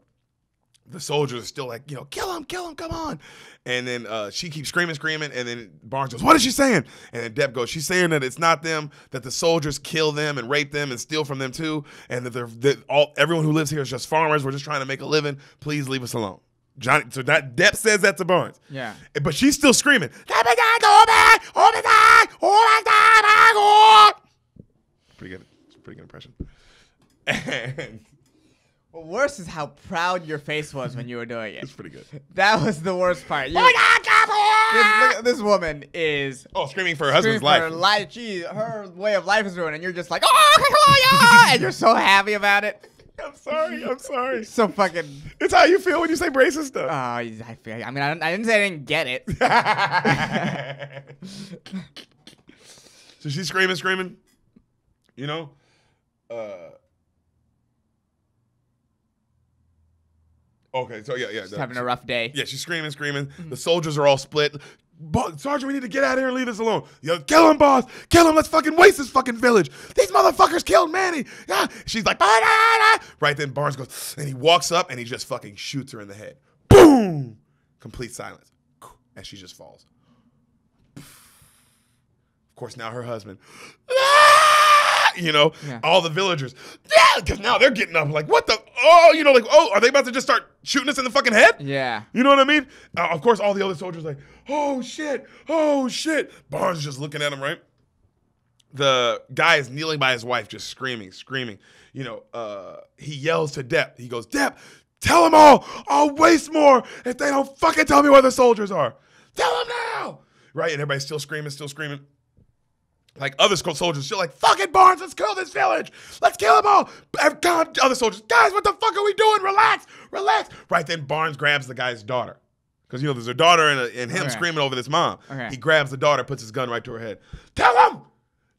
the soldiers are still like, you know, kill him, kill him, come on. And then uh, she keeps screaming, screaming, and then Barnes goes, what is she saying? And then Depp goes, she's saying that it's not them, that the soldiers kill them and rape them and steal from them too, and that they're that all everyone who lives here is just farmers. We're just trying to make a living. Please leave us alone. Johnny, so that Depp says that to Barnes. Yeah. But she's still screaming. oh Pretty good. Pretty good impression. *laughs* And Well, worse is how proud your face was when you were doing it. it's pretty good. That was the worst part. You, this, look at- this woman is Oh, screaming for her husband's life. her life. She, her way of life is ruined, and you're just like, oh, yeah, and you're so happy about it. I'm sorry. I'm sorry. So fucking. It's how you feel when you say racist Uh, stuff. I feel. I mean, I, I didn't say I didn't get it. *laughs* so she's screaming, screaming. You know? Uh, okay, so yeah, yeah. No, having she- a rough day. Yeah, she's screaming, screaming. The soldiers are all split. Bo- Sergeant, we need to get out of here and leave this alone. Yo, kill him, boss. Kill him. Let's fucking waste this fucking village. These motherfuckers killed Manny. Yeah. She's like, "Ah, ah, ah." right then Barnes goes, and he walks up and he just fucking shoots her in the head. Boom! Complete silence. And she just falls. Of course, now her husband, "Ah!" You know, Yeah. all the villagers, yeah, because now they're getting up like, what the, oh, you know, like, oh, are they about to just start shooting us in the fucking head? Yeah. You know what I mean? Uh, of course, all the other soldiers like, oh shit, oh shit. Barnes is just looking at him, right? The guy is kneeling by his wife, just screaming, screaming. You know, uh, he yells to Depp. He goes, Depp, tell them all. I'll waste more if they don't fucking tell me where the soldiers are. Tell them now. Right? And everybody's still screaming, still screaming. Like other soldiers, still like, fucking Barnes, let's kill this village. Let's kill them all. And God, other soldiers, guys, what the fuck are we doing? Relax, relax. Right then, Barnes grabs the guy's daughter. Because, you know, there's a daughter and, a, and him Okay. screaming over this mom. Okay. He grabs the daughter, puts his gun right to her head. Tell him!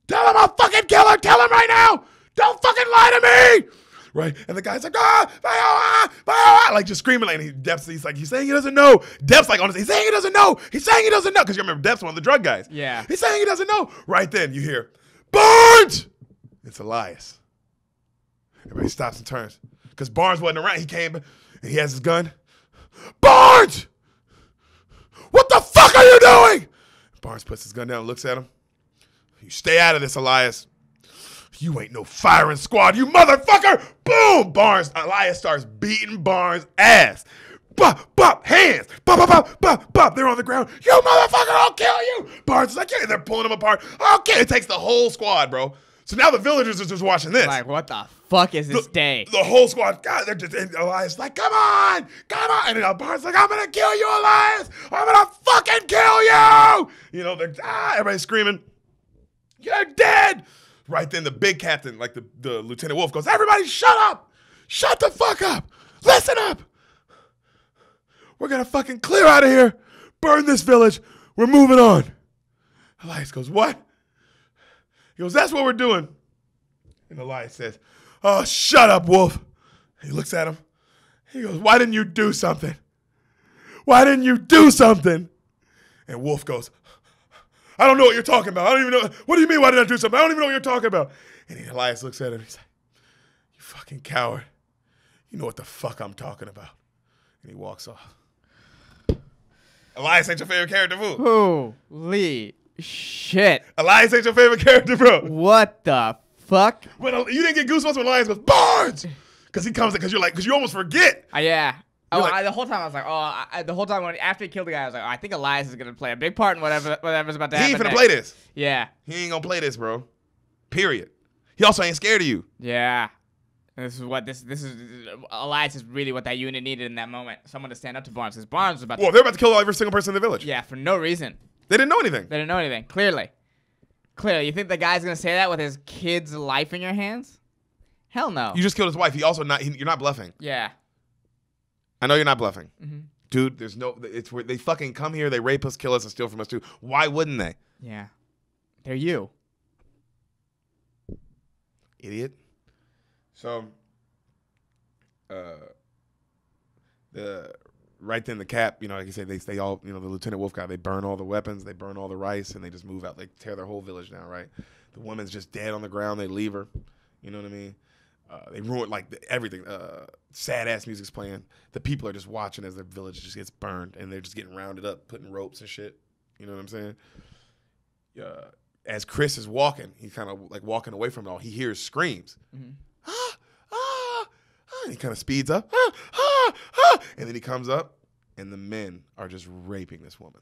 Tell him I'll fucking kill her! Tell him right now! Don't fucking lie to me! Right? And the guy's like, ah, ah, ah, ah, like just screaming. Like, and he, Depp's, he's like, he's saying he doesn't know. Depp's like, honestly, he's saying he doesn't know. He's saying he doesn't know. Because you remember, Depp's one of the drug guys. Yeah. He's saying he doesn't know. Right then, you hear, Barnes! It's Elias. Everybody stops and turns. Because Barnes wasn't around. He came and he has his gun. Barnes! What the fuck are you doing? Barnes puts his gun down and looks at him. You stay out of this, Elias. You ain't no firing squad, you motherfucker! Boom! Barnes, Elias starts beating Barnes' ass. Bop, bop, hands. Bop, bop, bop, bop, bop. They're on the ground. You motherfucker, I'll kill you. Barnes is like, yeah, they're pulling him apart. Okay, it takes the whole squad, bro. So now the villagers are just watching this. Like, what the fuck is this the, day? The whole squad, God, they're just, and Elias like, come on, come on. And Barnes is like, I'm gonna kill you, Elias. I'm gonna fucking kill you. You know, they're, ah, everybody's screaming, you're dead. Right then, the big captain, like the, the Lieutenant Wolfe, goes, everybody shut up. Shut the fuck up. Listen up. We're gonna fucking clear out of here. Burn this village. We're moving on. Elias goes, what? He goes, that's what we're doing. And Elias says, Oh, shut up, Wolfe. He looks at him. He goes, Why didn't you do something? Why didn't you do something? And Wolfe goes, I don't know what you're talking about. I don't even know. What do you mean, why did I do something? I don't even know what you're talking about. And Elias looks at him. He's like, You fucking coward. You know what the fuck I'm talking about. And he walks off. Elias ain't your favorite character, fool. Holy shit. Elias ain't your favorite character, bro. What the fuck? When you didn't get goosebumps when Elias goes Barnes, because he comes in, because you're like because you almost forget. Uh, yeah. Oh, like- I, the whole time I was like, oh, I, the whole time when after he killed the guy, I was like, oh, I think Elias is gonna play a big part in whatever whatever's about to He happen. ain't finna next. play this. Yeah, He ain't gonna play this, bro. Period. He also ain't scared of you. yeah. This is what this this is. Elias is really what that unit needed in that moment. Someone to stand up to Barnes. Because Barnes was about to. Well, they're about to kill every single person in the village. yeah, for no reason. They didn't know anything. They didn't know anything. Clearly, clearly. You think the guy's gonna say that with his kid's life in your hands? Hell no. You just killed his wife. He also not. He, you're not bluffing. yeah. I know you're not bluffing, Mhm. dude. There's no. It's where they fucking come here. They rape us, kill us, and steal from us too. Why wouldn't they? Yeah. They're you. Idiot. So, uh, the right then the cap, you know, like you said, they they all, you know, the Lieutenant Wolfe guy, they burn all the weapons, they burn all the rice, and they just move out. They tear their whole village down. Right. The woman's just dead on the ground. They leave her. You know what I mean? Uh, they ruined like the, everything. Uh, sad ass music's playing. The people are just watching as their village just gets burned, and they're just getting rounded up, putting ropes and shit. You know what I'm saying? Uh, as Chris is walking, he's kind of like walking away from it all. He hears screams. Mhm. Ah, ah, ah. And he kind of speeds up. Ah, ah, ah. And then he comes up, and the men are just raping this woman.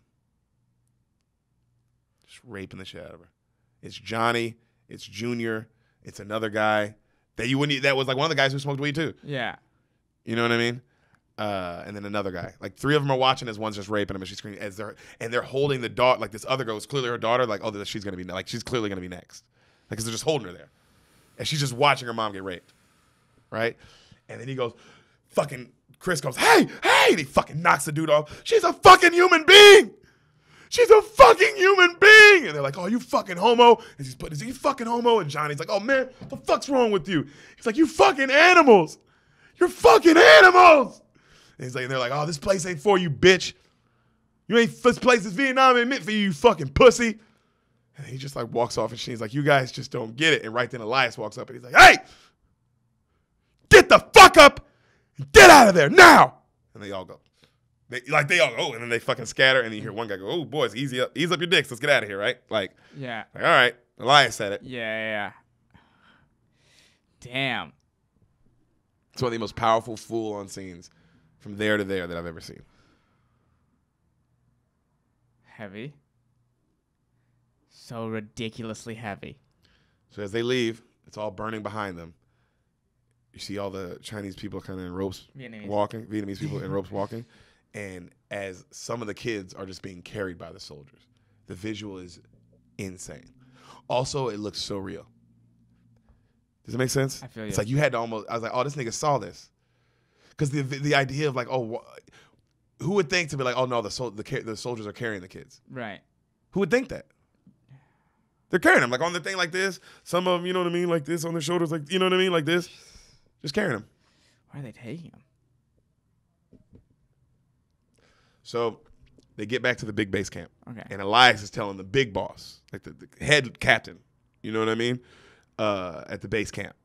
Just raping the shit out of her. It's Johnny. It's Junior. It's another guy that you wouldn't. That was like one of the guys who smoked weed too. Yeah. You know what I mean? Uh, and then another guy. Like three of them are watching as one's just raping him, and she's screaming as they're and they're holding the daughter. Like this other girl is clearly her daughter. Like oh, she's gonna be like she's clearly gonna be next. Like because they're just holding her there, and she's just watching her mom get raped, right? And then he goes, fucking Chris goes, hey, hey, and he fucking knocks the dude off. She's a fucking human being. She's a fucking human being. And they're like, oh, you fucking homo. And he's putting, is he fucking homo? And Johnny's like, oh man, what the fuck's wrong with you? He's like, you fucking animals. You're fucking animals. And he's like, and they're like, oh, this place ain't for you, bitch. You ain't this place is Vietnam ain't meant for you, you fucking pussy. And he just like walks off and she's like, you guys just don't get it. And right then Elias walks up and he's like, hey, get the fuck up and get out of there now. And they all go. They, like they all go, and then they fucking scatter, and then you hear one guy go, "Oh, boys, easy up, ease up your dicks, let's get out of here, right?" Like, Yeah. like all right, Elias said it. Yeah. Yeah. yeah. Damn. It's one of the most powerful fool-on scenes from there to there that I've ever seen. Heavy. So ridiculously heavy. So as they leave, it's all burning behind them. You see all the Chinese people kind of in ropes Vietnamese. walking, Vietnamese people in ropes walking, *laughs* and as some of the kids are just being carried by the soldiers, the visual is insane. Also, it looks so real. Does it make sense? I feel you. It's like you had to almost. I was like, oh, this nigga saw this, because the the idea of like, oh, wh- who would think to be like, oh no, the sol- the ca- the soldiers are carrying the kids. Right. Who would think that? They're carrying them like on the thing like this. Some of them, you know what I mean, like this on their shoulders, like you know what I mean, like this. Just carrying them. Why are they taking him? So they get back to the big base camp, Okay. and Elias is telling the big boss, like the, the head captain, you know what I mean, uh, at the base camp,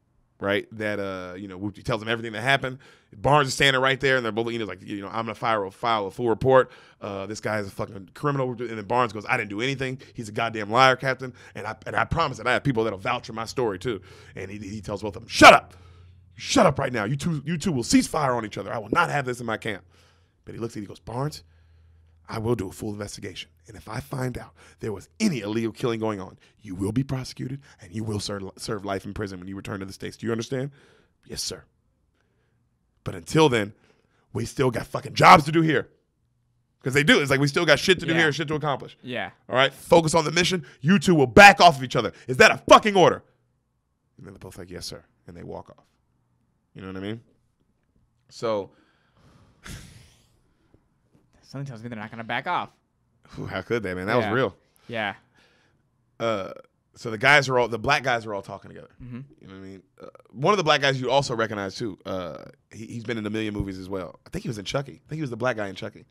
right? That uh, you know, he tells him everything that happened. Barnes is standing right there, and they're both, you know, like, you know, I'm gonna file a file a full report. Uh, this guy is a fucking criminal, and then Barnes goes, I didn't do anything. He's a goddamn liar, captain, and I and I promise that I have people that'll vouch for my story too. And he, he tells both of them, shut up, shut up right now. You two, you two will cease fire on each other. I will not have this in my camp. But he looks at, it, he goes, Barnes. I will do a full investigation. And if I find out there was any illegal killing going on, you will be prosecuted and you will serve, serve life in prison when you return to the States. Do you understand? Yes, sir. But until then, we still got fucking jobs to do here. Because they do. It's like we still got shit to do Yeah. here, shit to accomplish. Yeah. All right? Focus on the mission. You two will back off of each other. Is that a fucking order? And then they're both like, yes, sir. And they walk off. You know what I mean? So, Something tells me they're not gonna back off. whew, how could they, man? That Yeah. was real. Yeah. uh, so the guys are all the black guys are all talking together. Mhm. You know what I mean? Uh, one of the black guys you also recognize too. Uh, he, he's been in a million movies as well. I think he was in Chucky. I think he was the black guy in Chucky.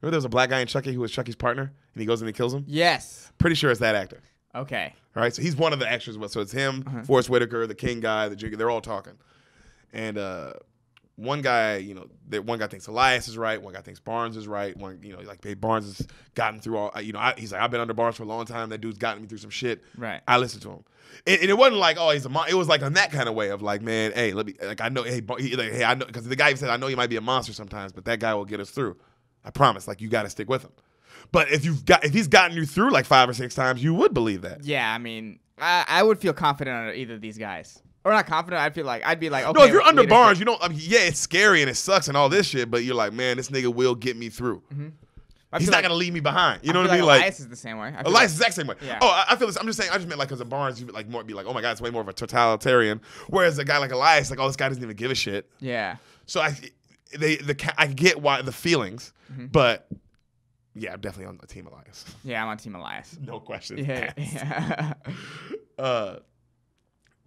Remember there was a black guy in Chucky who was Chucky's partner, and he goes in and kills him. Yes. Pretty sure it's that actor. Okay. All right, so he's one of the extras. as. So it's him, Uh-huh. Forest Whitaker, the King guy, the Jiggy. They're all talking, and uh, one guy, you know, that one guy thinks Elias is right, one guy thinks Barnes is right. One, you know, like hey, Barnes has gotten through all. You know, I, he's like I've been under Barnes for a long time. That dude's gotten me through some shit. Right. I listened to him, and, and it wasn't like oh he's a mon- it was like on that kind of way of like man hey let me like I know hey Bar- he, like, hey I know because the guy said I know you might be a monster sometimes but that guy will get us through. I promise. Like you got to stick with him. But if you've got if he's gotten you through like five or six times, you would believe that. Yeah, I mean, I, I would feel confident on either of these guys. Or not confident. I'd feel like I'd be like, okay. no, if you're under leadership. Barnes, you don't. I mean, yeah, it's scary and it sucks and all this shit, but you're like, man, this nigga will get me through. I He's not like- gonna leave me behind. You know what I mean? Like Like, Elias is the same way. Elias is the exact same way. Yeah. Oh, I, I feel this. I'm just saying. I just meant like, because a Barnes, you like more be like, oh my god, it's way more of a totalitarian. Whereas a guy like Elias, like, oh, this guy doesn't even give a shit. yeah. So I, they, the, I get why the feelings, Mm-hmm. but yeah, I'm definitely on the team Elias. Yeah, I'm on Team Elias. no question. Yeah. yeah. *laughs* Uh,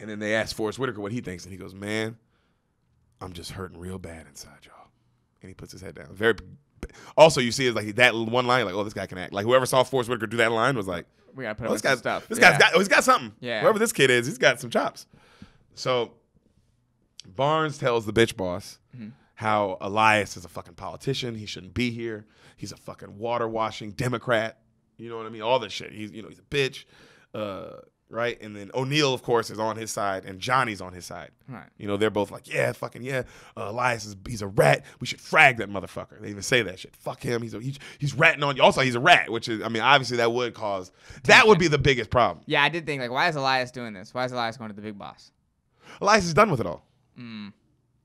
and then they asked Forest Whitaker what he thinks, and he goes, "Man, I'm just hurting real bad inside, y'all." And he puts his head down. Very. Also, you see, is like that one line, like, "Oh, this guy can act." Like whoever saw Forest Whitaker do that line was like, we gotta put "Oh, up this guy's stuff. This yeah. guy's got. Oh, he's got something. Yeah. Whoever this kid is, he's got some chops." So Barnes tells the bitch boss Mm-hmm. how Elias is a fucking politician. He shouldn't be here. He's a fucking water washing Democrat. You know what I mean? All this shit. He's you know he's a bitch, uh, right? And then O'Neill, of course, is on his side, and Johnny's on his side. Right. You know they're both like, yeah, fucking yeah. Uh, Elias is he's a rat. We should frag that motherfucker. They even say that shit. Fuck him. He's a, he's, he's ratting on you. Also, he's a rat, which is I mean obviously that would cause that would be the biggest problem. Yeah, I did think like, why is Elias doing this? Why is Elias going to the big boss? Elias is done with it all, Mm,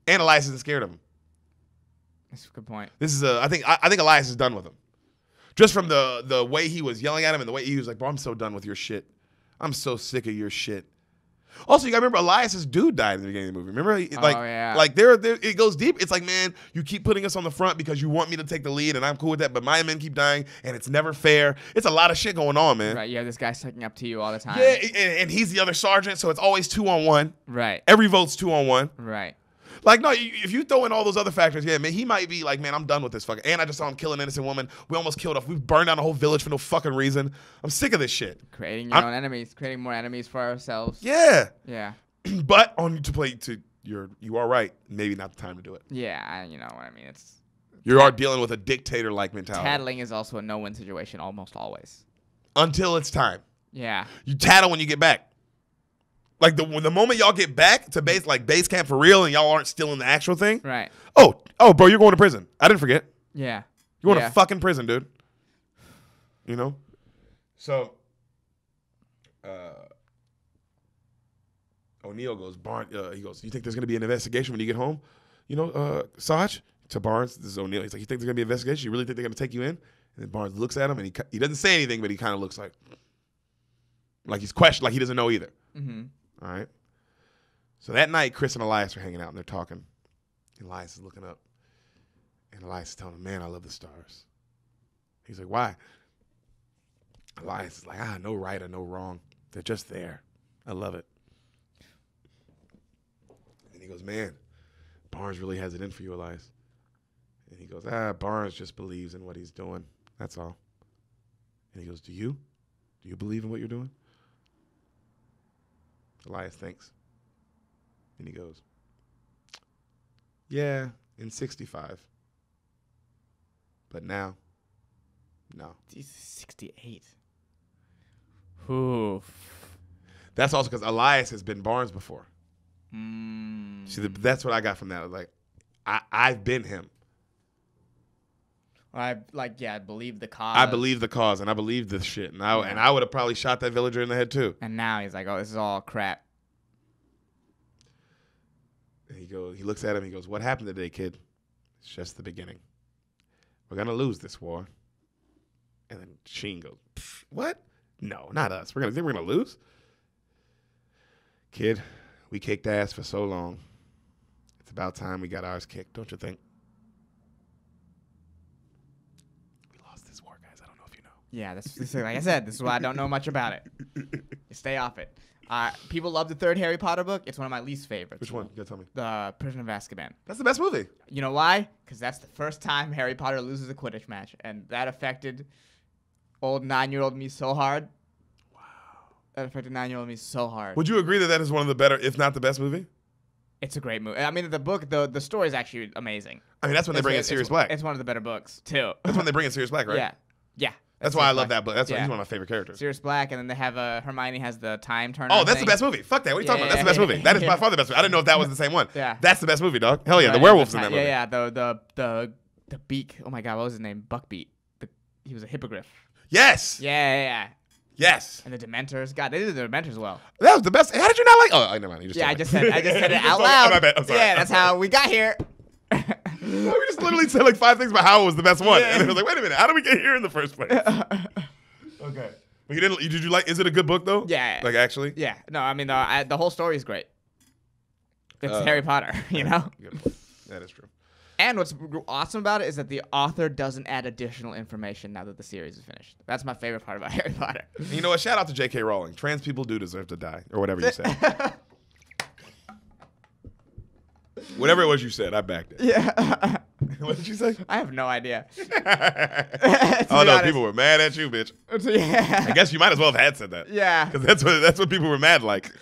and Elias isn't scared of him. that's a good point. This is a. I think. I, I think Elias is done with him. Just from the the way he was yelling at him and the way he was like, "Bro, I'm so done with your shit. I'm so sick of your shit." Also, you gotta remember Elias's dude died in the beginning of the movie. Remember, like, Oh, yeah. like there, there, it goes deep. It's like, man, you keep putting us on the front because you want me to take the lead, and I'm cool with that. But my men keep dying, and it's never fair. It's a lot of shit going on, man. Right. You have this guy sucking up to you all the time. Yeah, and, and he's the other sergeant, so it's always two on one. Right. Every vote's two on one. Right. Like, no, if you throw in all those other factors, yeah, man, he might be like, man, I'm done with this fucking. And I just saw him kill an innocent woman. We almost killed off. We burned down a whole village for no fucking reason. I'm sick of this shit. Creating your I'm- own enemies, creating more enemies for ourselves. Yeah, Yeah. *clears throat* but on to play to your, you are right. Maybe not the time to do it. Yeah. You know what I mean? It's You are dealing with a dictator-like mentality tattling is also a no-win situation almost always. until it's time. Yeah. You tattle when you get back. Like the the moment y'all get back to base, like base camp for real, and y'all aren't still in the actual thing. Right. Oh, oh, bro, you're going to prison. I didn't forget. Yeah. You're going yeah. to fucking prison, dude. You know? So uh O'Neill goes, Barnes, uh, he goes, You think there's gonna be an investigation when you get home? You know, uh Sarge to Barnes, this is O'Neill. He's like, You think there's gonna be an investigation? You really think they're gonna take you in? And then Barnes looks at him and he he doesn't say anything, but he kind of looks like like he's questioned, like he doesn't know either. Mm-hmm. All right. So that night, Chris and Elias are hanging out and they're talking. And Elias is looking up. And Elias is telling him, Man, I love the stars. He's like, Why? Elias is like, Ah, no right or no wrong. They're just there. I love it. And he goes, Man, Barnes really has it in for you, Elias. And he goes, Ah, Barnes just believes in what he's doing. That's all. And he goes, Do you? Do you believe in what you're doing? Elias thinks. And he goes, Yeah, in 65. But now, no. Jesus, 68. Oof. That's also because Elias has been Barnes before. Mm. See, the, that's what I got from that. Like, I, I've been him. I like yeah, I believe the cause. I believe the cause, and I believe this shit, and I and I would have probably shot that villager in the head too. And now he's like, oh, this is all crap. And he goes, he looks at him. He goes, "What happened today, kid? It's just the beginning. We're gonna lose this war." And then Sheen goes, "What? No, not us. We're gonna think we're gonna lose." Kid, we kicked ass for so long. It's about time we got ours kicked, don't you think? We lost this war, guys. I don't know if you know. Yeah, like I said, this is why I don't know much about it. You stay off it. Uh, people love the third Harry Potter book. It's one of my least favorites. Which one? You gotta tell me. The Prisoner of Azkaban. That's the best movie. You know why? Because that's the first time Harry Potter loses a Quidditch match, and that affected old nine-year-old me so hard. Wow. That affected nine-year-old me so hard. Would you agree that that is one of the better, if not the best movie? It's a great movie. I mean, the book, the the story is actually amazing. I mean, that's when they It's- bring in Sirius Black. It's one of the better books too. That's when they *laughs* bring in Sirius Black, right? Yeah, yeah. That's why I love Black. that book. That's why he's one of my favorite characters. Sirius Black, and then they have a Hermione has the time turner. Oh, that's thing. the best movie. Fuck that. What are you talking Yeah, about? That's the best yeah, movie. That is yeah. by *laughs* far the best movie. I didn't know if that was the same one. Yeah. That's the best movie, dog. Hell yeah. Right, The werewolves in that movie. Yeah, yeah. The the the the beak. Oh my god, what was his name? Buckbeak. The, he was a hippogriff. Yes. Yeah, yeah, yeah. Yes. And the Dementors. God, they did the Dementors well. That was the best. How did you not like? Oh, I never mind. You just Yeah, I just said I just said it *laughs* out loud. Oh, my bad. I'm sorry. Yeah, that's how we got here. *laughs* *laughs* we just literally said like five things about how it was the best one, Yeah. and it was like, wait a minute, how did we get here in the first place? *laughs* okay. But you didn't. Did you like? Is it a good book though? Yeah. Like actually. yeah, no, I mean the I, the whole story is great. It's Uh, Harry Potter, *laughs* you know. That is true. And what's awesome about it is that the author doesn't add additional information now that the series is finished. That's my favorite part about Harry Potter. And you know what? Shout out to J.K. Rowling. Trans people do deserve to die, or whatever you said. Whatever it was you said, I backed it. yeah. *laughs* what did you say? I have no idea. *laughs* *laughs* oh no, honest. people were mad at you, bitch. yeah. I guess you might as well have had said that. Yeah. Because that's what that's what people were mad like.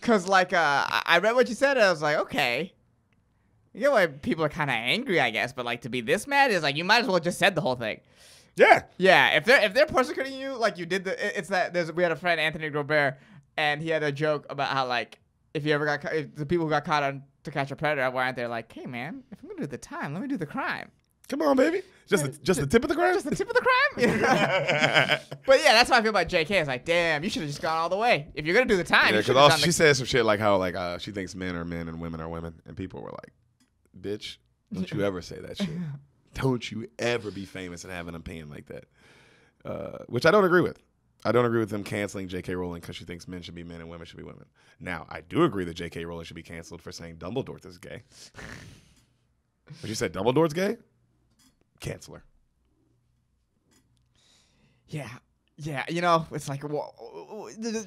Cause like uh, I read what you said and I was like, okay. You get why people are kind of angry, I guess, but like to be this mad is like you might as well just said the whole thing. Yeah. Yeah, if they're if they're persecuting you like you did the it's that there's we had a friend Anthony Robert and he had a joke about how like if you ever got if the people who got caught on to catch a predator why aren't they like hey man if I'm gonna do the time let me do the crime Come on, baby. Just the, just the tip of the crime. just the tip of the crime. *laughs* *laughs* But yeah, that's how I feel about J.K. It's like damn you should have just gone all the way if you're gonna do the time. Yeah, you because should have she done said some shit like how like uh, she thinks men are men and women are women, and people were like, "Bitch, don't you *laughs* ever say that shit. Don't you ever be famous and have an opinion like that." Uh, which I don't agree with. I don't agree with them canceling J.K. Rowling because she thinks men should be men and women should be women. Now, I do agree that J.K. Rowling should be canceled for saying Dumbledore is gay. *laughs* but you said Dumbledore's gay? Cancel her. Yeah. Yeah, you know, it's like,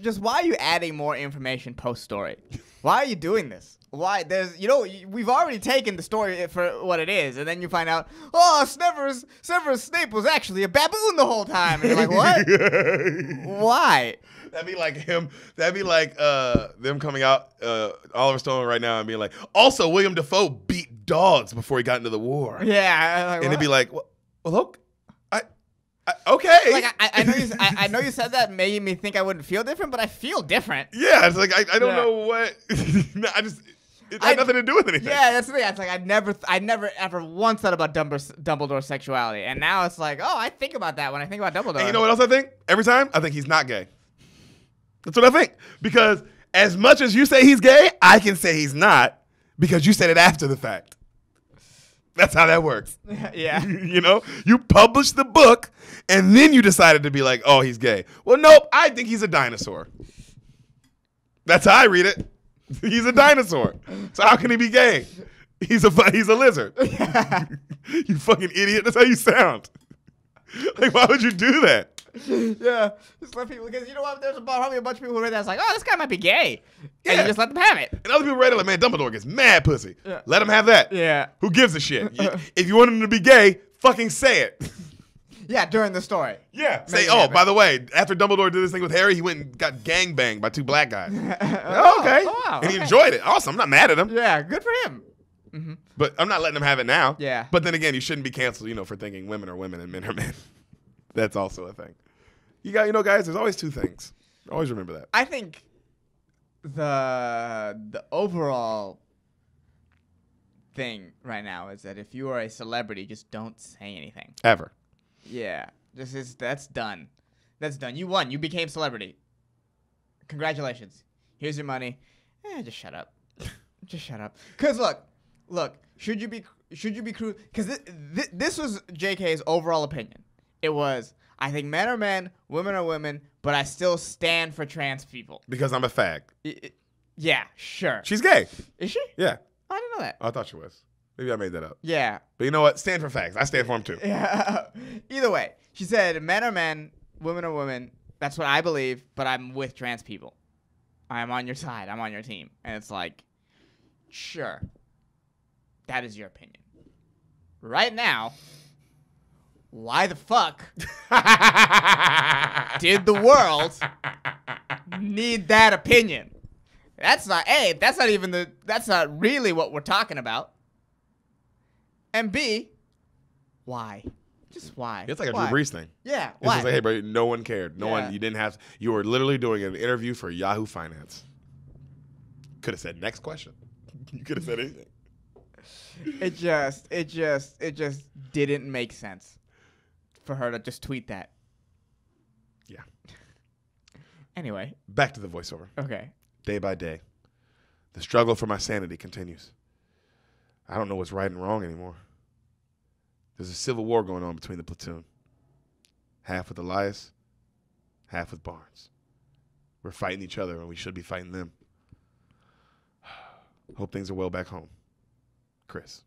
just why are you adding more information post story? Why are you doing this? Why there's, you know, we've already taken the story for what it is, and then you find out, oh, Severus, Severus Snape was actually a baboon the whole time, and you're like, what? *laughs* why? That'd be like him. That'd be like uh, them coming out, uh, Oliver Stone right now, and being like, also Willem Dafoe beat dogs before he got into the war, Yeah, like, and it'd be like, well, well look, I, I okay, like I, I know you, I, I know you said that made me think I wouldn't feel different, but I feel different. yeah, it's like I, I don't Yeah. know what. No, *laughs* I just it I- had nothing to do with anything. Yeah, that's the thing. It's like I never, I never ever once thought about Dumbledore, Dumbledore's sexuality, and now it's like, oh, I think about that when I think about Dumbledore. And you know what else I think? Every time I think he's not gay. That's what I think because as much as you say he's gay, I can say he's not because you said it after the fact. That's how that works. *laughs* yeah. *laughs* you know, you published the book and then you decided to be like, oh, he's gay. Well, nope, I think he's a dinosaur. That's how I read it. *laughs* He's a dinosaur. So how can he be gay? He's a he's a lizard. *laughs* you fucking idiot. That's how you sound. Like, why would you do that? yeah, just let people because you know what? There's a, probably a bunch of people who read that. It's like, oh, this guy might be gay, and Yeah. you just let them have it. And other people read it like, man, Dumbledore gets mad pussy. Yeah. Let him have that. Yeah, Who gives a shit? *laughs* If you want him to be gay, fucking say it. Yeah. During the story. Yeah. Say, oh, happen. by the way, after Dumbledore did this thing with Harry, he went and got gang banged by two black guys. *laughs* oh, okay. oh, wow, and he okay. enjoyed it. Awesome. I'm not mad at him. Yeah, good for him. hmm But I'm not letting him have it now. Yeah. But then again, you shouldn't be canceled, you know, for thinking women are women and men are men. *laughs* That's also a thing. You got, you know, guys, there's always two things. Always remember that. I think the the overall thing right now is that if you are a celebrity, just don't say anything. Ever. Yeah, this is that's done. That's done. You won. You became celebrity. Congratulations. Here's your money. Eh, just shut up. *laughs* just shut up. Cause look, look. Should you be should you be cruel? Cause thi- thi- this was J.K.'s overall opinion. It was I think men are men, women are women, but I still stand for trans people. Because I'm a fag. Yeah, sure. She's gay. Is she? Yeah. I didn't know that. I thought she was. Maybe I made that up. Yeah. But you know what? Stand for facts. I stand for them too. *laughs* Yeah. Either way, she said men are men, women are women. That's what I believe, but I'm with trans people. I am on your side. I'm on your team. And it's like, sure. That is your opinion. Right now, why the fuck *laughs* did the world need that opinion? That's not A, that's not even the that's not really what we're talking about. And B, why? Just why? It's like a why? Drew Brees thing. Yeah, It's why? just like, hey, bro, no one cared. No Yeah. one, you didn't have, you were literally doing an interview for Yahoo Finance. Could have said next question. *laughs* You could have said anything. it just it just it just didn't make sense for her to just tweet that. Yeah. *laughs* Anyway, Back to the voiceover. okay. Day by day, the struggle for my sanity continues. I don't know what's right and wrong anymore. There's a civil war going on between the platoon. Half with Elias, half with Barnes. We're fighting each other when we should be fighting them. *sighs* Hope things are well back home. Chris.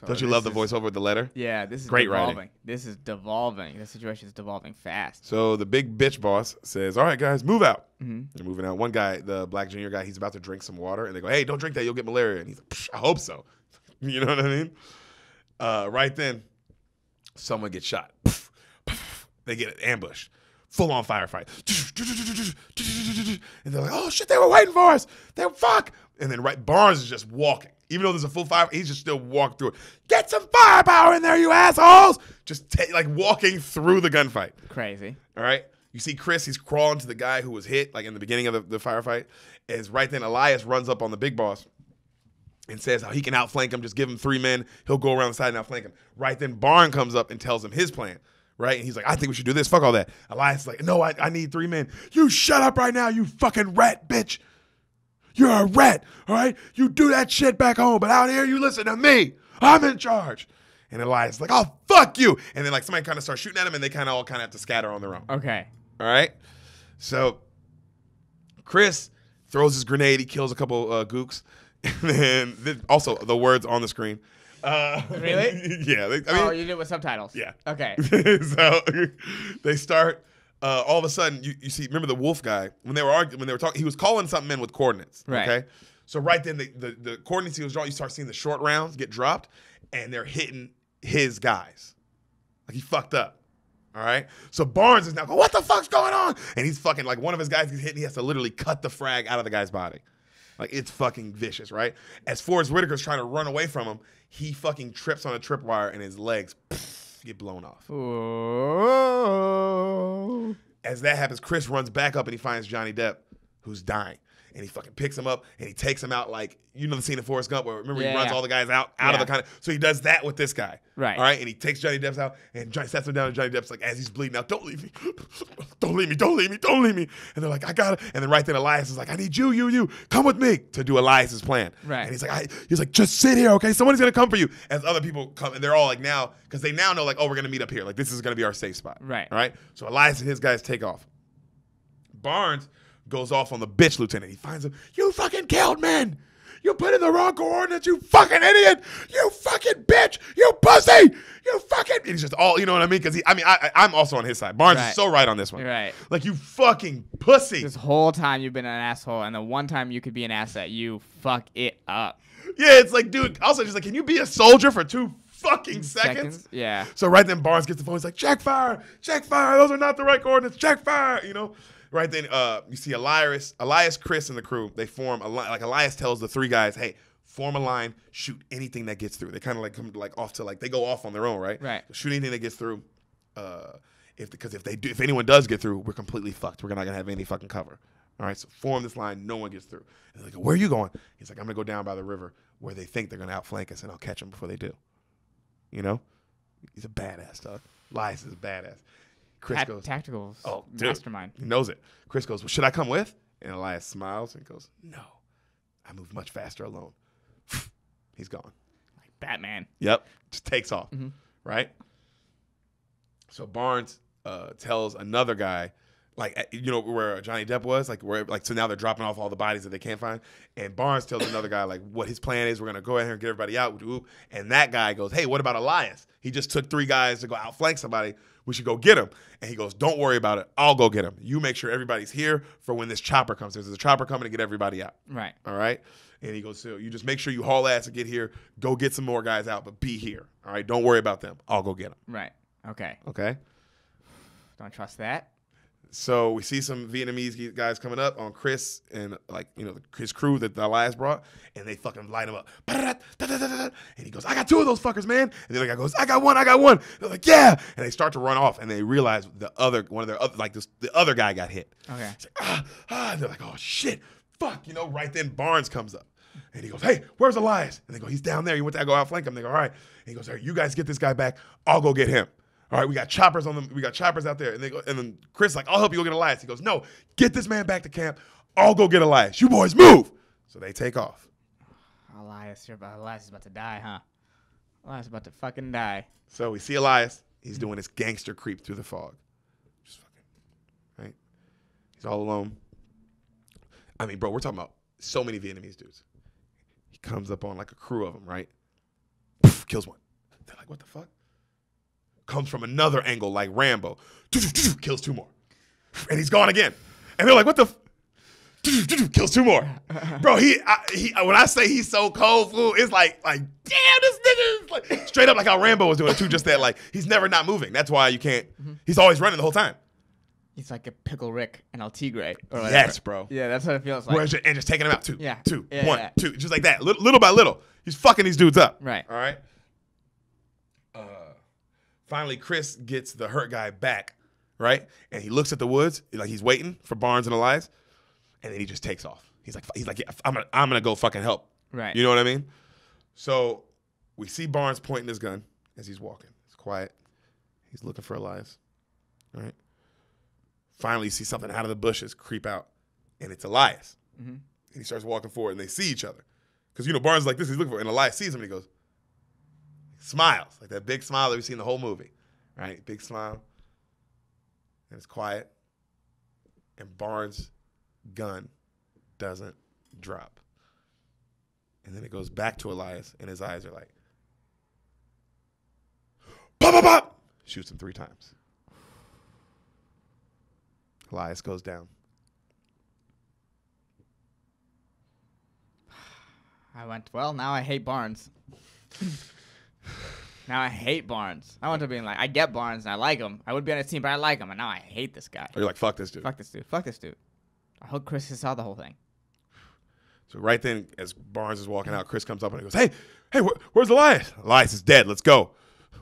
So Don't you love the is- voiceover with the letter? Yeah, this is Great writing. This is devolving. The situation is devolving fast. So the big bitch boss says, All right, guys, move out. hmm They're moving out. One guy, the black junior guy, he's about to drink some water, and they go, "Hey, don't drink that. You'll get malaria." And he's like, "Psh, "I hope so." *laughs* you know what I mean? Uh, right then, someone gets shot. *laughs* They get ambushed. Full on firefight. *laughs* And they're like, "Oh shit! They were waiting for us. They fuck." And then right, Barnes is just walking, even though there's a full fire. He's just still walking through it. Get some firepower in there, you assholes! Just ta- like walking through the gunfight. Crazy. All right. You see Chris, he's crawling to the guy who was hit, like in the beginning of the, the firefight. As right then, Elias runs up on the big boss and says how he can outflank him. Just give him three men. He'll go around the side and outflank him. Right then, Barn comes up and tells him his plan. Right? And he's like, I think we should do this. Fuck all that. Elias is like, no, I, I need three men. You shut up right now, you fucking rat bitch. You're a rat, all right? You do that shit back home, but out here, you listen to me. I'm in charge. And Elias is like, oh, fuck you. And then, like, somebody kind of starts shooting at him, and they kind of all kind of have to scatter on their own. Okay. All right. So Chris throws his grenade. He kills a couple uh, gooks. *laughs* And then also the words on the screen. Uh, *laughs* Really? yeah. They, I oh, you did it with subtitles. yeah. Okay. *laughs* so they start. Uh, all of a sudden, you, you see. Remember the wolf guy when they were arguing, when they were talking. He was calling something in with coordinates. Right. Okay. So right then, the, the the coordinates he was drawing, you start seeing the short rounds get dropped, and they're hitting his guys. Like he fucked up. All right. So Barnes is now going, what the fuck's going on? And he's fucking like one of his guys gets hit and he has to literally cut the frag out of the guy's body. Like it's fucking vicious, right? As Forest Whitaker's trying to run away from him, he fucking trips on a tripwire and his legs get blown off. Ooh. As that happens, Chris runs back up and he finds Johnny Depp, who's dying. And he fucking picks him up and he takes him out like you know the scene in Forrest Gump where remember Yeah, he runs yeah. all the guys out out of the kind of so he does that with this guy. Right. All right. And he takes Johnny Depp's out and Johnny sets him down and Johnny Depp's like as he's bleeding out, don't leave me. *laughs* Don't leave me. Don't leave me. Don't leave me. And they're like, I got it. And then right then Elias is like, I need you, you, you. Come with me to do Elias's plan. Right. And he's like, I, he's like, just sit here, okay? Somebody's gonna come for you. As other people come and they're all like now, because they now know like, oh, we're gonna meet up here. Like this is gonna be our safe spot. Right. All right. So Elias and his guys take off. Barnes goes off on the bitch lieutenant. He finds him. You fucking killed men. You put in the wrong coordinates. You fucking idiot. You fucking bitch. You pussy. You fucking. He's just all. You know what I mean? Because he. I mean, I, I'm also on his side. Barnes Right. is so right on this one. Right. Like you fucking pussy. This whole time you've been an asshole, and the one time you could be an asset, you fuck it up. yeah. It's like, dude. Also, just like, can you be a soldier for two fucking seconds? Yeah. So right then Barnes gets the phone. He's like, check fire, check fire. Those are not the right coordinates. Check fire. You know. Right then, uh, you see Elias, Elias, Chris, and the crew. They form a line. Like Elias tells the three guys, "Hey, form a line. Shoot anything that gets through." They kind of like come like off to like they go off on their own, right? Right. Shoot anything that gets through. Uh, if because if they do, if anyone does get through, we're completely fucked. We're not gonna have any fucking cover. All right. So form this line. No one gets through. And they're like, where are you going? He's like, I'm gonna go down by the river where they think they're gonna outflank us, and I'll catch them before they do. You know, he's a badass, dog. Elias is a badass. Chris goes, tactical Oh, dude. mastermind. he knows it. Chris goes, well, should I come with? And Elias smiles and goes, no, I move much faster alone. *laughs* He's gone. Like Batman. Yep. Just takes off. Mhm. Right? So Barnes uh, tells another guy, like, uh, you know, where Johnny Depp was, like, where, like, so now they're dropping off all the bodies that they can't find. And Barnes tells another guy, like, what his plan is. We're going to go in here and get everybody out. And that guy goes, hey, what about Elias? He just took three guys to go outflank somebody. We should go get him. And he goes, don't worry about it. I'll go get him. You make sure everybody's here for when this chopper comes. There's a chopper coming to get everybody out. Right. All right. And he goes, so you just make sure you haul ass and get here. Go get some more guys out, but be here. All right. Don't worry about them. I'll go get them. Right. Okay. Okay. Don't trust that. So we see some Vietnamese guys coming up on Chris and like you know his crew that the Elias brought, and they fucking light him up. And he goes, "I got two of those fuckers, man." And the other guy goes, "I got one, I got one." They're like, "Yeah," and they start to run off, and they realize the other one of their other like this the other guy got hit. Okay. Like, ah, ah. And they're like, "Oh shit, fuck," you know. Right then, Barnes comes up, and he goes, "Hey, where's Elias?" And they go, "He's down there." He went to go outflank him. They go, "All right." And he goes, "All right, you guys get this guy back. I'll go get him." All right, we got choppers on them. We got choppers out there, and they go, and then Chris like, I'll help you go get Elias. He goes, No, get this man back to camp. I'll go get Elias. You boys move. So they take off. Elias, you're about Elias is about to die, huh? Elias is about to fucking die. So we see Elias. He's doing his gangster creep through the fog. Just fucking right. He's all alone. I mean, bro, we're talking about so many Vietnamese dudes. He comes up on like a crew of them, right? Poof, kills one. They're like, what the fuck? Comes from another angle like Rambo. Kills two more. And he's gone again. And they're like, what the? F-? Kills two more, *laughs* bro. He, I, he, when I say he's so cold, fool, it's like, like, damn, this nigga is like straight up like how Rambo was doing it too. Just that, like, he's never not moving. That's why you can't. He's always running the whole time. He's like a pickle Rick and El Tigre. Or whatever. Yes, bro. Yeah, that's what it feels like. Whereas and just taking them out two, Yeah. two, Yeah, one, yeah. two, just like that, little, little by little. He's fucking these dudes up. Right. All right. Uh, finally, Chris gets the hurt guy back, right? And he looks at the woods like he's waiting for Barnes and Elias, and then he just takes off. He's like, he's like, yeah, I'm gonna, I'm gonna go fucking help. Right. You know what I mean? So we see Barnes pointing his gun as he's walking. It's quiet. He's looking for Elias. All right. Finally, you see something out of the bushes creep out, and it's Elias. Mhm. And he starts walking forward, and they see each other. Because, you know, Barnes is like this, he's looking for, and Elias sees him, and he goes, smiles, like that big smile that we see in the whole movie, right? Big smile. And it's quiet. And Barnes' gun doesn't drop. And then it goes back to Elias, and his eyes are like, pop, pop, pop! Shoots him three times. Elias goes down. I went, well, now I hate Barnes. *laughs* now I hate Barnes. I went to being like, I get Barnes and I like him. I would be on his team, but I like him. And now I hate this guy. Or you're like, fuck this dude. Fuck this dude. Fuck this dude. I hope Chris saw the whole thing. So right then, as Barnes is walking out, Chris comes up and he goes, "Hey, hey, wh- where's Elias? Elias is dead. Let's go."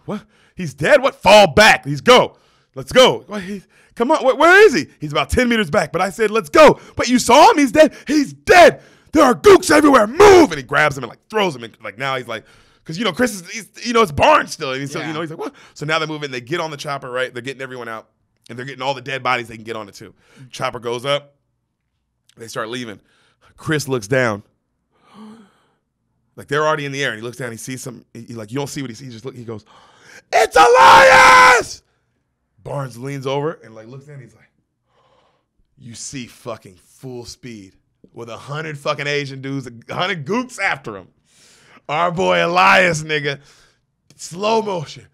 What? He's dead? What? Fall back. He's go. Let's go. What? He- come on. Wh- where is he? He's about ten meters back. But I said, "Let's go." But you saw him. He's dead. He's dead. There are gooks everywhere. Move! And he grabs him and like throws him. And like now he's like, because you know Chris is, you know, it's Barnes still. And he's still, you know, he's like, what? So now they're moving. They get on the chopper. Right? They're getting everyone out, and they're getting all the dead bodies they can get on it too. Chopper goes up. They start leaving. Chris looks down. Like they're already in the air, and he looks down. He sees some. He, he, like you don't see what he sees. He just look. He goes, "It's Elias!" Barnes leans over and like looks down. He's like, "You see fucking full speed with a hundred fucking Asian dudes, a hundred gooks after him. Our boy Elias, nigga, slow motion,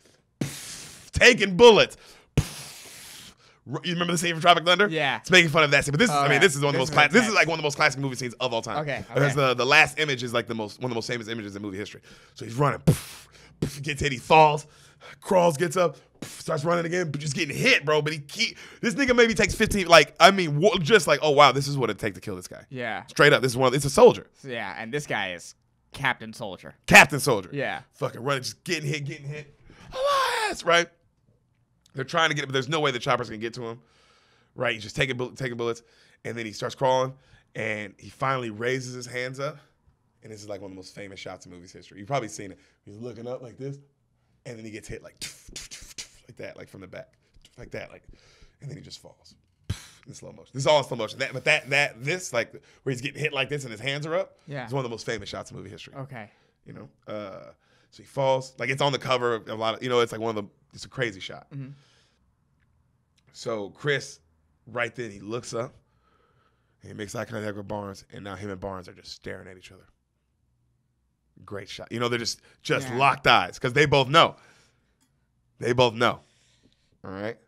taking bullets." You remember the scene from Tropic Thunder? Yeah. It's making fun of that scene, but this is, Oh, I mean, yeah. this is one of the This most classic. This is like one of the most classic movie scenes of all time. Okay, Because okay. the the last image is like the most one of the most famous images in movie history. So he's running, poof, *laughs* poof, gets hit, he falls, crawls, gets up, poof, starts running again, but just getting hit, bro. But he keep this nigga maybe takes 15. Like I mean, just like oh wow, this is what it take to kill this guy. Yeah. Straight up, this is one. It's a soldier, yeah. And this guy is Captain Soldier. Captain Soldier. Yeah. fucking running, just getting hit, getting hit. Oh, Elias, right? They're trying to get it, but there's no way the chopper's gonna get to him. Right? He's just taking taking bullets, and then he starts crawling, and he finally raises his hands up, and this is like one of the most famous shots in movies history. You've probably seen it. He's looking up like this, and then he gets hit like *tsk* like that, like from the back, like that, like, and then he just falls in slow motion. This is all in slow motion. That, but that that this like where he's getting hit like this and his hands are up. Yeah. it's one of the most famous shots in movie history Okay. you know. Uh, so he falls, like it's on the cover of a lot of, you know, it's like one of the, it's a crazy shot. Mhm. So Chris, right then, he looks up, and he makes eye contact with Barnes, and now him and Barnes are just staring at each other. Great shot. You know, they're just just Yeah. locked eyes because they both know. They both know. All right.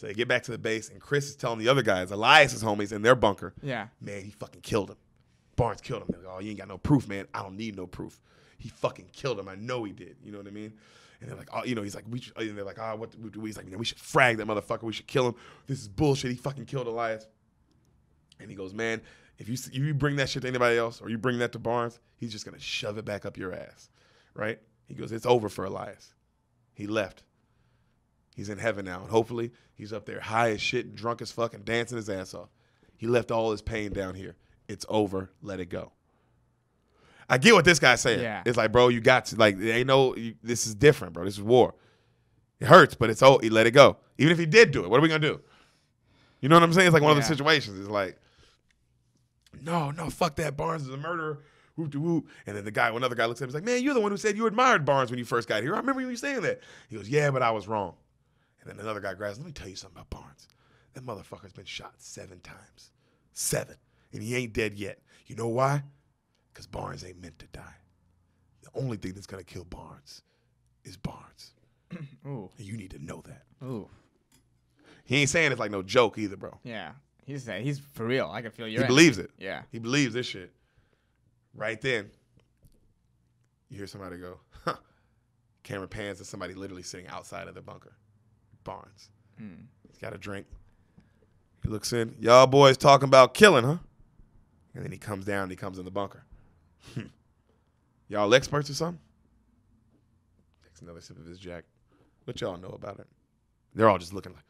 So they get back to the base, and Chris is telling the other guys, Elias's homies in their bunker, Yeah. man, he fucking killed him. Barnes killed him. They're like, oh, you ain't got no proof, man. I don't need no proof. he fucking killed him. I know he did. You know what I mean? And they're like, oh, you know, he's like, we should, and they're like, ah, what do we? He's like, we should frag that motherfucker. We should kill him. This is bullshit. He fucking killed Elias. And he goes, man, if you if you bring that shit to anybody else or you bring that to Barnes, he's just gonna shove it back up your ass, right? He goes, it's over for Elias. He left. He's in heaven now, and hopefully he's up there high as shit and drunk as fuck and dancing his ass off. He left all his pain down here. It's over. Let it go. I get what this guy's saying. Yeah. It's like, bro, you got to like, ain't no. You, this is different, bro. This is war. It hurts, but it's oh, he let it go. Even if he did do it, what are we gonna do? You know what I'm saying? It's like one of Yeah. those situations. It's like, no, no, fuck that. Barnes is a murderer. Whoop de whoop. And then the guy, another guy looks at him, he's like, man, you're the one who said you admired Barnes when you first got here. I remember you saying that. He goes, yeah, but I was wrong. And then another guy grabs, let me tell you something about Barnes. That motherfucker's been shot seven times. Seven. And he ain't dead yet. You know why? Because Barnes ain't meant to die. The only thing that's going to kill Barnes is Barnes. *clears throat* Ooh. And you need to know that. Ooh. He ain't saying it's like no joke either, bro. Yeah. He's uh, he's for real. I can feel your he believes it. Yeah. He believes this shit. Right then, you hear somebody go, huh. Camera pans to somebody literally sitting outside of the bunker. Barnes. Hmm. He's got a drink. He looks in. Y'all boys talking about killing, huh? And then he comes down and he comes in the bunker. y'all experts or something? Takes another sip of his jack. What y'all know about it? They're all just looking like,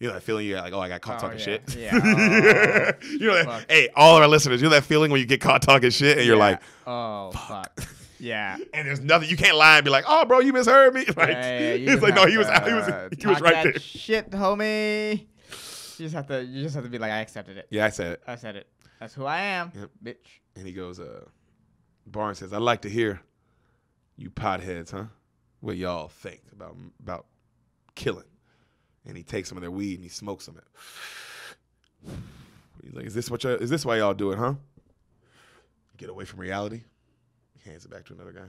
you know that feeling you got like, oh, I got caught Oh, talking yeah. shit. Yeah. *laughs* you know that, hey, all our listeners, you know that feeling when you get caught talking shit and you're like, oh fuck. *laughs* Yeah. and there's nothing you can't lie and be like, oh, bro, you misheard me. *laughs* Like, Yeah, yeah, *laughs* it's like, no, he was, to, he was, uh, he was right that there. Shit, homie. You just have to. You just have to be like, I accepted it. Yeah, I said it. I said it. That's who I am, Yep. bitch. And he goes, uh, Barnes says, I'd like to hear you potheads, huh? What y'all think about about killing. And he takes some of their weed and he smokes some of it. He's like, is this what y'all, is this why y'all do it, huh? Get away from reality. Hands it back to another guy.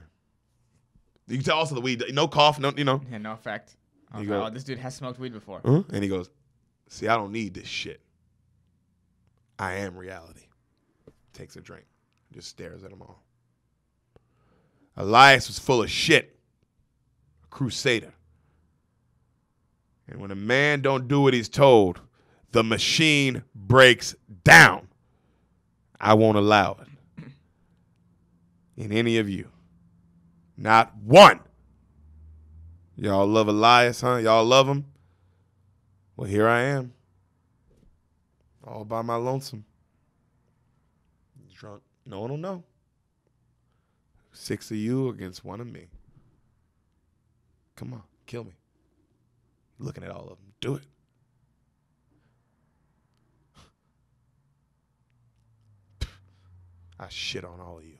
You can tell also the weed, no cough, no, you know. Yeah, no effect. Oh, go- oh, this dude has smoked weed before. Huh? And he goes, See, I don't need this shit. I am reality. Takes a drink, just stares at them all. Elias was full of shit, a crusader. And when a man don't do what he's told, the machine breaks down. I won't allow it. In any of you. Not one. Y'all love Elias, huh? Y'all love him? Well, here I am. All by my lonesome. Drunk. No one will know. Six of you against one of me. Come on, kill me. Looking at all of them. Do it. *laughs* I shit on all of you.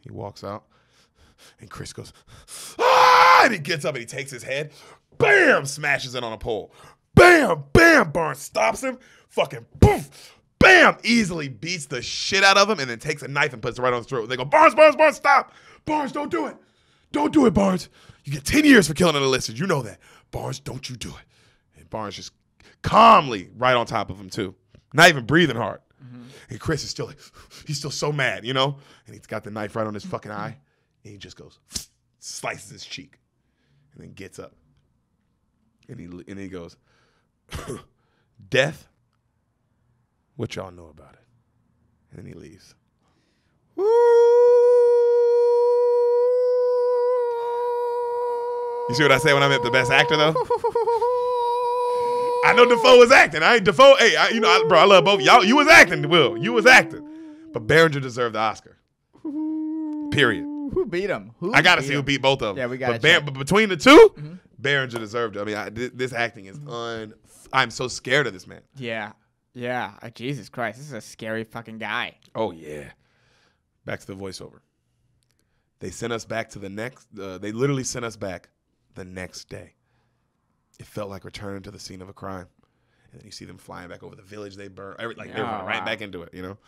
He walks out, and Chris goes, ah! And he gets up and he takes his head, bam, smashes it on a pole. Bam, bam, Barnes stops him, fucking poof, bam, easily beats the shit out of him, and then takes a knife and puts it right on his throat. And They go, Barnes, Barnes, Barnes, stop. Barnes, don't do it. Don't do it, Barnes. You get 10 years for killing an illicit. You know that. Barnes, don't you do it. And Barnes just calmly right on top of him, too. Not even breathing hard. Mm-hmm. And Chris is still like, *sighs* he's still so mad, you know? And he's got the knife right on his fucking eye. And he just goes, *sniffs* slices his cheek, and then gets up. And he and he goes, *clears throat* Death? What y'all know about it? And then he leaves. You see what I say when I meant the best actor though? *laughs* I know Dafoe was acting. I ain't Dafoe. Hey, I, you know, I, bro, I love both y'all. You was acting, Will. You was acting, but Berenger deserved the Oscar. Period. Who beat him? Who I gotta see who him? beat both of them. Yeah, we gotta But, but between the 2 Mm-hmm. Berenger deserved it. I mean, I, thi- this acting is un. I'm so scared of this man. Yeah. Yeah. Uh, Jesus Christ. This is a scary fucking guy. Oh yeah. Back to the voiceover. They sent us back to the next. Uh, they literally sent us back the next day. It felt like returning to the scene of a crime. And then you see them flying back over the village they burned. Like they were Oh, right wow. back into it. You know.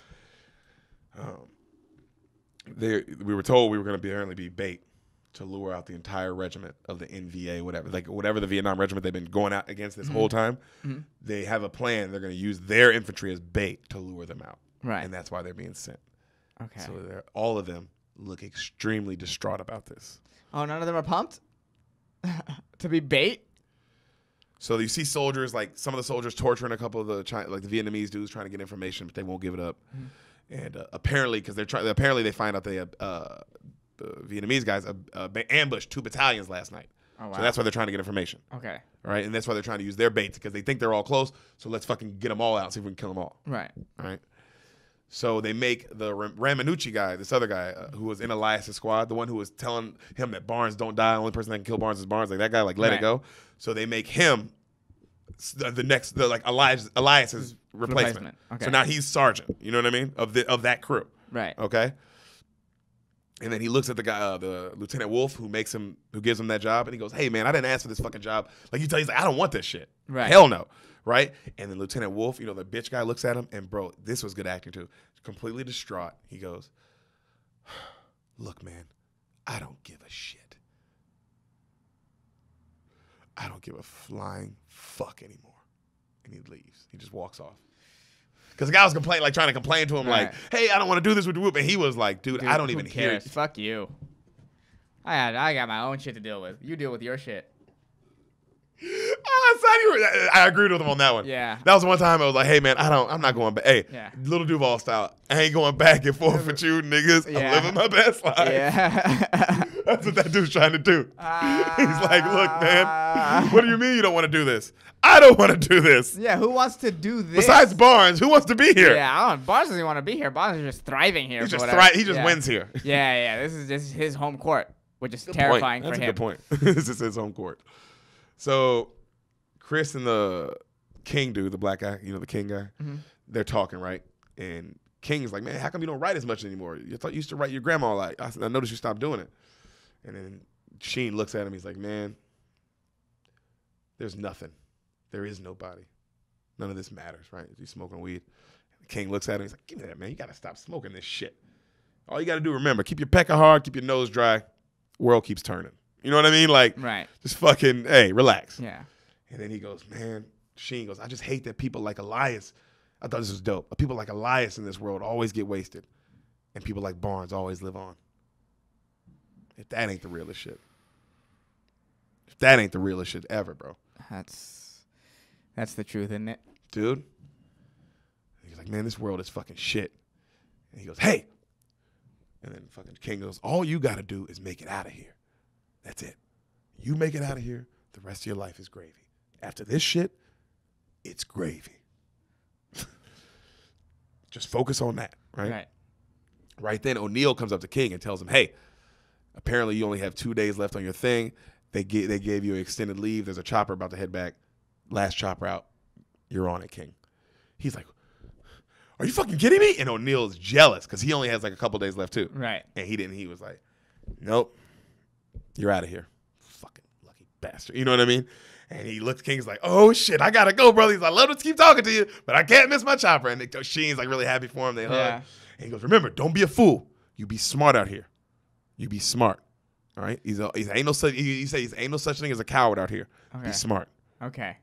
Um, they we were told we were going to be apparently be bait to lure out the entire regiment of the NVA, whatever, like whatever the Vietnam regiment they've been going out against this whole time. They have a plan. They're going to use their infantry as bait to lure them out Right. and that's why they're being sent. Okay. So they're all of them look extremely distraught about this. Oh, none of them are pumped *laughs* to be bait. So you see soldiers like some of the soldiers torturing a couple of the China, like the Vietnamese dudes trying to get information, but they won't give it up. And uh, apparently, because they're trying, apparently they find out they uh, the Vietnamese guys uh, uh, ambushed two battalions last night. Oh wow. So that's why they're trying to get information, okay. right? And that's why they're trying to use their bait because they think they're all close. So let's fucking get them all out, see if we can kill them all, Right. all right? So they make the Ram- Ramanucci guy, this other guy uh, who was in Elias's squad, the one who was telling him that Barnes don't die, the only person that can kill Barnes is Barnes. Like that guy, like let Right. it go. So they make him the, the next, the like Elias, Elias's replacement. Replacement. Okay. So now he's sergeant. You know what I mean? Of the of that crew. Right. Okay. And then he looks at the guy, uh, the Lieutenant Wolfe, who makes him, who gives him that job, and he goes, "Hey man, I didn't ask for this fucking job." Like you tell, he's like, "I don't want this shit." Right. Hell no. Right. And then Lieutenant Wolfe, you know, the bitch guy looks at him, and bro, this was good acting too. Completely distraught. He goes, *sighs* "Look, man, I don't give a shit. I don't give a flying fuck anymore." And he leaves. He just walks off. Because the guy was complaining, like trying to complain to him, like, Right. "Hey, I don't want to do this with the whoop," and he was like, "Dude, Dude, I don't even hear cares? it." Fuck you. I had I got my own shit to deal with. You deal with your shit. Ah, son, you were- Ah, I agreed with him on that one. Yeah. That was one time I was like, "Hey, man, I don't, I'm not going back. Hey, Yeah. little Duval style. I ain't going back and forth with you, niggas. Yeah. I'm living my best life." Yeah. *laughs* That's what that dude's trying to do. He's like, "Look, man, what do you mean you don't want to do this? I don't want to do this. yeah. Who wants to do this? Besides Barnes, who wants to be here? Yeah, I don't. Barnes doesn't want to be here. Barnes is just thriving here. He just thri- He just yeah. wins here. Yeah, yeah. This is this is his home court, which is Good terrifying point. for That's him. a good point. *laughs* this is his home court. So, Chris and the King dude, the black guy, you know, the King guy, Mm-hmm. they're talking right, and King's like, "Man, how come you don't write as much anymore? You thought you used to write your grandma like. I, said, I noticed you stopped doing it." And then Sheen looks at him. He's like, "Man, there's nothing. There is nobody. None of this matters, right? He's smoking weed." King looks at him. He's like, "Give me that, man. You gotta stop smoking this shit. All you gotta do, remember, keep your pecker hard, keep your nose dry. World keeps turning. You know what I mean? Like, Right. just fucking, hey, relax." Yeah. And then he goes, man, Sheen goes, I just hate that people like Elias. I thought this was dope. People like Elias in this world always get wasted, and people like Barnes always live on. If that ain't the realest shit, if that ain't the realest shit ever, bro, That's that's the truth, isn't it? dude. He's like, man, this world is fucking shit. And he goes, hey. And then fucking King goes, all you got to do is make it out of here. That's it. You make it out of here, the rest of your life is gravy. After this shit, it's gravy. *laughs* Just focus on that, right? Right. Right then, O'Neill comes up to King and tells him, "Hey, apparently you only have two days left on your thing. They ga- they gave you an extended leave. There's a chopper about to head back. Last chopper out. You're on it, King." He's like, "Are you fucking kidding me?" And O'Neill's jealous because he only has like a couple days left too, Right. and he didn't. He was like, "Nope, you're out of here, fucking lucky bastard." You know what I mean? And he looked. King's like, "Oh shit, I gotta go, brother." He's like, "I love to keep talking to you, but I can't miss my chopper." And they, Sheen's like really happy for him. They hug. Yeah. And he goes, "Remember, don't be a fool. You be smart out here. You be smart. All right. He's, a, he's ain't no such. He, he says ain't no such thing as a coward out here. Okay. Be smart. Okay.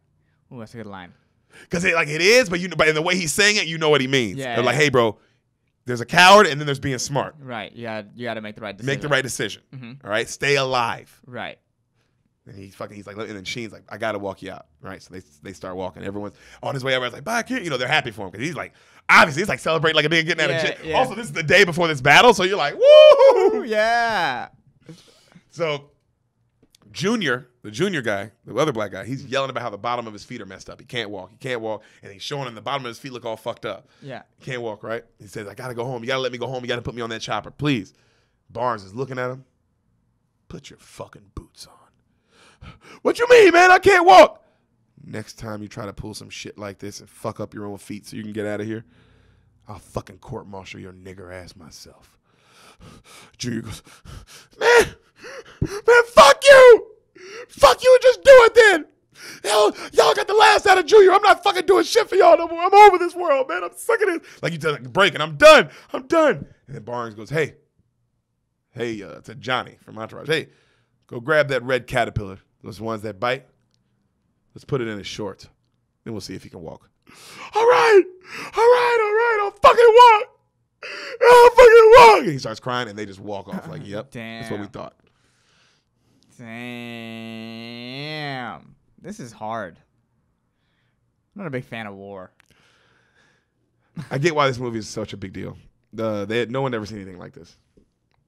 Ooh, that's a good line. Because it, like it is, but you but in the way he's saying it, you know what he means. Yeah, They're like, hey, bro, there's a coward, and then there's being smart. Right. You got you got to make the right decision. Make the right decision. Mhm. All right. Stay alive. Right. And he's fucking. He's like, and then Sheen's like, I gotta walk you out. Right. So they they start walking. Everyone's on his way. Everyone's like, bye, kid. You know, they're happy for him because he's like, obviously, he's like celebrating like a nigga getting out Yeah, of jail. yeah. Also, this is the day before this battle, so you're like, woo! Yeah. So, Junior, the junior guy, the other black guy, he's yelling about how the bottom of his feet are messed up. He can't walk. He can't walk, and he's showing him the bottom of his feet look all fucked up. Yeah. He can't walk. Right? He says, "I gotta go home. You gotta let me go home. You gotta put me on that chopper, please." Barnes is looking at him. Put your fucking boots on. *sighs* What you mean, man? I can't walk. Next time you try to pull some shit like this and fuck up your own feet so you can get out of here, I'll fucking court martial your nigger ass myself. Junior goes, man, man, fuck you, fuck you, and just do it then. Hell, y'all got the last out of Junior. I'm not fucking doing shit for y'all no more. I'm over this world, man. I'm sick of this. Like you tell like breaking, I'm done. I'm done. And then Barnes goes, hey, hey, uh, to Johnny from Entourage, hey, go grab that red caterpillar. Those ones that bite. Let's put it in his shorts. Then we'll see if he can walk. All right, all right, all right. I'll fucking walk. I'll fucking oh, and he starts crying, and they just walk off like, "Yep, that's what we thought." Damn. This is hard. I'm not a big fan of war. I get why this movie is such a big deal. The they had, no one ever seen anything like this.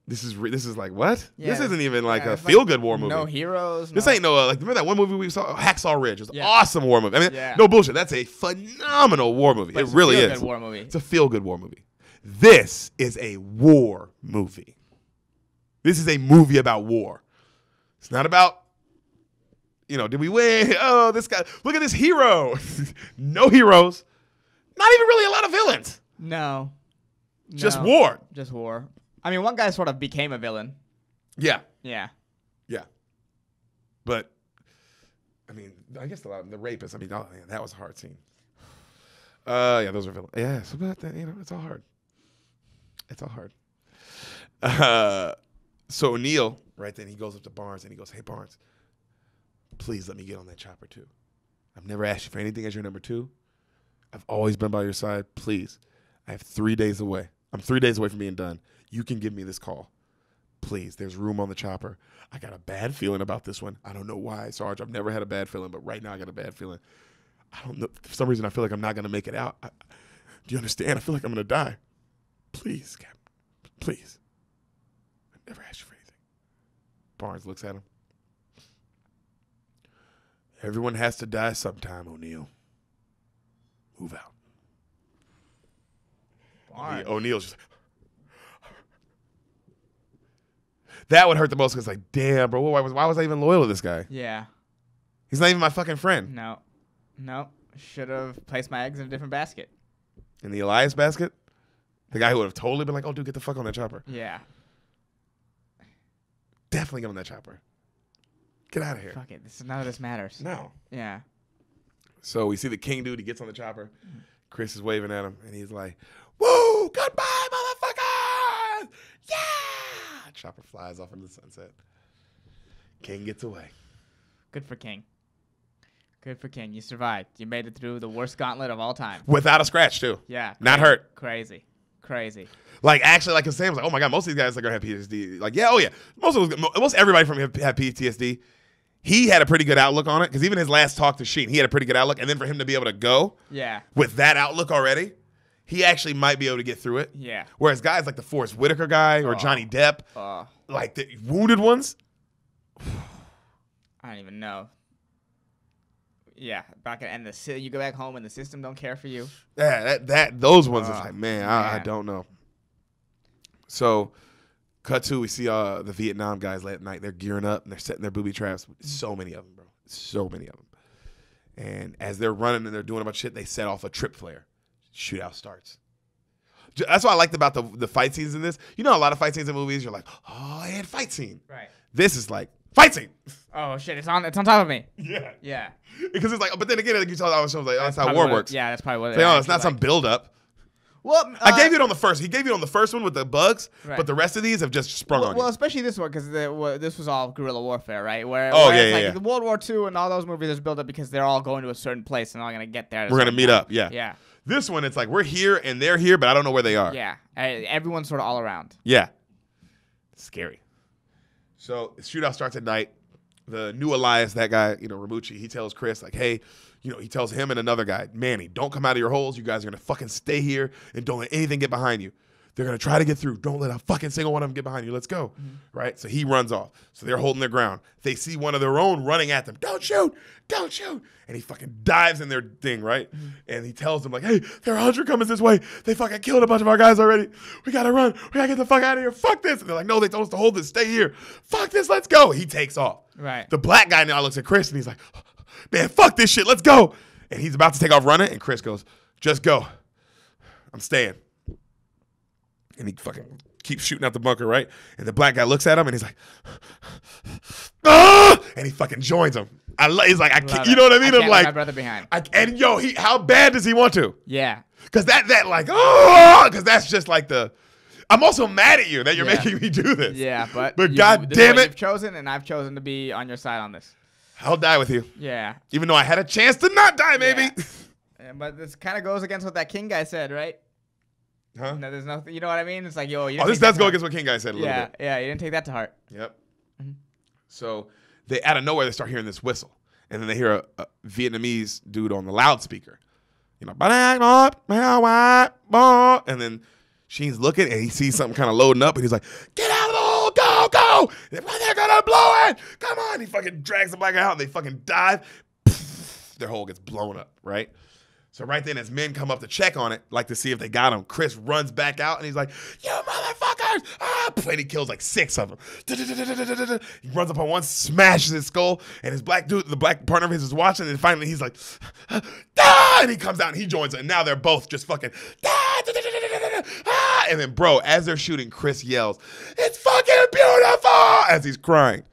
This is re- this is like what? Yeah, this isn't even like yeah, a feel good war movie. No heroes. This no- ain't no uh, like remember that one movie we saw Hacksaw Ridge. It's an Yeah. awesome war movie. I mean, no bullshit. That's a phenomenal war movie. but it really is. war movie. It's a feel good war movie. This is a war movie. This is a movie about war. It's not about, you know, did we win? *laughs* Oh, this guy, look at this hero. *laughs* no heroes. Not even really a lot of villains. No. Just No. war. Just war. I mean, one guy sort of became a villain. Yeah. Yeah. Yeah. But, I mean, I guess a lot of the rapists. I mean, oh, man, that was a hard scene. Uh, yeah, those are villains. Yeah, so but, you know, it's all hard. It's all hard. Uh, so O'Neill, right then, he goes up to Barnes and he goes, "Hey Barnes, please let me get on that chopper too. I've never asked you for anything as your number two. I've always been by your side. Please, I have three days away. I'm three days away from being done. You can give me this call, please. There's room on the chopper. I got a bad feeling about this one. I don't know why, Sarge. I've never had a bad feeling, but right now I got a bad feeling. I don't know. For some reason, I feel like I'm not gonna make it out. I, do you understand? I feel like I'm gonna die. Please, Captain. Please. I never asked you for anything. Barnes looks at him. Everyone has to die sometime, O'Neill. Move out. Barnes. O'Neill's just. That would hurt the most because, like, damn, bro, why was, why was I even loyal to this guy? Yeah. He's not even my fucking friend. No. No. Should have placed my eggs in a different basket. In the Elias basket, the guy who would have totally been like, oh, dude, get the fuck on that chopper. Yeah. Definitely get on that chopper. Get out of here. Fuck it. This is none of this matters. No. Yeah. So we see the king dude. He gets on the chopper. Chris is waving at him, and he's like, "Woo! Goodbye, motherfuckers! Yeah!" Chopper flies off into the sunset. King gets away. Good for King. Good for King. You survived. You made it through the worst gauntlet of all time. without a scratch too. Yeah. Not crazy. hurt. Crazy. Crazy. Like actually, like Sam was like, "Oh my god, most of these guys are gonna have PTSD." Like, yeah, oh yeah, most of those, most everybody from him had PTSD. He had a pretty good outlook on it because even his last talk to Sheen, he had a pretty good outlook. And then for him to be able to go Yeah. with that outlook already, he actually might be able to get through it. Yeah. Whereas guys like the Forest Whitaker guy or Oh. Johnny Depp, Uh, like the wounded ones, I don't even know. Yeah, back and the si- you go back home and the system don't care for you. yeah, that, that those ones, it's Oh, like, man, I, I don't know. So, cut to we see uh the Vietnam guys late at night. They're gearing up and they're setting their booby traps. So many of them, bro. So many of them. And as they're running and they're doing a bunch of shit, they set off a trip flare. Shootout starts. That's what I liked about the the fight scenes in this. You know, a lot of fight scenes in movies, you're like, oh, and fight scene. Right. This is like fight scene. Oh shit! It's on. It's on top of me. Yeah. Yeah. Because it's like, but then again, like you tell I was like, oh, that's how war it- works. Yeah, that's probably what. Say, it oh, it's not actually some like. build up. Well, I uh, gave you it on the first. He gave you it on the first one with the bugs, Right. but the rest of these have just sprung Well, on well, you. especially this one because this was all guerrilla warfare, right? Where Oh, whereas, yeah, yeah, like yeah. the World War II and all those movies, there's build up because they're all going to a certain place and all gonna get there. We're gonna meet time. up. Yeah. Yeah. This one, it's like we're here and they're here, but I don't know where they are. Yeah. Everyone's sort of all around. Yeah. Scary. So the shootout starts at night. The new Elias, that guy, you know, Ramucci, he tells Chris, like, hey, you know, he tells him and another guy, Manny, don't come out of your holes. You guys are gonna fucking stay here and don't let anything get behind you. They're gonna try to get through. Don't let a fucking single one of them get behind you. Let's go. Mm-hmm. Right? So he runs off. So they're holding their ground. They see one of their own running at them. Don't shoot! Don't shoot! And he fucking dives in their thing, right? Mm-hmm. And he tells them, like, hey, there are a hundred coming this way. They fucking killed a bunch of our guys already. We gotta run. We gotta get the fuck out of here. Fuck this. And they're like, no, they told us to hold this. Stay here. Fuck this. Let's go. He takes off. Right. The black guy now looks at Chris and he's like, man, fuck this shit. Let's go. And he's about to take off running. And Chris goes, just go. I'm staying. And he fucking keeps shooting out the bunker, right? And the black guy looks at him and he's like, ah! And he fucking joins him. I lo- he's like, I can't, Love you it. know what I mean? can't I'm like, my brother behind. I, and yo, he how bad does he want to? Yeah. Cause that that like oh, cause that's just like the. I'm also mad at you that you're Yeah. making me do this. Yeah, but But you- God damn it. you've chosen, and I've chosen to be on your side on this. I'll die with you, Yeah. even though I had a chance to not die, maybe. Yeah. But this kind of goes against what that King guy said, right? Huh? No, there's nothing. You know what I mean? It's like yo. You Oh, this does go against what King Guy said a little Yeah, bit. yeah. You didn't take that to heart. Yep. Mm-hmm. So they out of nowhere they start hearing this whistle, and then they hear a, a Vietnamese dude on the loudspeaker, you know, and then Sheen's looking and he sees something kind of loading up, and he's like, "Get out of the hole, go, go! They're gonna blow it! Come on!" He fucking drags the black guy out, and they fucking dive. Their hole gets blown up, right? So right then, as men come up to check on it, like to see if they got him, Chris runs back out and he's like, "You motherfuckers!" Ah, and he kills like six of them. He runs up on one, smashes his skull, and his black dude, the black partner of his, is watching. And finally, he's like, "Ah!" And he comes out and he joins. And now they're both just fucking. "Ah!" Ah! And then, bro, as they're shooting, Chris yells, "It's fucking beautiful!" as he's crying.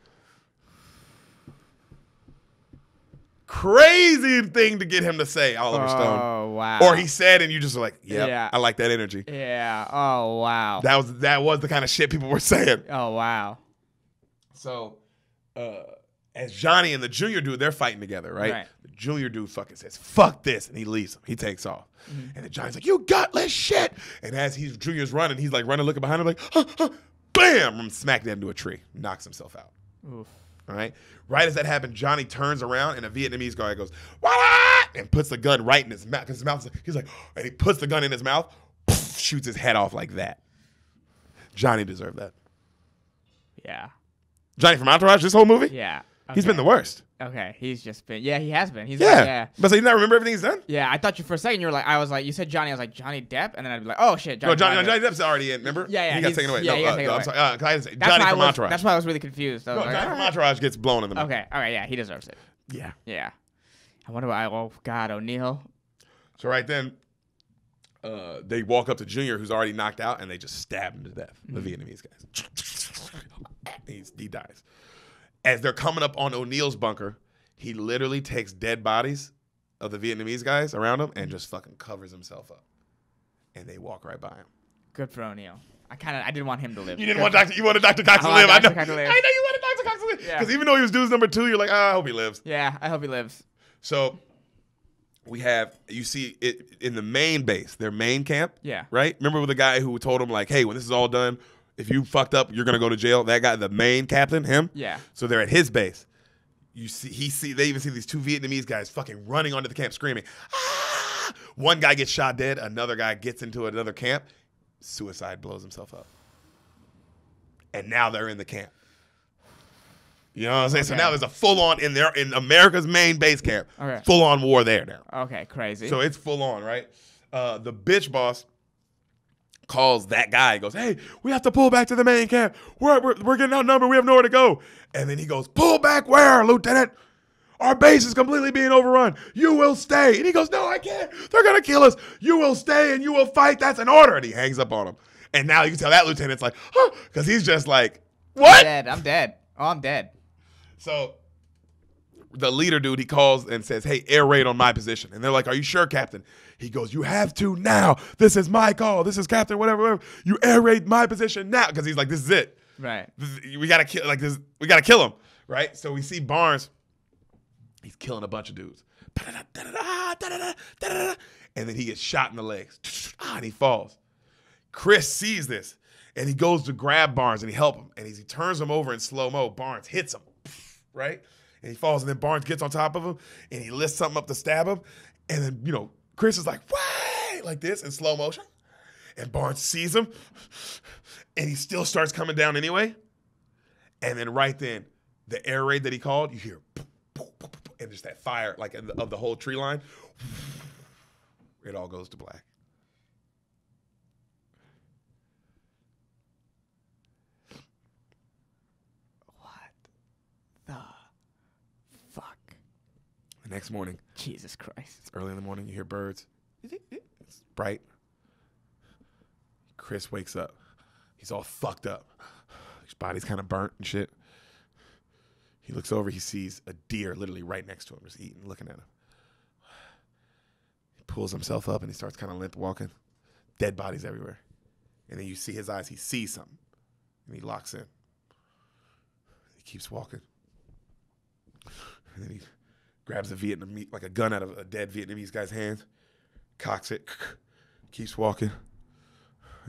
Crazy thing to get him to say, Oliver Stone. Oh wow. Or he said, and you just were like, yep, Yeah. I like that energy. Yeah. Oh wow. That was that was the kind of shit people were saying. oh wow. So, uh, as Johnny and the junior dude, they're fighting together, right? Right. The junior dude fucking says, "Fuck this," and he leaves him. He takes off, Mm-hmm. and then Johnny's like, "You gutless shit!" And as he's junior's running, he's like running, looking behind him, like, huh, huh, bam, and smack that into a tree, knocks himself out. Oof. All right. Right as that happened, Johnny turns around and a Vietnamese guy goes, what? And puts the gun right in his mouth. Because his mouth, he's like, and he puts the gun in his mouth, shoots his head off like that. Johnny deserved that. Yeah. Johnny from Entourage, this whole movie, Yeah. he's been the worst. Okay. He's just been. Yeah, he has been. He's Yeah. Been, yeah. But so you not remember everything he's done? Yeah. I thought you for a second. You were like, I was like, you said Johnny. I was like Johnny Depp, and then I'd be like, oh shit, Johnny. No, Johnny, Depp. Johnny Depp's already in, remember? Yeah, yeah, He got taken away. yeah, no, he got uh, taken no, I'm sorry. Uh, I just say, That's Johnny why I from was, Entourage. That's why I was really confused. I was no, like, Johnny from. Entourage gets blown in the mouth. Okay. Okay. Yeah, he deserves it. Yeah. Yeah. I wonder why. Oh God, O'Neill. So right then, uh, they walk up to Junior, who's already knocked out, and they just stab him to death. The Vietnamese guys. He's, *laughs* he dies. As they're coming up on O'Neill's bunker, he literally takes dead bodies of the Vietnamese guys around him and just fucking covers himself up. And they walk right by him. Good for O'Neill. I kind of. I didn't want him to live. You didn't Good want Dr. You wanted Dr. Cox to live. I know. Dr. Cox to live. I know you wanted Dr. Cox to live. Yeah. Because even though he was dude's number two, you're like, ah, I hope he lives. Yeah. I hope he lives. So we have you see it in the main base, their main camp. Yeah. Right. Remember with the guy who told him like, "Hey, when this is all done, if you fucked up, you're gonna go to jail." That guy, the main captain, him. Yeah. So they're at his base. You see, he see they even see these two Vietnamese guys fucking running onto the camp screaming. Ah! One guy gets shot dead. Another guy gets into another camp. Suicide blows himself up. And now they're in the camp. You know what I'm saying? So now there's a full on in there in America's main base camp. Okay. Full on war there now. Okay. Crazy. So it's full on, right? Uh, the bitch boss calls that guy, goes, Hey, we have to pull back to the main camp. We're, we're, we're getting outnumbered. We have nowhere to go. And then he goes, Pull back where, Lieutenant? Our base is completely being overrun. You will stay. And he goes, No, I can't. They're going to kill us. You will stay and you will fight. That's an order. And he hangs up on him. And now you can tell that lieutenant's like, Huh? Because he's just like, What? I'm dead. I'm dead. Oh, I'm dead. So the leader dude, he calls and says, Hey, air raid on my position. And they're like, Are you sure, Captain? He goes, You have to now. This is my call. This is Captain, whatever, whatever. You air raid my position now. Because he's like, This is it. Right. Is- we gotta kill like this, we gotta kill him. Right? So we see Barnes, he's killing a bunch of dudes. And then he gets shot in the legs. Ah, And he falls. Chris sees this and he goes to grab Barnes and he help him. And he turns him over in slow mo, Barnes hits him, right? And he falls. And then Barnes gets on top of him and he lifts something up to stab him. And then, you know, Chris is like, wait, like this in slow motion. And Barnes sees him and he still starts coming down anyway. And then right then, the air raid that he called, you hear, and just that fire, like of the whole tree line. It all goes to black. What the fuck? The next morning, Jesus Christ. it's early in the morning, you hear birds. It's bright. Chris wakes up. He's all fucked up. His body's kind of burnt and shit. He looks over, he sees a deer literally right next to him, just eating, looking at him. He pulls himself up and he starts kind of limp walking. Dead bodies everywhere. And then you see his eyes, he sees something. And he locks in. He keeps walking. And then he grabs a Vietnamese, like a gun out of a dead Vietnamese guy's hand, cocks it, *laughs* keeps walking.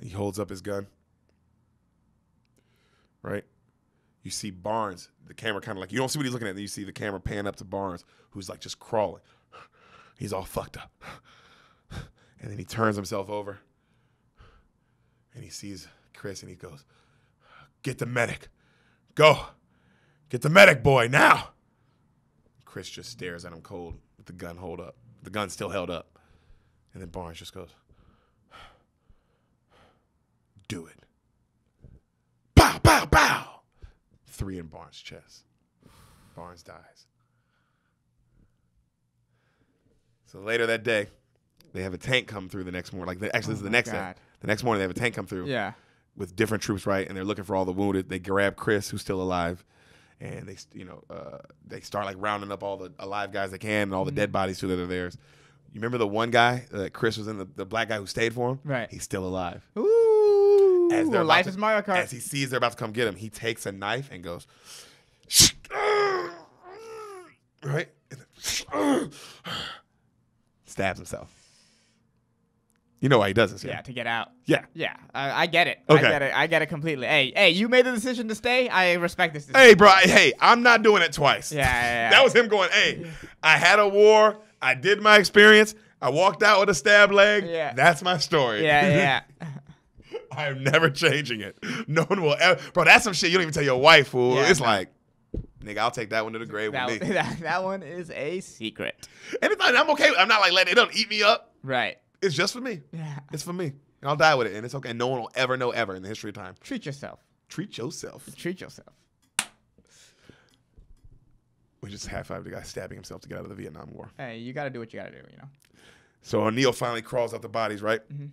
He holds up his gun. Right? You see Barnes, the camera kind of like, you don't see what he's looking at. Then you see the camera pan up to Barnes, who's like just crawling. *sighs* He's all fucked up. *sighs* And then he turns himself over and he sees Chris and he goes, Get the medic. Go. Get the medic boy now. Chris just stares at him cold with the gun hold up. The gun still held up. And then Barnes just goes, Do it. Bow, bow, bow. Three in Barnes' chest. Barnes dies. So later that day, they have a tank come through the next morning. Like, the, actually, this is Oh the my next day. The next morning, they have a tank come through Yeah. with different troops, right? And they're looking for all the wounded. They grab Chris, who's still alive, and they, you know, uh, they start like rounding up all the alive guys they can and all the dead bodies too that are theirs. You remember the one guy that Chris was in, the, the black guy who stayed for him? Right. He's still alive. Ooh. As they're life to- is Mario Kart. As he sees they're about to come get him, he takes a knife and goes, right? And then stabs himself. You know why he does this, yeah, yeah? to get out. Yeah. Yeah, I, I get it. Okay. I get it. I get it completely. Hey, hey, you made the decision to stay. I respect this. Decision. Hey, bro. Hey, I'm not doing it twice. Yeah, yeah, yeah. *laughs* that was him going, hey, I had a war. I did my experience. I walked out with a stab leg. Yeah. That's my story. Yeah, yeah. *laughs* I am never changing it. No one will ever. Bro, that's some shit you don't even tell your wife, fool. Yeah, it's no. like, nigga, I'll take that one to the grave that, with me. *laughs* that, that one is a secret. And it's I'm okay. I'm not like letting it don't eat me up. Right. It's just for me. Yeah. It's for me. And I'll die with it. And it's okay. And no one will ever know ever in the history of time. Treat yourself. Treat yourself. Treat yourself. We just high five the guy stabbing himself to get out of the Vietnam War. Hey, you gotta do what you gotta do. You know. So O'Neill finally crawls out the bodies, right? Mhm.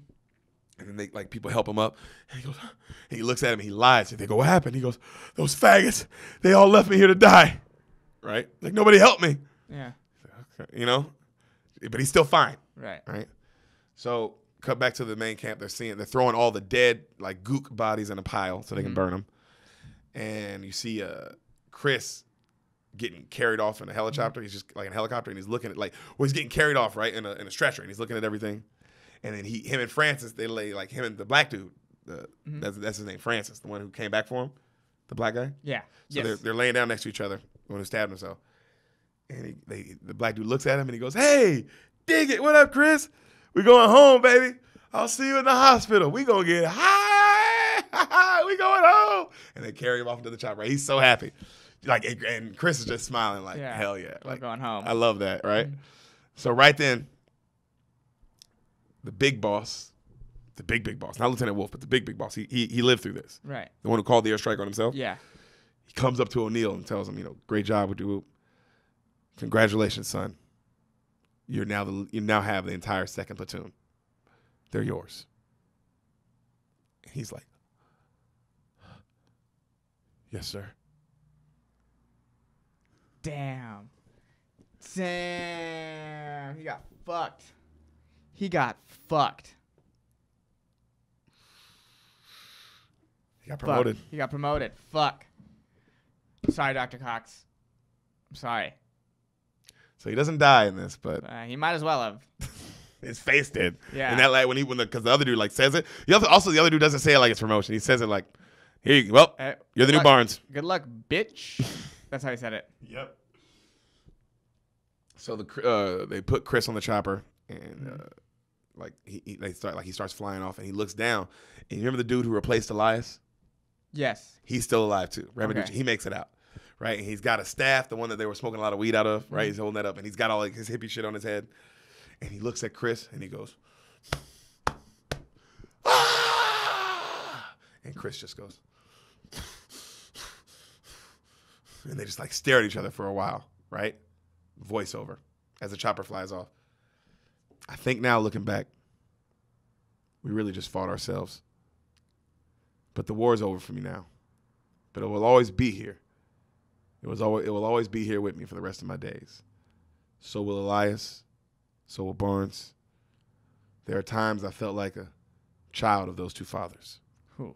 And then they like people help him up. And he goes, and he looks at him. He lies. And they go, "What happened?" He goes, "Those faggots. They all left me here to die." Right? Like nobody helped me. Yeah. Okay, You know, but he's still fine. Right. Right? So cut back to the main camp. They're seeing they're throwing all the dead like gook bodies in a pile so they can mm-hmm. burn them. And you see uh Chris getting carried off in a mm-hmm. helicopter. He's just like in a helicopter and he's looking at like well he's getting carried off right in a, in a stretcher and he's looking at everything. And then he him and Francis they lay like him and the black dude. The, mm-hmm. that's, that's his name, Francis, the one who came back for him, the black guy. Yeah. So yes. they're, they're laying down next to each other when who stabbed himself. And he, they, the black dude looks at him and he goes, Hey, dig it. What up, Chris? We going home, baby. I'll see you in the hospital. We gonna get high. *laughs* we going home. And they carry him off into the chopper. He's so happy. Like and- Chris is just smiling like, Yeah. hell yeah. We're Like going home. I love that, right? Mm-hmm. So right then, the big boss, the big big boss, not Lieutenant Wolfe, but the big big boss. He he, he lived through this. right. The one who called the airstrike on himself Yeah. he comes up to O'Neill and tells him, you know, great job with you. Congratulations, son. You're now the you now have the entire second platoon. They're yours. He's like, Yes, sir. Damn. Damn. He got fucked. He got fucked. He got Fuck. promoted. He got promoted. Fuck. Sorry, Dr. Cox. I'm sorry. So he doesn't die in this, but Uh, he might as well have. *laughs* his face did. Yeah. And that like when he when the because the other dude like says it. The other, also the other dude doesn't say it like it's promotion. He says it like, here you well, Uh, you're the good new Barnes. Good luck, bitch. *laughs* That's how he said it. Yep. So the uh, they put Chris on the chopper, and uh, like he, he they start like he starts flying off, and he looks down, and you remember the dude who replaced Elias? Yes. He's still alive too. Ramanujan. Okay. He makes it out, right? And he's got a staff, the one that they were smoking a lot of weed out of, right? He's holding that up, and he's got all like his hippie shit on his head, and he looks at Chris, and he goes, ah! and Chris just goes. And they just like stare at each other for a while, right? Voiceover as the chopper flies off. I think now, looking back, we really just fought ourselves. But the war is over for me now. But it will always be here. It was always it will always be here with me for the rest of my days. So will Elias. So will Barnes. There are times I felt like a child of those two fathers. Whew.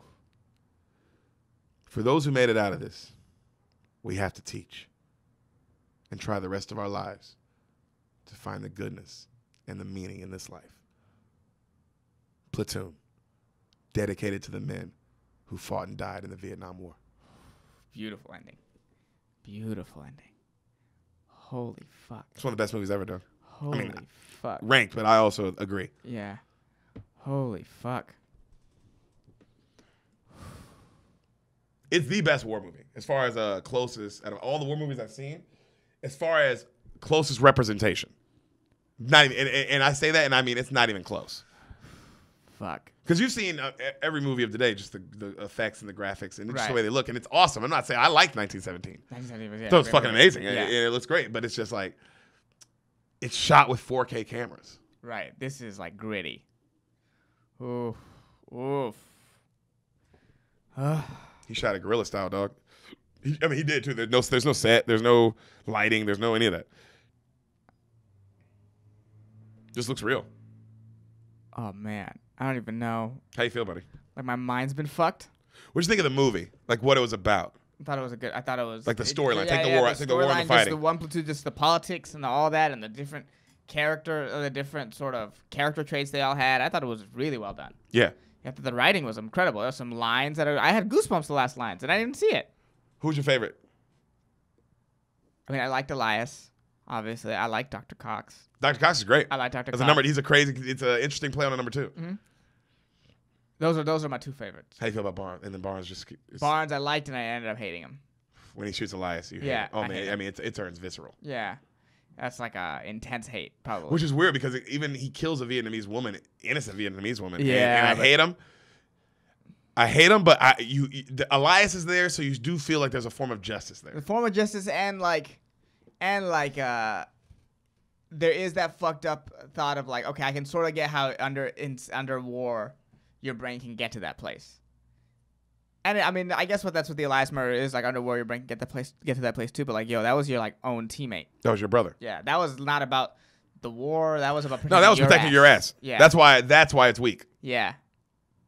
For those who made it out of this, we have to teach and try the rest of our lives to find the goodness and the meaning in this life. Platoon. dedicated to the men who fought and died in the Vietnam War. Beautiful ending. Beautiful ending. Holy fuck. It's one of the best movies ever done. Holy mean, fuck. Ranked, but I also agree. Yeah. Holy fuck. It's the best war movie as far as uh closest out of all the war movies I've seen. As far as closest representation, not even, and and I say that, and I mean it's not even close. Fuck. Because you've seen uh, every movie of today, just the, the effects and the graphics and just the way they look, and it's awesome. I'm not saying I like 1917. 1970 yeah, So it's fucking movie. amazing. Yeah. and it looks great, but it's just like it's shot with 4K cameras. Right. This is like gritty. Oof. Oof. Ugh. *sighs* He shot a guerrilla style, dog. He, I mean, he did too. There's no, there's no set, there's no lighting, there's no any of that. Just looks real. oh man. I don't even know. How you feel, buddy? Like my mind's been fucked. What'd you think of the movie? Like what it was about? I thought it was a good. I thought it was Like the storyline. Take the war- take the war and the fighting. the one platoon, just the politics and the, all that, and the different character, uh, the different sort of character traits they all had. I thought it was really well done. Yeah. After the writing was incredible. There's some lines that are, I had goosebumps the last lines, and I didn't see it. Who's your favorite? I mean, I liked Elias. Obviously, I like Dr. Cox. Dr. Cox is great. I like Dr. As Cox. a number, he's a crazy. It's an interesting play on a number 2 those are those are my two favorites. How do you feel about Barnes? And then Barnes just Barnes, I liked, and I ended up hating him. when he shoots Elias. You hate Yeah, it. Oh I man, hate I mean, it, it turns visceral. Yeah, that's like a intense hate, probably. Which is weird because it, even he kills a Vietnamese woman, innocent Vietnamese woman. and- Yeah, and, I but- hate him. I hate him, but I you, you the, Elias is there, so you do feel like there's a form of justice there. the form of justice and like and like uh there is that fucked up thought of like okay i can sort of get how under in under war your brain can get to that place and i mean i guess what that's what the elias murder is like under war your brain get the place get to that place too but like yo that was your like own teammate That was your brother. yeah that was not about the war that was about No, that was your protecting ass. your ass. Yeah. That's why. That's why it's weak. yeah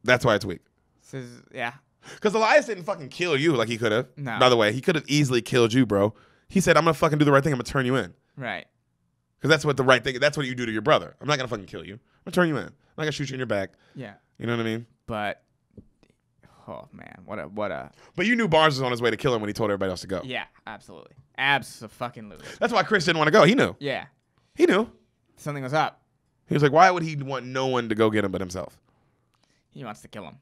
That's why it's weak. this is, yeah Because Elias didn't fucking kill you like he could have. No. By the way, he could have easily killed you, bro. He said, "I'm gonna fucking do the right thing. I'm gonna turn you in." right Because that's what the right thing. That's what you do to your brother. I'm not gonna fucking kill you. I'm gonna turn you in. I'm not gonna shoot you in your back. yeah You know what I mean? but oh man what a what a But you knew Barnes was on his way to kill him when he told everybody else to go. yeah absolutely absolutely That's why Chris didn't want to go. He knew. yeah He knew. something was up He was like, why would he want no one to go get him but himself? He wants to kill him.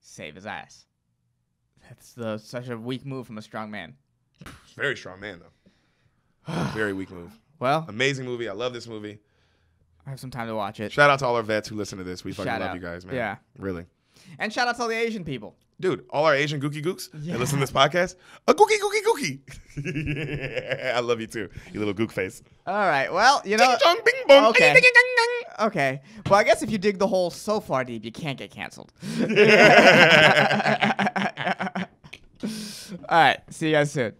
Save his ass. That's the, such a weak move from a strong man. Very strong man though. *sighs* Very weak move. Well, Amazing movie. I love this movie. I have some time to watch it. Shout out to all our vets who listen to this. We fucking Shout love out. you guys, man. Yeah. Really. And shout out to all the Asian people. Dude, all our Asian gookie gooks Yeah. that listen to this podcast, a gookie gookie gookie. *laughs* I love you too, you little gook face. All right. Well, you know. Ding dong, bing bong. Okay. Okay. Well, I guess if you dig the hole so far deep, you can't get canceled. *laughs* *laughs* all right. See you guys soon.